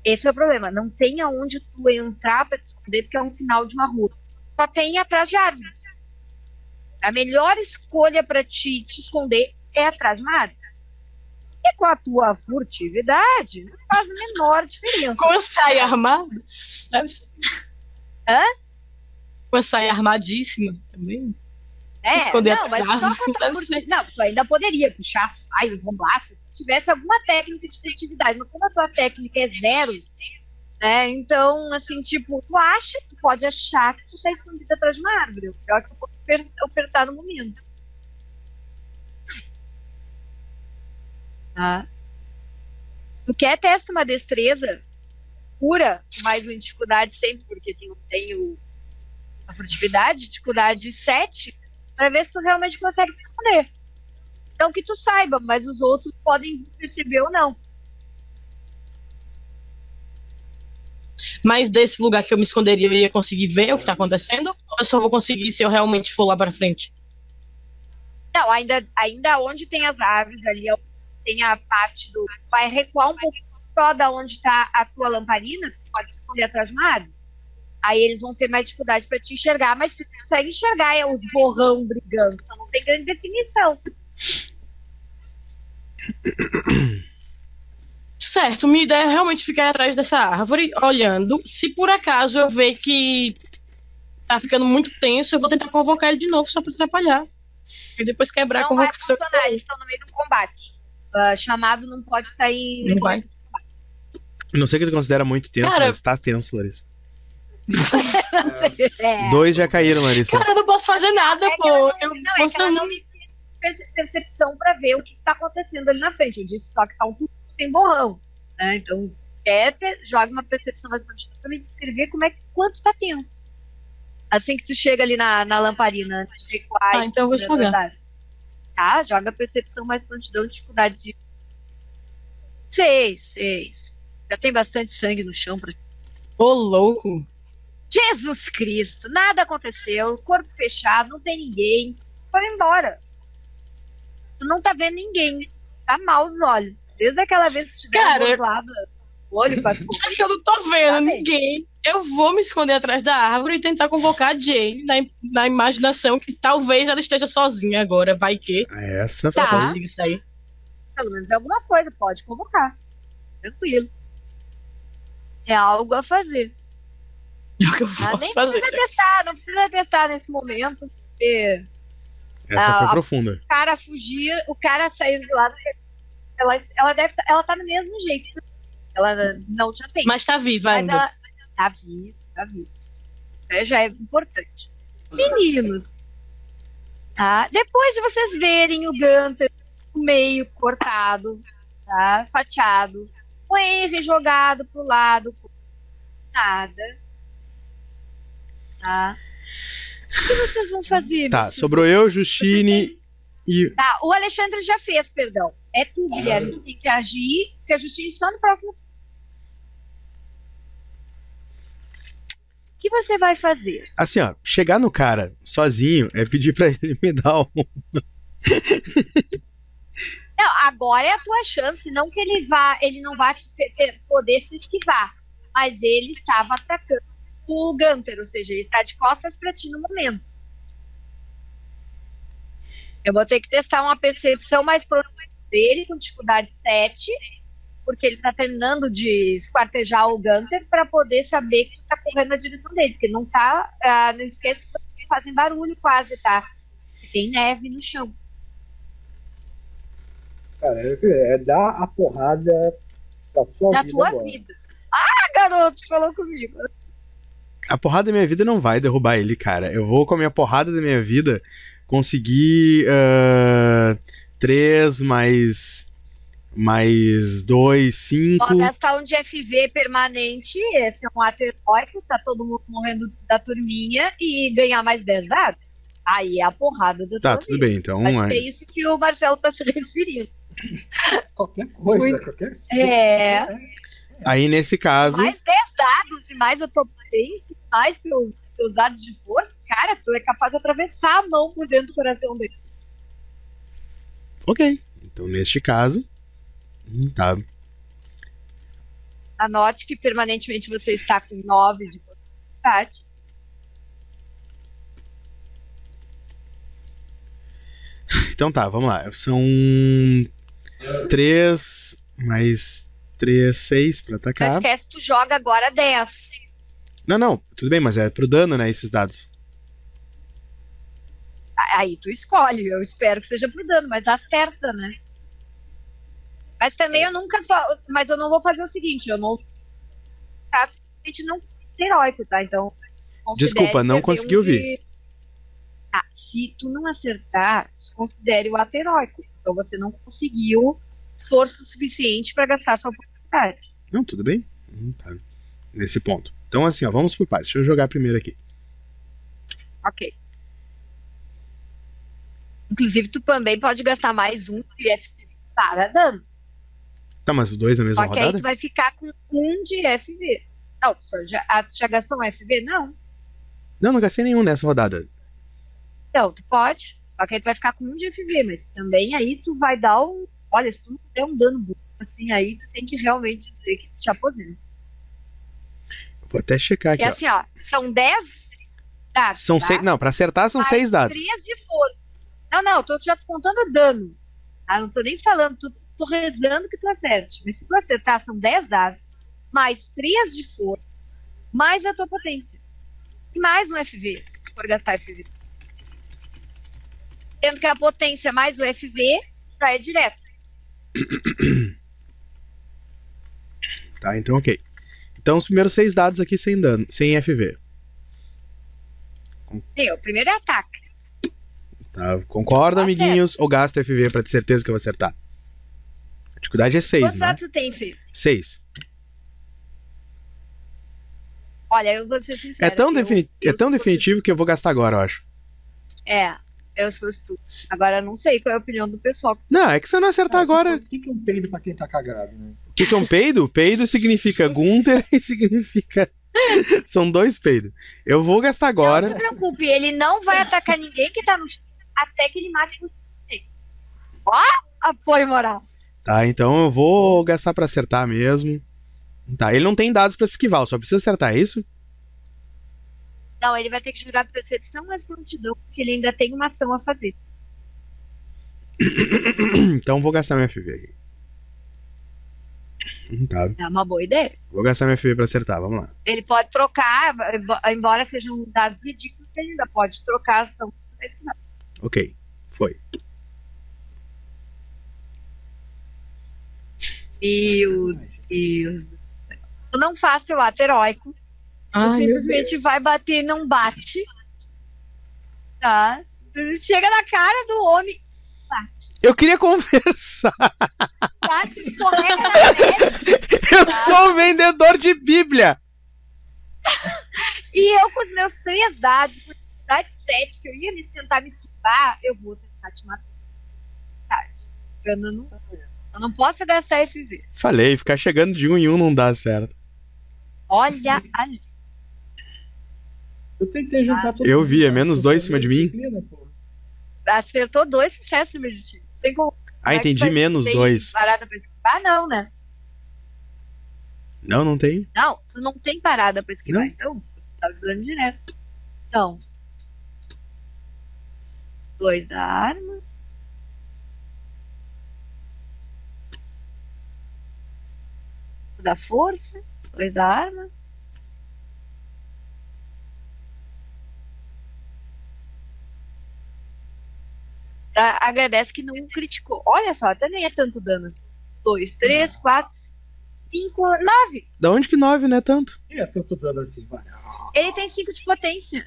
Esse é o problema. Não tem aonde tu entrar pra te esconder, porque é um final de uma rua. Só tem atrás de árvores. A melhor escolha pra te, te esconder é atrás de uma árvore. E com a tua furtividade, não faz a menor diferença.
Com a saia armada?
Hã?
Com a saia armadíssima também.
É,
Esconder
não, mas só com essa furti-. Não, tu ainda poderia puxar a saia, bombar, se tivesse alguma técnica de furtividade, mas como a tua técnica é zero, né? Então, assim, tipo, tu acha, tu pode achar que tu tá escondido atrás de uma árvore. O pior que eu posso ofer- ofertar no momento. Tá? Tu quer testa uma destreza pura, mais uma dificuldade sempre, porque tem, tem o, a furtividade, dificuldade 7, para ver se tu realmente consegue se esconder. Então que tu saiba, mas os outros podem perceber ou não.
Mas desse lugar que eu me esconderia, eu ia conseguir ver o que tá acontecendo? Ou eu só vou conseguir se eu realmente for lá pra frente?
Não, ainda, ainda onde tem as árvores ali, ó, tem a parte do. Vai recuar um pouco só da onde tá a tua lamparina, tu pode esconder atrás de uma árvore. Aí eles vão ter mais dificuldade para te enxergar, mas tu consegue enxergar é os borrão brigando, só não tem grande definição.
Certo, minha ideia é realmente ficar atrás dessa árvore, olhando. Se por acaso eu ver que tá ficando muito tenso, eu vou tentar convocar ele de novo só pra atrapalhar. E depois quebrar a
não vai
convocação.
funcionar, eles estão no meio do combate. Ah, chamado não pode sair.
Não vai.
Eu não sei o que tu considera muito tenso,
Cara-
mas tá tenso, Larissa.
É.
Dois já caíram, Larissa.
Cara, eu não posso fazer nada,
É que
pô.
ela
Eu
não, não, é que
posso
ela não me percepção pra ver o que tá acontecendo ali na frente. Eu disse só que tá um tem borrão. Né? Então, é, joga uma percepção mais profunda pra me descrever como é que quanto tá tenso. Assim que tu chega ali na, na lamparina, antes de recuar.
Ah, então eu vou jogar.
Tá? Joga percepção mais prontidão, dificuldade de. Seis, seis. Já tem bastante sangue no chão pra
Ô, louco.
Jesus Cristo, nada aconteceu, corpo fechado, não tem ninguém, foi embora. Tu não tá vendo ninguém, tá mal os olhos. Desde aquela vez que te
Cara,
uma olho
que eu não tô vendo
Tá
ninguém. Eu vou me esconder atrás da árvore e tentar convocar a Jane na, na imaginação que talvez ela esteja sozinha agora. Vai que
Ah, Essa
Tá.
foi.
consiga sair.
Pelo menos alguma coisa, pode convocar. Tranquilo. É algo a fazer.
É o que eu
Ah,
posso
nem
fazer.
precisa testar, não precisa testar nesse momento, porque
Essa
Ah,
foi
a-
profunda.
o cara fugir, o cara sair de lá, ela, ela deve tá- ela tá do mesmo jeito. Ela não te atende.
Mas tá viva
Mas
ainda.
ela tá viva, tá viva. É, já é importante. Meninos, tá? Depois de vocês verem o Gunter no meio cortado, tá? Fatiado, o Henry jogado pro lado, nada, tá? O que vocês vão fazer?
Tá, sobrou eu, Justine e.
Tá, o Alexandre já fez, perdão. É tu, Guilherme, que tem que agir, porque a justiça só no próximo. O que você vai fazer?
Assim, ó, chegar no cara sozinho é pedir pra ele me dar um.
Não, agora é a tua chance, não que ele vá, ele não vá te pe- poder se esquivar, mas ele estava atacando o Gunter, ou seja, ele tá de costas pra ti no momento. Eu vou ter que testar uma percepção mais próxima dele, com dificuldade 7, porque ele tá terminando de esquartejar o Gunter para poder saber que tá correndo na direção dele, porque não tá, ah, não esqueça que vocês fazem barulho quase, tá? Tem neve no chão.
Cara, é, é dar a porrada da sua
na
vida
tua
agora.
vida. Ah, garoto, falou comigo.
A porrada da minha vida não vai derrubar ele, cara. Eu vou com a minha porrada da minha vida conseguir três mais mais dois, cinco.
Pode gastar um de FV permanente, esse é um ato heróico, tá todo mundo morrendo da turminha, e ganhar mais 10 dados. Aí é a porrada da
Tá, tudo
vida.
bem, então.
Acho
é.
que é isso que o Marcelo tá se referindo.
Qualquer coisa,
Muito.
qualquer
É.
Aí nesse caso,
Mais 10 dados e mais a tua potência, mais teus, teus dados de força, cara, tu é capaz de atravessar a mão por dentro do coração dele.
ok. Então neste caso, tá.
Anote que permanentemente você está com 9 de possibilidade.
Então tá, vamos lá. São três mais três, seis pra
Não
atacar.
esquece, tu joga agora 10.
Não, não, tudo bem, mas é pro dano, né, esses dados.
Aí tu escolhe, eu espero que seja pro dano, mas acerta, né? Mas também eu nunca fa- Mas eu não vou fazer o seguinte, eu não. Tá, simplesmente não heróico, tá? Então.
Desculpa, não consegui
um
ouvir.
de- Ah, se tu não acertar, desconsidere o ato heróico. Então você não conseguiu esforço suficiente para gastar sua oportunidade.
Não, tudo bem. Hum, tá. Nesse ponto. Então, assim, ó, vamos por partes. Deixa eu jogar primeiro aqui.
Ok. Inclusive, tu também pode gastar mais um FV para dano.
Tá, mas os dois na mesma
Só que aí
rodada?
tu vai ficar com um de FV. Não, tu só já, ah, tu já gastou um FV? Não.
Não, não gastei nenhum nessa rodada.
Então, tu pode. Só que aí tu vai ficar com um de FV, mas também aí tu vai dar um. Olha, se tu não der um dano bom, assim, aí tu tem que realmente dizer que te aposenta.
Vou até checar aqui,
E
ó.
assim, ó, são 10 dados.
São
tá?
seis. Não, pra acertar são
Mais
seis dados.
Três de força. Não, não, eu tô já descontando dano. Ah, não tô nem falando, tô, tô rezando que tu acerte. Mas se tu acertar, são 10 dados, mais 3 de força, mais a tua potência. E mais um FV, se tu for gastar FV. Sendo que a potência mais o FV já é direto.
Tá, então ok. Então os primeiros seis dados aqui sem dano, sem FV.
Sim, o primeiro é ataque.
Tá, concorda,
Tá
amiguinhos? Ou gasta FV pra ter certeza que eu vou acertar? A dificuldade é seis,
Quantos
né?
tu tem, Fê?
Seis.
Olha, eu vou ser
É
sincero.
tão,
eu-
defini- é
eu
tão
se fosse-
definitivo que eu vou gastar agora, eu acho.
É, eu se fosse tu. Agora eu não sei qual é a opinião do pessoal.
Não, é que se eu não acertar
Ah,
agora.
O que, que é um peido pra quem tá cagado, né?
O que, que é um peido? Peido significa Gunter e significa. São dois peidos. Eu vou gastar
Não
agora.
se preocupe, ele não vai atacar ninguém que tá no chão até que ele mate você. Ó, apoio moral.
Tá, então eu vou gastar pra acertar mesmo. Tá, ele não tem dados pra se esquivar, eu só preciso acertar é isso?
Não, ele vai ter que jogar percepção mais prontidão, porque ele ainda tem uma ação a fazer.
Então eu vou gastar minha FV aqui. Hum, Tá,
É uma boa ideia.
vou gastar minha FV pra acertar, vamos lá.
Ele pode trocar, embo- embora sejam dados ridículos, ele ainda pode trocar a ação. pra esquivar.
Ok, foi.
Meu Deus do céu. Tu não faz teu ato heróico.
Meu
simplesmente vai bater e não bate. Tá? Chega na cara do homem. Bate.
Eu queria conversar.
Bate, escorrega na neve.
Eu sou o vendedor de Bíblia.
E eu com os meus três dados, com dificuldade 7, que eu ia me tentar me esquivar, eu vou tentar te matar. Tá. Eu não, eu não posso gastar FV.
Falei, ficar chegando de um em um não dá certo.
Olha ali.
Eu tentei juntar tudo.
Eu vi, é menos dois em cima de mim?
Acertou dois sucessos em cima de ti. Tem como.
Ah, entendi, menos
tem
dois.
Parada pra esquivar? Não, né?
Não, não tem.
Não, tu não tem parada pra esquivar,
Não.
então. Tá dando direto. Então. Dois da arma. Da força. Dois da arma. Ah, Agradece que não criticou. Olha só, até nem é tanto dano assim. Dois, três, quatro, cinco, nove.
Da onde que 9 não é tanto?
É, tanto dando assim, vai.
Ele tem 5 de potência.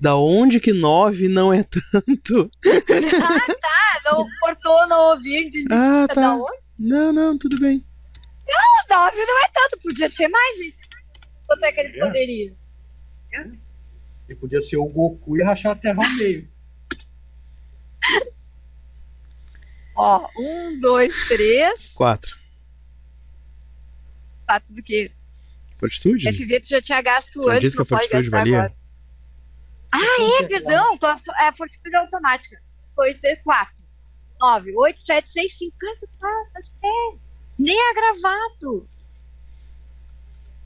Da onde que 9 não é tanto?
ah, tá. Não cortou, não ouviu, entendi.
Ah, tá.
onde?
Não, não, tudo bem.
9 não é tanto. Podia ser mais, gente. Quanto é que ele
É.
poderia?
Ele podia ser o Goku e rachar a terra ao meio.
Ó, um, dois, três.
4.
Quatro do quê?
Fortitude?
FV tu já tinha gasto
Você
antes,
disse que
não
a fortitude valia?
agora. Ah, é, perdão. Fo- é a fortitude automática. Dois, três, quatro. Nove, oito, sete, seis, cinco. Cara, tu tá, tá de pé. Nem é gravado.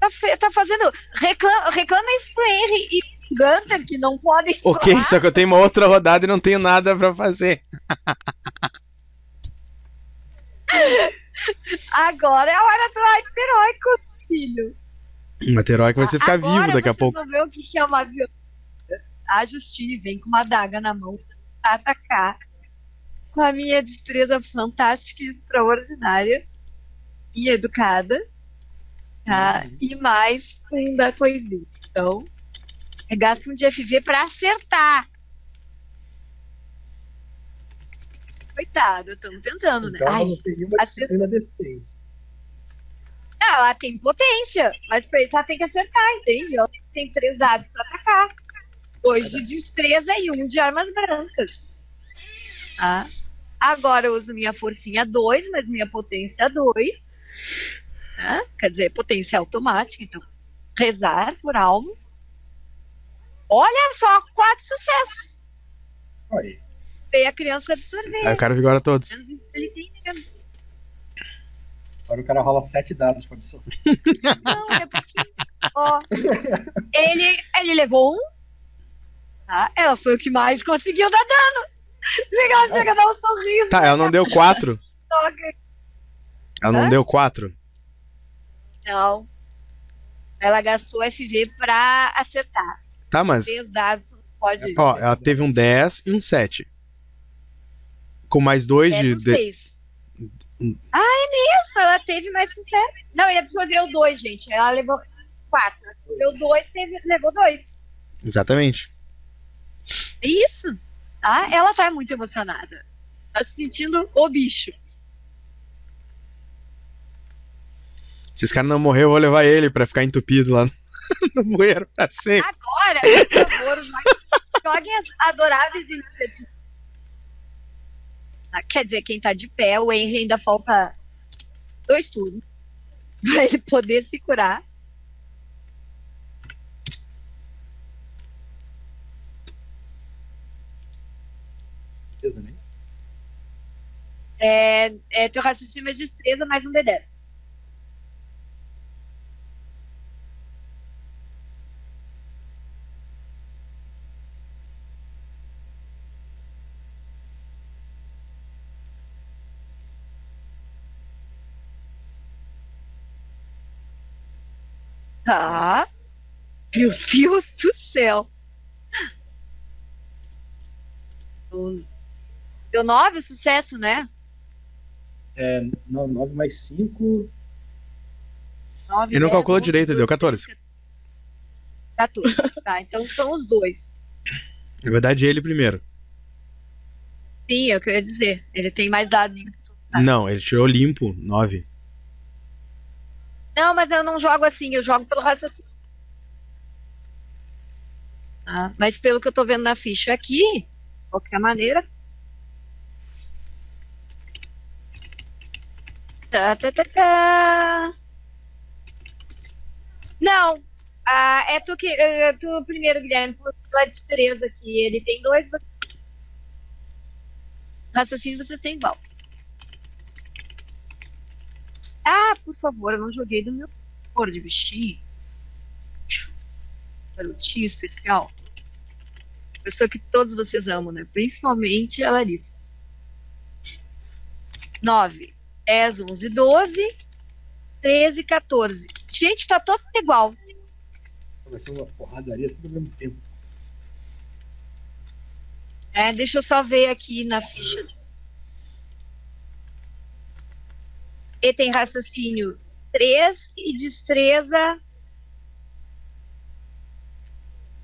Tá, tá fazendo. Reclama, reclama isso pro Henry e pro Gunter, que não podem
Ok,
falar.
só que eu tenho uma outra rodada e não tenho nada pra fazer.
Agora é a hora do Light Heróico, filho.
O Materói vai ser ficar
Agora
vivo daqui a
vocês
pouco.
vão ver o que é uma violência. A Justine vem com uma daga na mão pra atacar com a minha destreza fantástica e extraordinária e educada. Tá? E mais um da coisinha. Então, é gasto um de FV pra acertar. Coitado, estamos tentando, né?
Então ela
Ai,
não tem nenhuma
acertou.
disciplina decente.
ela tem potência, mas pra isso ela tem que acertar, entende? Ela tem três dados pra atacar. Dois de destreza e um de armas brancas. Tá? Agora eu uso minha forcinha 2, mas minha potência 2. Tá? Quer dizer, potência automática, então. Rezar por alma. Olha só, quatro sucessos.
Olha aí.
Veio a criança absorver.
Aí o cara vigora todos.
Ele tem, né? menos.
Agora o cara rola sete dados pra absorver.
Não, é pouquinho. Ó, ele, ele levou um. Tá? Ela foi o que mais conseguiu dar dano. Legal, chega a dar um sorriso.
Tá, ela não deu 4.
toca.
Ela não
Hã?
deu 4.
Não. Ela gastou FV pra acertar.
Tá, mas.
Três dados pode.
Ó, ela teve um 10 e um 7. Com mais dois de.
um
de-
seis. Ah, é mesmo? Ela teve mais sucesso. Não, ele absorveu dois, gente. Ela levou quatro. Absorveu dois, teve, levou dois.
Exatamente.
Isso. Tá? Ela tá muito emocionada. Tá se sentindo o bicho.
Se esse cara não morrer, eu vou levar ele pra ficar entupido lá no, no bueiro pra sempre.
Agora, por favor, joguem- joguem as adoráveis iniciativas. Ah, Quer dizer, quem tá de pé, o Henry ainda falta dois turnos pra ele poder se curar.
Beleza, né?
É, é teu raciocínio é destreza mais um D10. Tá. Meu Deus do céu. Deu- Deu nove sucesso, né?
É, no- nove mais cinco.
Nove,
Ele não
dez,
calculou
onze,
direito, deu
12,
14.
14. Tá, então são os dois.
Na verdade, ele primeiro.
Sim, é o que eu ia dizer. Ele tem mais dados.
Não, ele tirou limpo 9.
Não, mas eu não jogo assim, eu jogo pelo raciocínio. Tá, mas pelo que eu tô vendo na ficha aqui, de qualquer maneira. Tá, tá, tá, tá. Não, Ah, é tu que. É tu primeiro, Guilherme, pela destreza aqui. Ele tem dois. Você... Raciocínio vocês têm igual. Ah, por favor, eu não joguei do meu cor de bichinho. Garotinho especial. Pessoa que todos vocês amam, né? Principalmente a Larissa. 9, 10, 11, 12, 13, 14. Gente, tá todo igual.
Ser uma porradaria tudo ao mesmo tempo.
É, deixa eu só ver aqui na ficha. Ele tem raciocínio 3 e destreza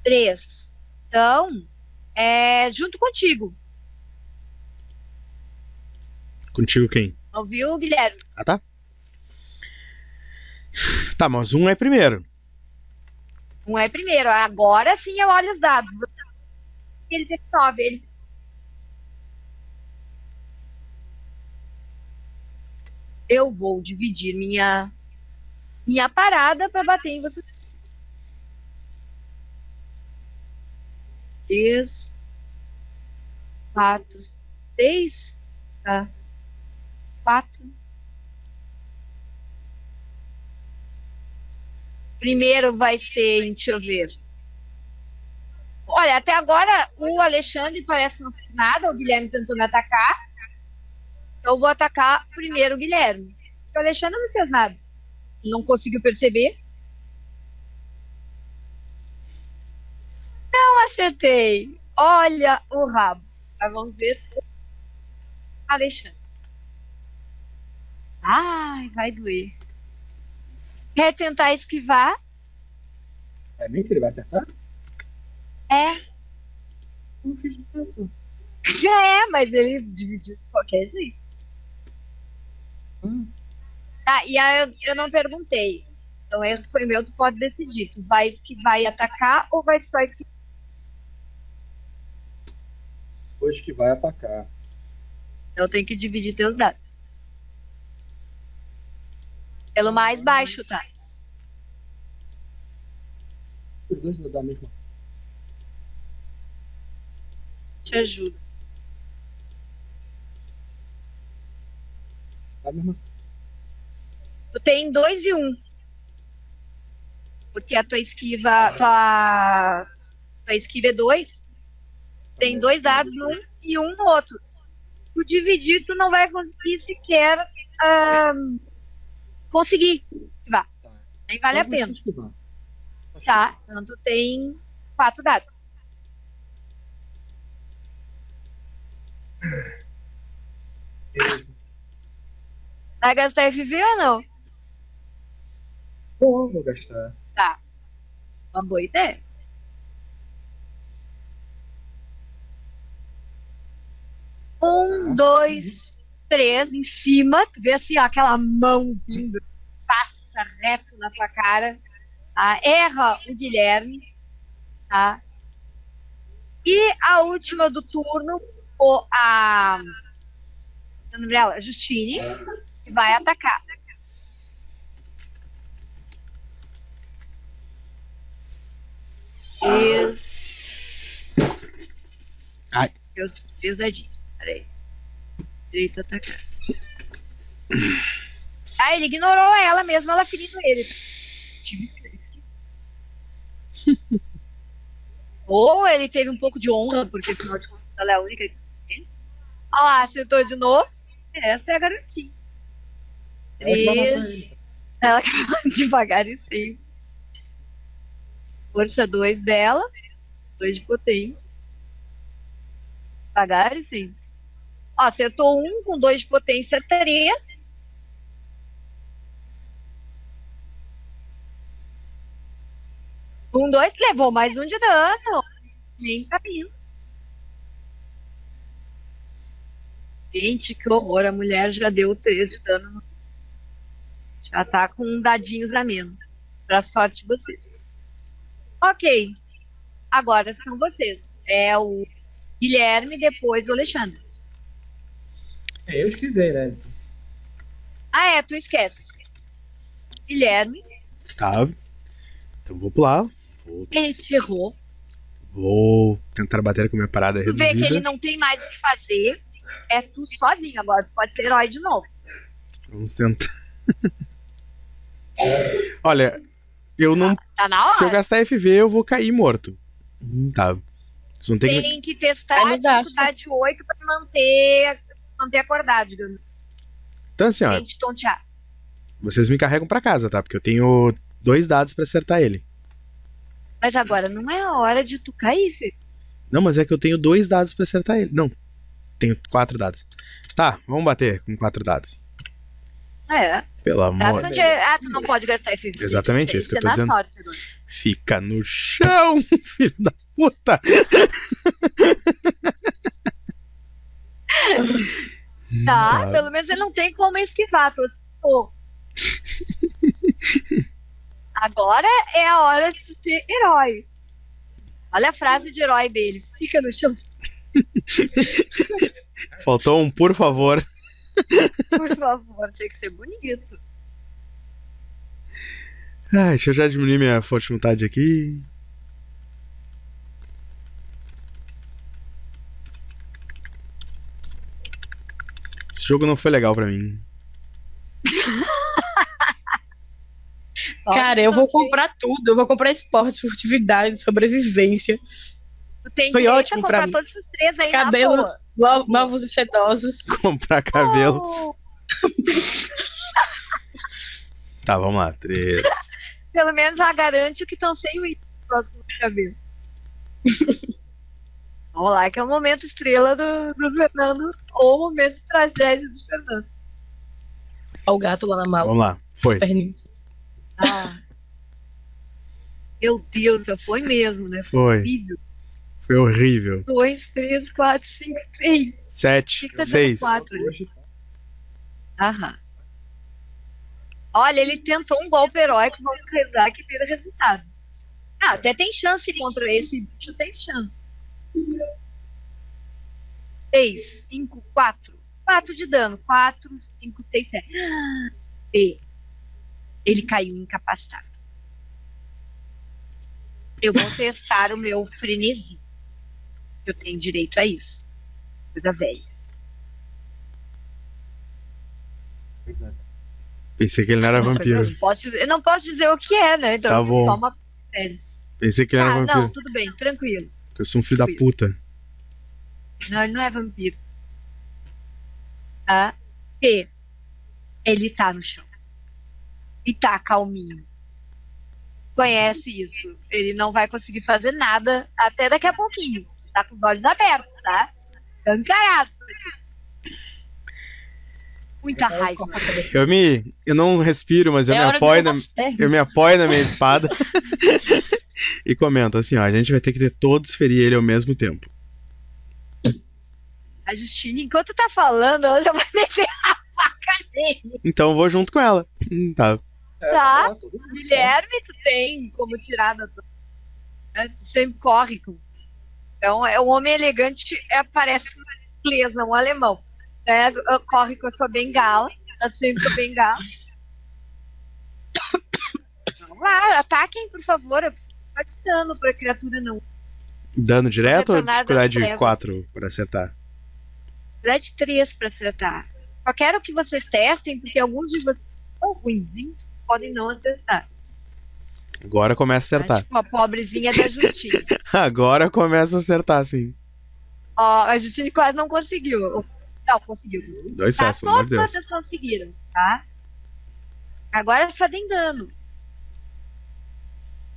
3. Então, é junto contigo.
Contigo quem?
Ouviu, Guilherme?
Ah, tá. Tá, mas um é primeiro.
Um é primeiro. Agora sim eu olho os dados. Ele tem 9. Ele... Eu vou dividir minha minha parada para bater em você. Três, quatro, seis, tá? quatro. Primeiro vai ser, deixa eu ver. Olha, até agora o Alexandre parece que não fez nada, o Guilherme tentou me atacar. Então eu vou atacar primeiro o Guilherme. O Alexandre não fez nada. Não conseguiu perceber. Não acertei. Olha o rabo. Mas vamos ver. Alexandre. Ai, vai doer. Quer tentar esquivar?
É mim que ele vai acertar?
É.
Não fiz nada.
É, mas ele dividiu de qualquer jeito.
Hum.
Tá, e aí eu, eu não perguntei. Então erro foi meu, tu pode decidir. Tu vai esquivar e atacar ou vai só esquivar?
Hoje que vai atacar.
Eu tenho que dividir teus dados. Pelo mais baixo, tá?
Os dois da mesma.
Te ajudo.
Da mesma.
Tu tem dois e um. Porque a tua esquiva. Tua, tua esquiva é dois. Tem dois dados num e um no outro. Tu dividir, tu não vai conseguir sequer ahn, conseguir esquivar.
Tá.
Nem vale a
Só você
pena.
Só
Tá? Então tu tem quatro dados.
esquivar.
Vai gastar FV ou não?
Bom, vou gastar.
Tá. Uma boa ideia. Um, dois, três, em cima. Tu vê assim, ó, aquela mão vindo, passa reto na tua cara. Tá? Erra o Guilherme. Tá? E a última do turno, o, a. dela? Justine, que vai atacar. Isso.
Ai.
Eu sou pesadinhos. Peraí. Direito atacar. Ah, ele ignorou ela mesmo, ela ferindo ele. Ou ele teve um pouco de honra, porque afinal de contas ela é a única que tá tem. Olha lá, acertou de novo. Essa é a garantia.
3.
Ela devagar e sim. Força 2 dela. 2 de potência. Devagar e sim. Ó, acertou 1 um, com 2 de potência 3. Um, dois, levou mais um de dano. Nem caminho. Gente, que horror. A mulher já deu três de dano no já tá com dadinhos a menos. Pra sorte de vocês. Ok. Agora são vocês. É o Guilherme, depois o Alexandre.
É, eu esquivei, né?
Ah, é, tu esquece. Guilherme,
Tá. Então vou pular. Vou,
Ele te ferrou.
vou tentar bater com minha parada
Tu vê que ele
reduzida.
não tem mais o que fazer. É tu sozinho agora. Tu pode ser herói de novo.
Vamos tentar. Olha, eu não.
Tá na
Se eu
hora.
gastar FV, eu vou cair morto. Tá. Você não tem que.
Tem que testar a dificuldade 8 pra manter, manter acordado, digamos.
Então, assim, ó,
tontear.
vocês me carregam pra casa, tá? Porque eu tenho dois dados pra acertar ele.
Mas agora não é a hora de tu cair, filho.
Não, mas é que eu tenho dois dados pra acertar ele. Não. Tenho quatro dados. Tá, vamos bater com quatro dados.
É.
Pelo amor.
Gasta de... Ah, tu não pode gastar FV.
Exatamente,
Tem
é isso que eu tô dizendo.
sorte.
Fica no chão, filho da puta.
Tá,
Tá.
pelo menos ele não tem como esquivar. Acertou. Agora é a hora de ser herói. Olha a frase de herói dele. Fica no chão,
Faltou um, por favor.
Por favor. Tinha que ser bonito.
Ai, deixa eu já diminuir minha força de vontade aqui. Esse jogo não foi legal pra mim.
Cara, eu vou comprar tudo. Eu vou comprar esportes, furtividade, sobrevivência,
Tu tem
Foi
direito
ótimo
a comprar todos esses três aí na
cabelos
boa.
no- novos e sedosos.
Comprar cabelos.
Oh,
Tá, vamos lá. Três.
pelo menos já garante que estão sem o item próximo do cabelo. Vamos lá, que é o momento estrela do, do Fernando, ou o momento de tragédia do Fernando.
Olha o gato lá na mala.
Vamos lá. Foi.
Ah. Meu Deus, foi mesmo, né?
Foi.
horrível.
Foi horrível.
Dois, três, quatro, cinco, seis.
Sete,
Fica dando
seis.
quatro. ali.
Hoje
Aham. Olha, ele tentou um golpe heróico, vamos rezar que tenha resultado. Ah, até tem chance contra esse bicho, tem chance. Seis, cinco, quatro. Quatro de dano. Quatro, cinco, seis, sete. E ele caiu incapacitado. Eu vou testar o meu frenesi. Eu tenho direito a isso. Coisa velha.
Pensei que ele não era
Eu
vampiro.
não posso dizer, eu não posso dizer o que é, né? Então
Tá
você
bom.
toma sério.
Pensei que ele era
Ah,
vampiro.
não, tudo bem, tranquilo.
Porque eu sou um filho da puta.
Não, ele não é vampiro. Tá? E ele tá no chão. E tá calminho. Conhece isso. Ele não vai conseguir fazer nada até daqui a pouquinho. Tá com os olhos abertos, tá? Encarado. Muita raiva.
Eu me. Eu não respiro, mas eu
é
me apoio na, eu me apoio na minha espada e comento assim, ó, a gente vai ter que ter todos ferir ele ao mesmo tempo.
A Justine, enquanto tá falando, ela já vai meter a faca nele.
Então eu vou junto com ela. Hum, Tá.
É,
Tá.
tá.
Guilherme, tu tem como tirar da tua. Tu sempre corre com. Então, é um homem elegante, é, parece um inglês, não um alemão. Né? Corre com a sua bengala, tá sempre com a bengala. Vamos lá, ataquem, por favor. Eu preciso de dano pra criatura não.
Dano direto ou dificuldade de
trevas.
4 pra acertar?
Dá de 3 pra acertar. Só quero que vocês testem, porque alguns de vocês são ruinzinhos, podem não acertar.
Agora começa a
Tá?
acertar.
Tipo a pobrezinha da Justine.
Agora começa a acertar, sim.
Ó, a Justine quase não conseguiu. Não, conseguiu.
Dois
Tá,
amor
todos
Deus.
vocês conseguiram, tá? Agora só tem dano.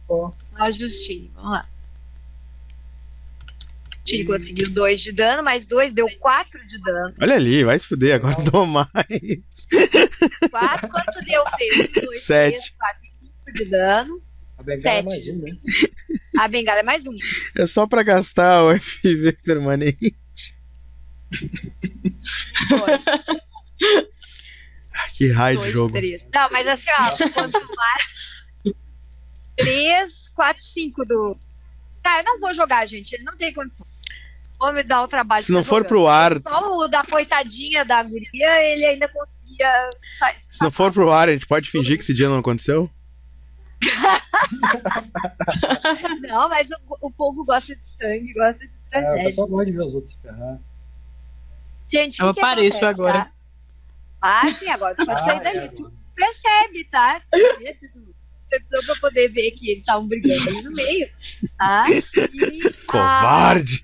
Ó.
A Justine, vamos lá. Justine conseguiu 2 de dano, mais 2 deu 4 de dano.
Olha ali, vai se fuder, agora eu dou mais.
4, quanto deu? Fez 2,
Sete.
3, 4, 5 de dano.
A bengala
Sete.
é mais um, né?
A bengala é mais um.
É só pra gastar o FV permanente. Que raio de
2,
jogo.
3. Não, mas assim, ó, quanto mais. 3, 4, 5 do. Tá, eu não vou jogar, gente. Ele não tem condição. Vou me dar o trabalho.
Se não for
jogar.
pro ar,
Só o da coitadinha da guria, ele ainda conseguia.
se não for pro ar, a gente pode fingir que esse dia não aconteceu?
Não, mas o, o povo gosta de sangue, gosta de
É, o
tragédia.
pessoal gosta de ver os outros se ferrar.
Gente,
Eu
que, que
apareço
acontece,
agora.
Tá? Ah, sim, agora tu pode sair
Ah,
dali.
é,
Tu percebe, tá? Precisou pra poder ver que eles estavam brigando ali no meio. Tá? E, ah,
Covarde!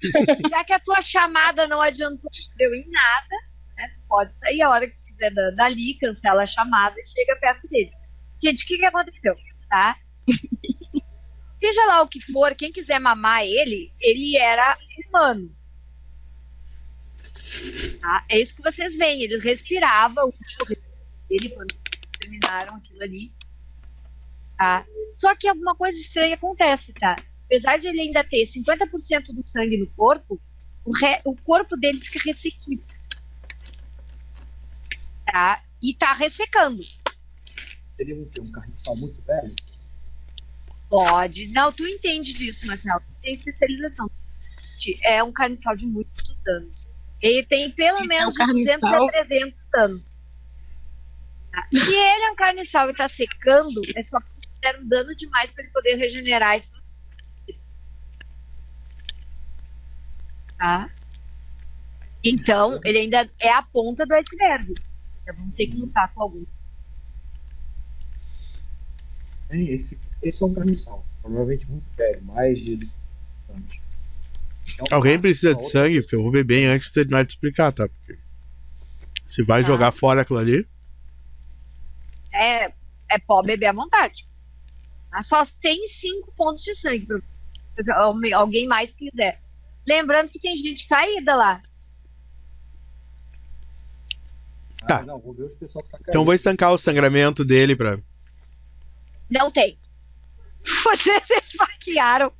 já que a tua chamada não adiantou deu em nada, né? Tu pode sair a hora que tu quiser da- dali, cancela a chamada e chega perto deles. Gente, o que, que aconteceu? Tá? Seja lá o que for, quem quiser mamar ele, ele era humano. Tá? É isso que vocês veem. Ele respirava o dele quando terminaram aquilo ali. Tá? Só que alguma coisa estranha acontece, tá? Apesar de ele ainda ter 50% do sangue no corpo, o, re- o corpo dele fica ressequido. Tá? E tá ressecando.
Seria um, um carniçal muito velho.
Pode. Não, tu entende disso, Marcelo. Tu tem especialização. É um carniçal de muitos anos. Ele tem pelo
é
menos
um carniçal-
200 a 300 anos. Tá? Se ele é um carniçal e tá secando, é só porque fizeram dano demais para ele poder regenerar esse Tá? Então, ele ainda é a ponta do iceberg. Então, vamos ter que lutar com algum.
Hein, Esse, esse é um carniçal. Provavelmente muito velho, mais de anos. Então,
Alguém precisa
uma
de
outra
sangue? Porque eu vou beber antes de terminar de explicar, tá? Porque se vai
Tá.
jogar fora aquilo ali.
é, é pode beber à vontade. Mas só tem cinco pontos de sangue. se al- alguém mais quiser. Lembrando que tem gente caída lá.
Ah,
Tá.
não, vou ver os pessoal que tá
Então vou estancar o sangramento dele pra.
Não tem. Vocês esfaquearam.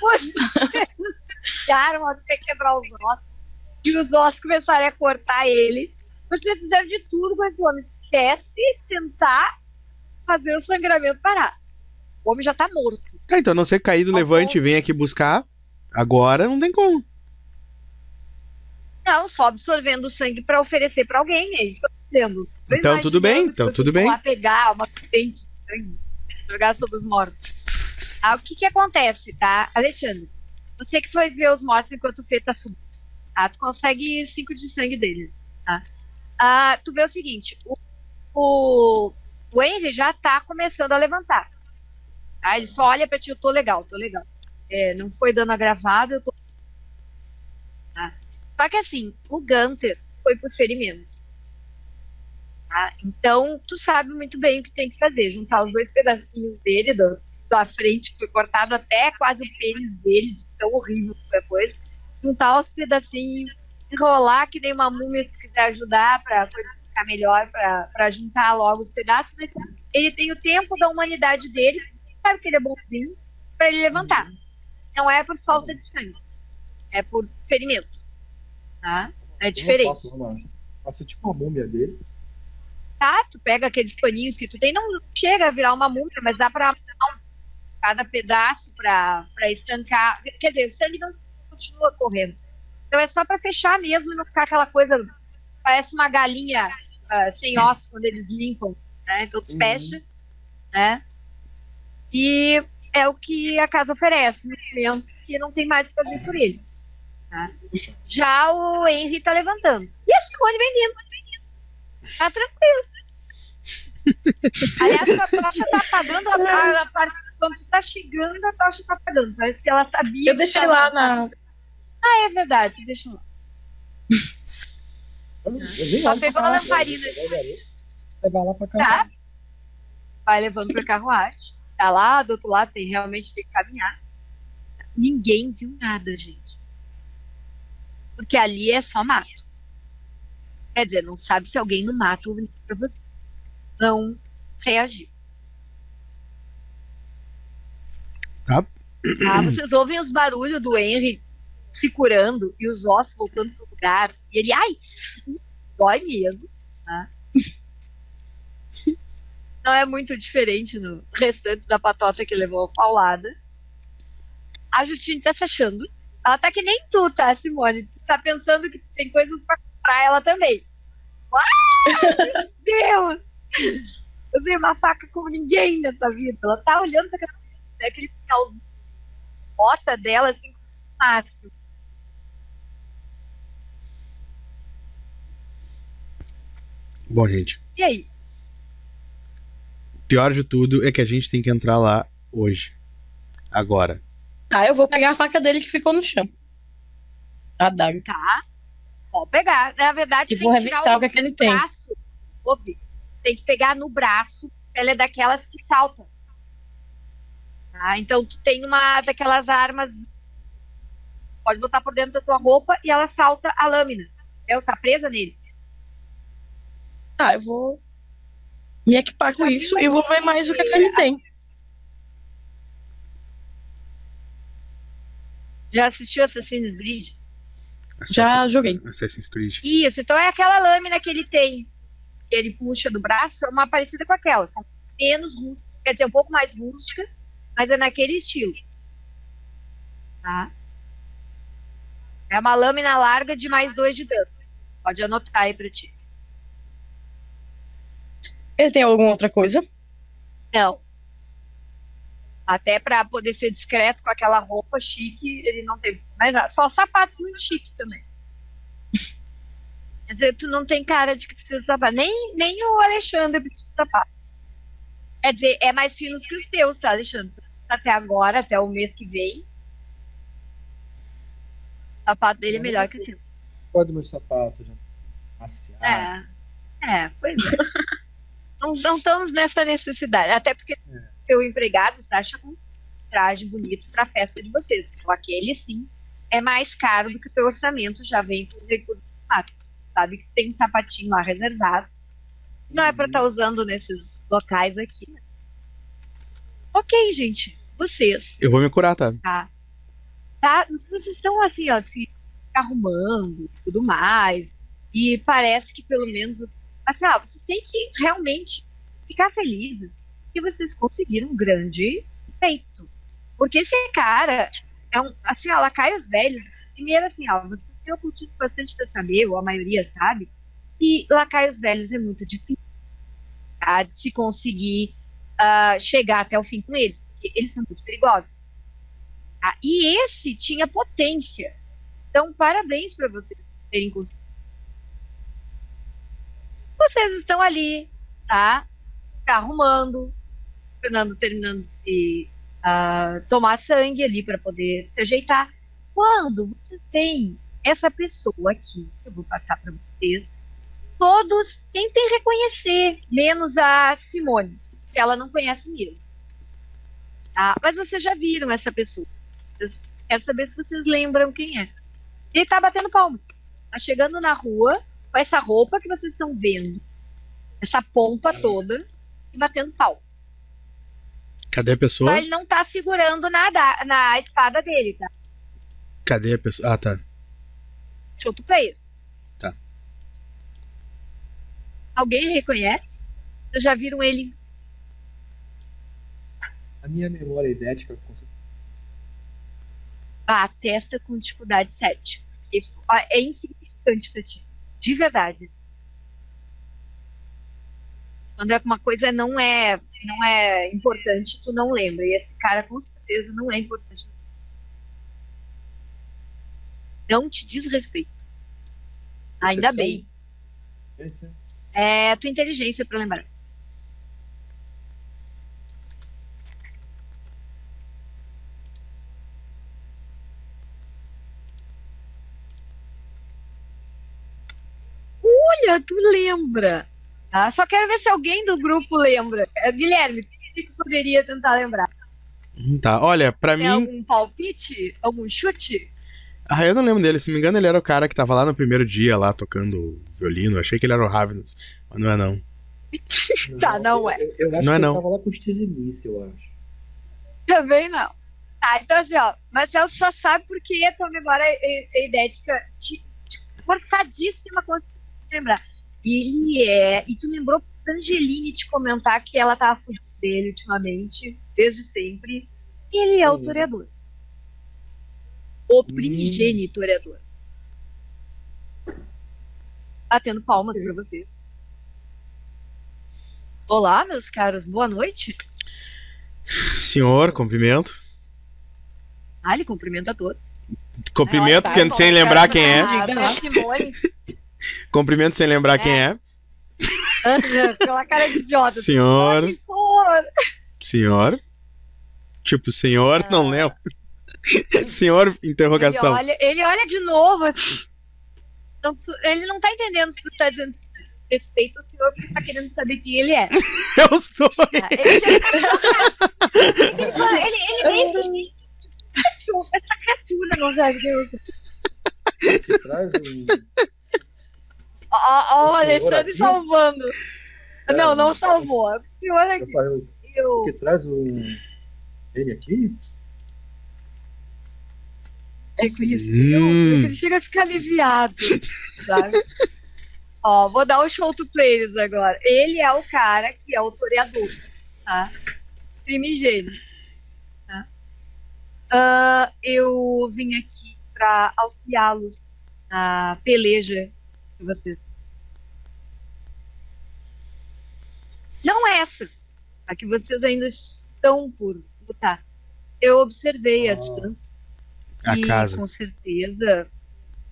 Vocês esfaquearam até quebrar os ossos. E os ossos começarem a cortar ele. Vocês fizeram de tudo com esse homem. Esquece tentar fazer o sangramento parar. O homem já tá morto.
Ah, então a não ser cair do
Tá
levante e venha aqui buscar. Agora não tem como.
Não, só absorvendo o sangue pra oferecer pra alguém, é isso que eu tô dizendo. Tô
Então, tudo bem, então, tudo bem.
lá pegar uma pente de sangue, jogar sobre os mortos. Ah, o que que acontece, tá? Alexandre, você que foi ver os mortos enquanto o Fê tá subindo, tá? Tu consegue cinco de sangue deles, tá? Ah, tu vê o seguinte, o, o, o Henry já tá começando a levantar. Tá? Ele só olha pra ti, eu tô legal, tô legal. É, não foi dano agravado, eu tô só que assim, o Gunter foi por ferimento. Tá? Então, tu sabe muito bem o que tem que fazer. Juntar os dois pedacinhos dele, do, da frente, que foi cortado até quase o pênis dele, de tão horrível que foi a coisa. Juntar os pedacinhos, enrolar que nem uma múmia se quiser ajudar pra coisa ficar melhor, pra, pra juntar logo os pedaços. Mas ele tem o tempo da humanidade dele, sabe que ele é bonzinho, pra ele levantar. Não é por falta de sangue, é por ferimento. Tá? É diferente.
Faço, uma, faço tipo uma múmia dele.
Tá, tu pega aqueles paninhos que tu tem, não chega a virar uma múmia, mas dá pra um- cada pedaço pra estancar. Quer dizer, o sangue não continua correndo. Então é só pra fechar mesmo e não ficar aquela coisa. Parece uma galinha ah, sem osso quando eles limpam. Né? Então tu
Uhum.
fecha, né? E é o que a casa oferece no momento que não tem mais o que fazer por ele. tá? Já o Henry tá levantando. E a Simone vem vindo. Tá tranquilo. Aliás, a tocha tá apagando a, a, a parte. Quando tu tá chegando, a tocha tá apagando. Parece que ela sabia.
Eu deixei lá na.
Ah, é verdade, tu deixou lá.
Eu, eu nem
Só pegou a lamparina.
Levar lá pra cá.
Tá. Vai levando pra carruagem. Tá lá, do outro lado tem realmente tem que caminhar. Ninguém viu nada, gente. Porque ali é só mato. Quer dizer, não sabe se alguém no mato ouviu pra você. Não reagiu.
Tá.
Ah, vocês ouvem os barulhos do Henry se curando e os ossos voltando pro lugar. E ele, ai, dói mesmo. tá? Não é muito diferente no restante da patota que levou a paulada. A Justine tá se achando. Ela tá que nem tu, tá, Simone? Tu tá pensando que tem coisas pra comprar ela também. Ah, meu Deus! usei uma faca como ninguém nessa vida. Ela tá olhando pra aquela, aquele finalzinho, bota dela assim, máximo.
Bom, gente,
E aí?
pior de tudo é que a gente tem que entrar lá hoje. Agora.
Tá, eu vou pegar a faca dele que ficou no chão. A daga.
Tá? Pode pegar. Na verdade,
E
tem
vou
que tirar
o que é que ele tem.
braço. Ouve, tem que pegar no braço. Ela é daquelas que saltam. Tá? Então, tu tem uma daquelas armas. Pode botar por dentro da tua roupa e ela salta a lâmina. É, tá presa nele.
Tá, eu vou me equipar com isso e vou ver mais o que, é que ele tem.
Já assistiu Assassin's Creed?
Já joguei.
Assassin's Creed.
Isso, então é aquela lâmina que ele tem, que ele puxa do braço, é uma parecida com aquela, só menos rústica, quer dizer, um pouco mais rústica, mas é naquele estilo. Tá? É uma lâmina larga de mais dois de dano. Pode anotar aí pra ti.
Ele tem alguma outra coisa?
Não. Até pra poder ser discreto com aquela roupa chique, ele não tem. Mas só sapatos muito chiques também. Quer dizer, tu não tem cara de que precisa de sapato. Nem, nem o Alexandre precisa de sapato. Quer dizer, é mais finos que os teus, tá, Alexandre? Até agora, até o mês que vem. O sapato dele é melhor que o teu.
Pode meus sapatos, já. Passear.
É, é, pois é. não, não estamos nessa necessidade. Até porque
É.
seu empregado se acha um traje bonito para a festa de vocês. Então aquele sim é mais caro do que o teu orçamento, já vem com recurso fato. Sabe que tem um sapatinho lá reservado. Não é para estar usando nesses locais aqui. Ok, gente. Vocês
Eu vou me curar, tá?
tá? Tá? Vocês estão assim, ó, se arrumando e tudo mais. E parece que pelo menos assim, ó, vocês têm que realmente ficar felizes que vocês conseguiram um grande feito. Porque esse cara é um, assim, ó, lacaios velhos. Primeiro, assim, ó, vocês têm ocultismo bastante pra saber, ou a maioria sabe, que lacaios velhos é muito difícil tá, de se conseguir ah, chegar até o fim com eles, porque eles são muito perigosos. tá? E esse tinha potência. Então, parabéns para vocês terem conseguido. Vocês estão ali, tá? Se arrumando, Fernando terminando de se ah, tomar sangue ali para poder se ajeitar. Quando você tem essa pessoa aqui, que eu vou passar para vocês, todos tentem reconhecer, menos a Simone, que ela não conhece mesmo. Tá? Mas vocês já viram essa pessoa. Eu quero saber se vocês lembram quem é. Ele tá batendo palmas. Tá chegando na rua com essa roupa que vocês estão vendo, essa pompa toda, e batendo palmas.
Cadê a pessoa?
Mas ele não tá segurando nada na espada dele, tá?
Cadê a pessoa? Ah, tá.
Show to players.
Tá.
Alguém reconhece? Vocês já viram ele?
A minha memória idética com-
Ah, testa com dificuldade 7. Porque ó, é insignificante pra ti. De verdade. Quando é uma coisa não é, não é importante, tu não lembra. E esse cara com certeza não é importante. Não te diz respeito. Ainda
Percepção?
bem.
Esse
É a tua inteligência pra lembrar. Olha, tu lembra. Tá? Só quero ver se alguém do grupo lembra. É, Guilherme, quem que poderia tentar lembrar?
Hum, Tá. Olha,
Tem
mim.
algum palpite? Algum chute?
Ah, eu não lembro dele. Se não me engano, ele era o cara que tava lá no primeiro dia, lá tocando violino. Eu achei que ele era o Ravenous. Mas não é, não.
Tá, não é.
Eu, eu acho
Não é
que
não.
eu tava lá com os Tizimice, eu acho.
Também não. Tá, então assim, ó, Marcelo só sabe porque a tua memória é, é idética te, te forçadíssima conseguir lembrar. E ele é. E tu lembrou da Angeline te comentar que ela tava fugindo dele ultimamente, desde sempre. Ele é o
Hum.
toreador. O primigênito toreador. Batendo palmas pra você. Olá, meus caros, boa noite.
Senhor, cumprimento.
Ah, ele cumprimenta a todos.
Cumprimento
Olha, tá
que-
bom,
sem lembrar
quero
quem é.
Simone,
Cumprimento sem lembrar quem é.
aquela cara de idiota.
Senhor, senhor. Tipo, senhor, não lembro. senhor,
Ele
interrogação.
olha, ele olha de novo, assim. Tu- ele não tá entendendo se tu tá dizendo respeito ao senhor, porque tá querendo saber quem ele é.
Eu estou.
Tá? Ele chega ele, ele, ele essa criatura não sabe.
Que traz um.
Ó, o Alexandre
aqui?
salvando. Não, não salvou. O senhor aqui. Eu,
que traz um. Ele aqui?
Reconheceu,
Hum.
ele chega a ficar aliviado, sabe? Ó, vou dar o show to players agora. Ele é o cara que é o toreador, tá? Primigênio, tá? Ah, eu vim aqui pra auxiliá-los na peleja de vocês. Não essa, a que vocês ainda estão por lutar. Eu observei a
Ah.
distância
A
e
casa.
com certeza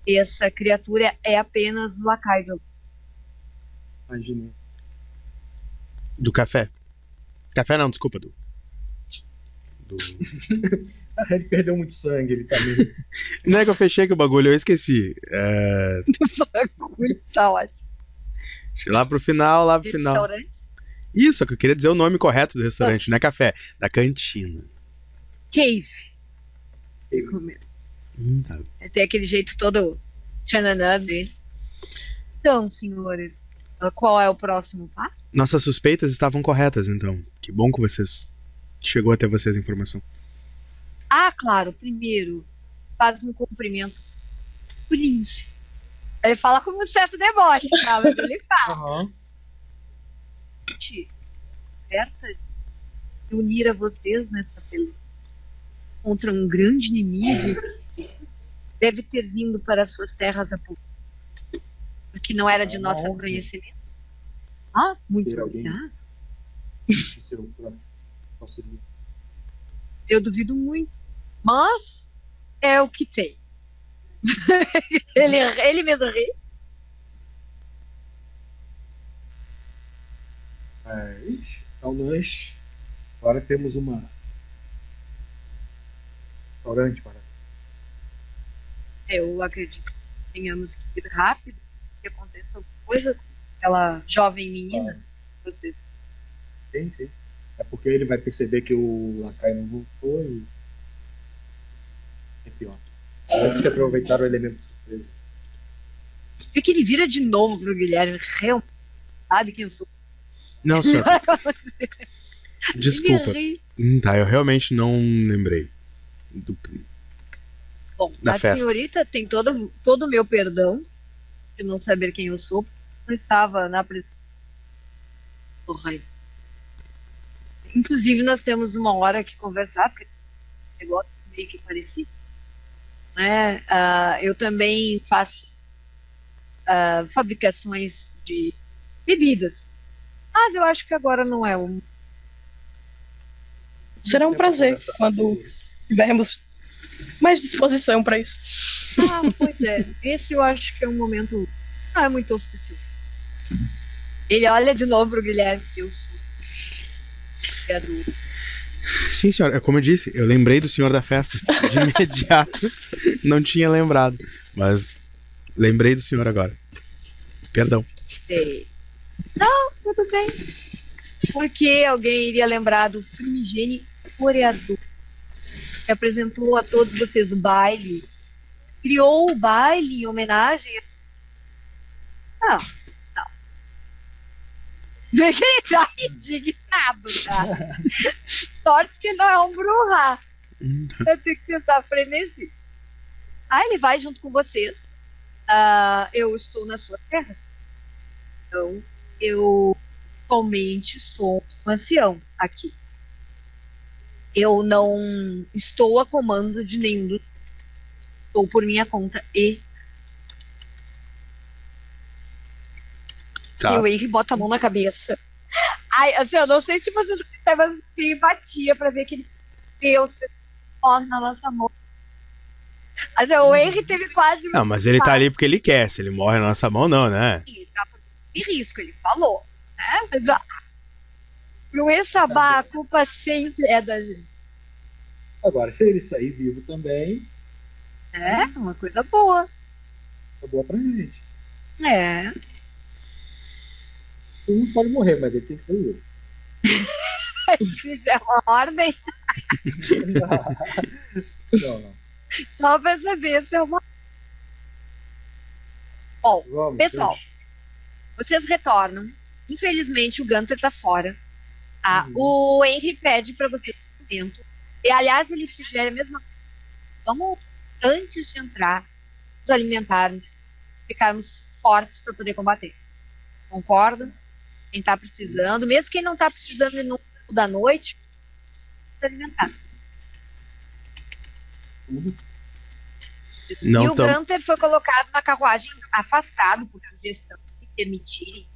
essa criatura é apenas o lacaio.
Imaginei.
Do café. Café não, desculpa, do. do...
Ah, ele perdeu muito sangue, ele tá meio.
Não é que eu fechei que o bagulho, eu esqueci. É...
Bagulho tá ótimo.
Lá pro final, lá pro final.
restaurante?
Isso, é que eu queria dizer o nome correto do restaurante, não é café, da cantina.
Cave.
Hum, tá.
Tem aquele jeito todo tchananã dele. Então, senhores, qual é o próximo passo?
Nossas suspeitas estavam corretas, então. Que bom que vocês. Chegou até vocês a informação.
Ah, claro, primeiro, faz um cumprimento. Príncipe. Ele fala com um certo deboche, tá? Mas ele fala.
Aham.
gente certa de unir a vocês nessa peleja contra um grande inimigo deve ter vindo para suas terras há pouco. Porque não era de
Ah,
nosso
não.
conhecimento. Ah, muito
auxiliar.
Eu duvido muito. Mas é o que tem. ele, ele mesmo ri.
Mas, então nós agora temos uma restaurante para
Eu acredito que tenhamos que ir rápido, que aconteça alguma coisa com aquela jovem menina. Você
Sim, sim. É porque ele vai perceber que o Lacaio não voltou e. É pior. Temos que aproveitar o elemento de surpresa.
vê que ele vira de novo pro Guilherme. Realmente sabe quem eu sou.
Não, senhor. Desculpa.
Ri.
Hum, tá, eu realmente não lembrei. Do-
Bom,
Da
a
festa.
senhorita tem todo, todo o meu perdão de não saber quem eu sou. porque Não estava na presença. Inclusive, nós temos uma hora que conversar, porque o negócio meio que parecido. Né? Ah, eu também faço ah, fabricações de bebidas. Mas eu acho que agora não é um.
Será um prazer quando tivermos mais disposição para isso.
Ah, pois é. Esse eu acho que é um momento. Não é muito auspicioso. Ele olha de novo pro Guilherme. Eu sou. É do...
Sim, senhor. É como eu disse, eu lembrei do senhor da festa. De imediato. não tinha lembrado. Mas lembrei do senhor agora. Perdão.
Sei. Não, tudo bem. Por que alguém iria lembrar do primigênio coreador? Que apresentou a todos vocês o baile. Criou o baile em homenagem. Não, não. Ele tá indignado, tá? Sorte que não é um bruxa. Eu tenho que tentar frenesi. Ah, ele vai junto com vocês. Ah, eu estou nas suas terras. Então, eu somente sou um ancião aqui. Eu não estou a comando de nenhum dos. Estou por minha conta e.
Tá.
E o Henry bota a mão na cabeça. Ai, assim, eu não sei se vocês recebem assim, empatia pra ver que ele Deus morre na nossa mão. Assim, o Henry teve quase.
Não, mas ele tá ali porque ele quer. Se ele morre na nossa mão, não, né?
Ele tá em risco, ele falou. Né? Mas. Pro Essabá, a culpa sempre é da gente.
Agora, se ele sair vivo também,
É, uma coisa boa.
é boa pra gente.
É.
Todo mundo pode morrer, mas ele tem que sair vivo.
Isso é uma ordem.
não, não.
Só pra saber se é uma. Bom,
Vamos,
Pessoal. vocês retornam. Infelizmente, o Gunter tá fora. Tá?
Uhum.
O Henry pede pra vocês um momento. E, aliás, ele sugere a mesma coisa. Vamos, antes de entrar, nos alimentarmos, ficarmos fortes para poder combater. Concorda? Quem tá precisando, mesmo quem não tá precisando ir no da noite, se alimentar.
Não
e o
tam-
Gunter foi colocado na carruagem afastado por sugestão de permitirem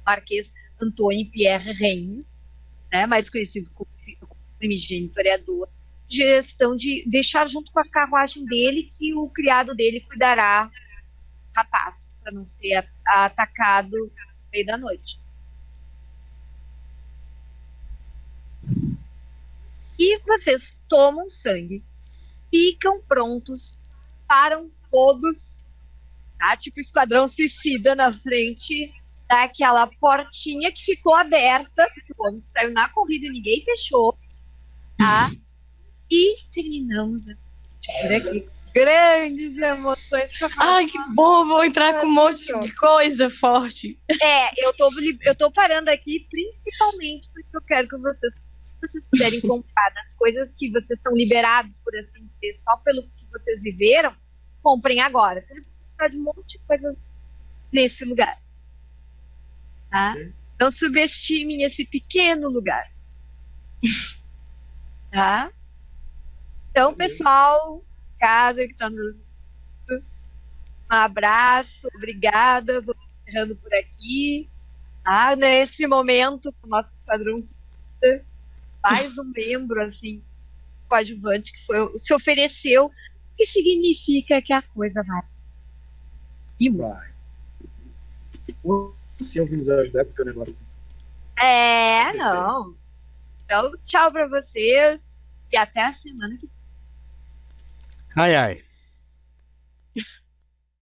o Marquês Antônio Pierre Reines, né, mais conhecido como, como primigênio sugestão de deixar junto com a carruagem dele que o criado dele cuidará rapaz, para não ser atacado no meio da noite. E vocês tomam sangue, ficam prontos, param todos, tá? Tipo esquadrão suicida na frente daquela portinha que ficou aberta, o homem saiu na corrida e ninguém fechou, tá? E terminamos por aqui. Grandes emoções pra falar.
Ai, que bom, vou entrar com um monte de coisa forte.
É, eu tô, eu tô parando aqui principalmente porque eu quero que vocês, vocês puderem comprar das coisas que vocês estão liberados, por assim dizer, só pelo que vocês viveram, comprem agora. Vocês vão precisar de um monte de coisa nesse lugar. Tá? Não subestimem esse pequeno lugar. tá? Então, pessoal, casa que tá nos. Um abraço, obrigada. Vou encerrando por aqui. Ah, nesse momento, o nosso esquadrão mais um membro, assim, coadjuvante que foi, se ofereceu, o que significa que a coisa vai. E
Vai. Se alguém nos ajudar, porque o negócio.
É,
Sim,
não. Então, tchau pra vocês e até a semana que
Ai, ai.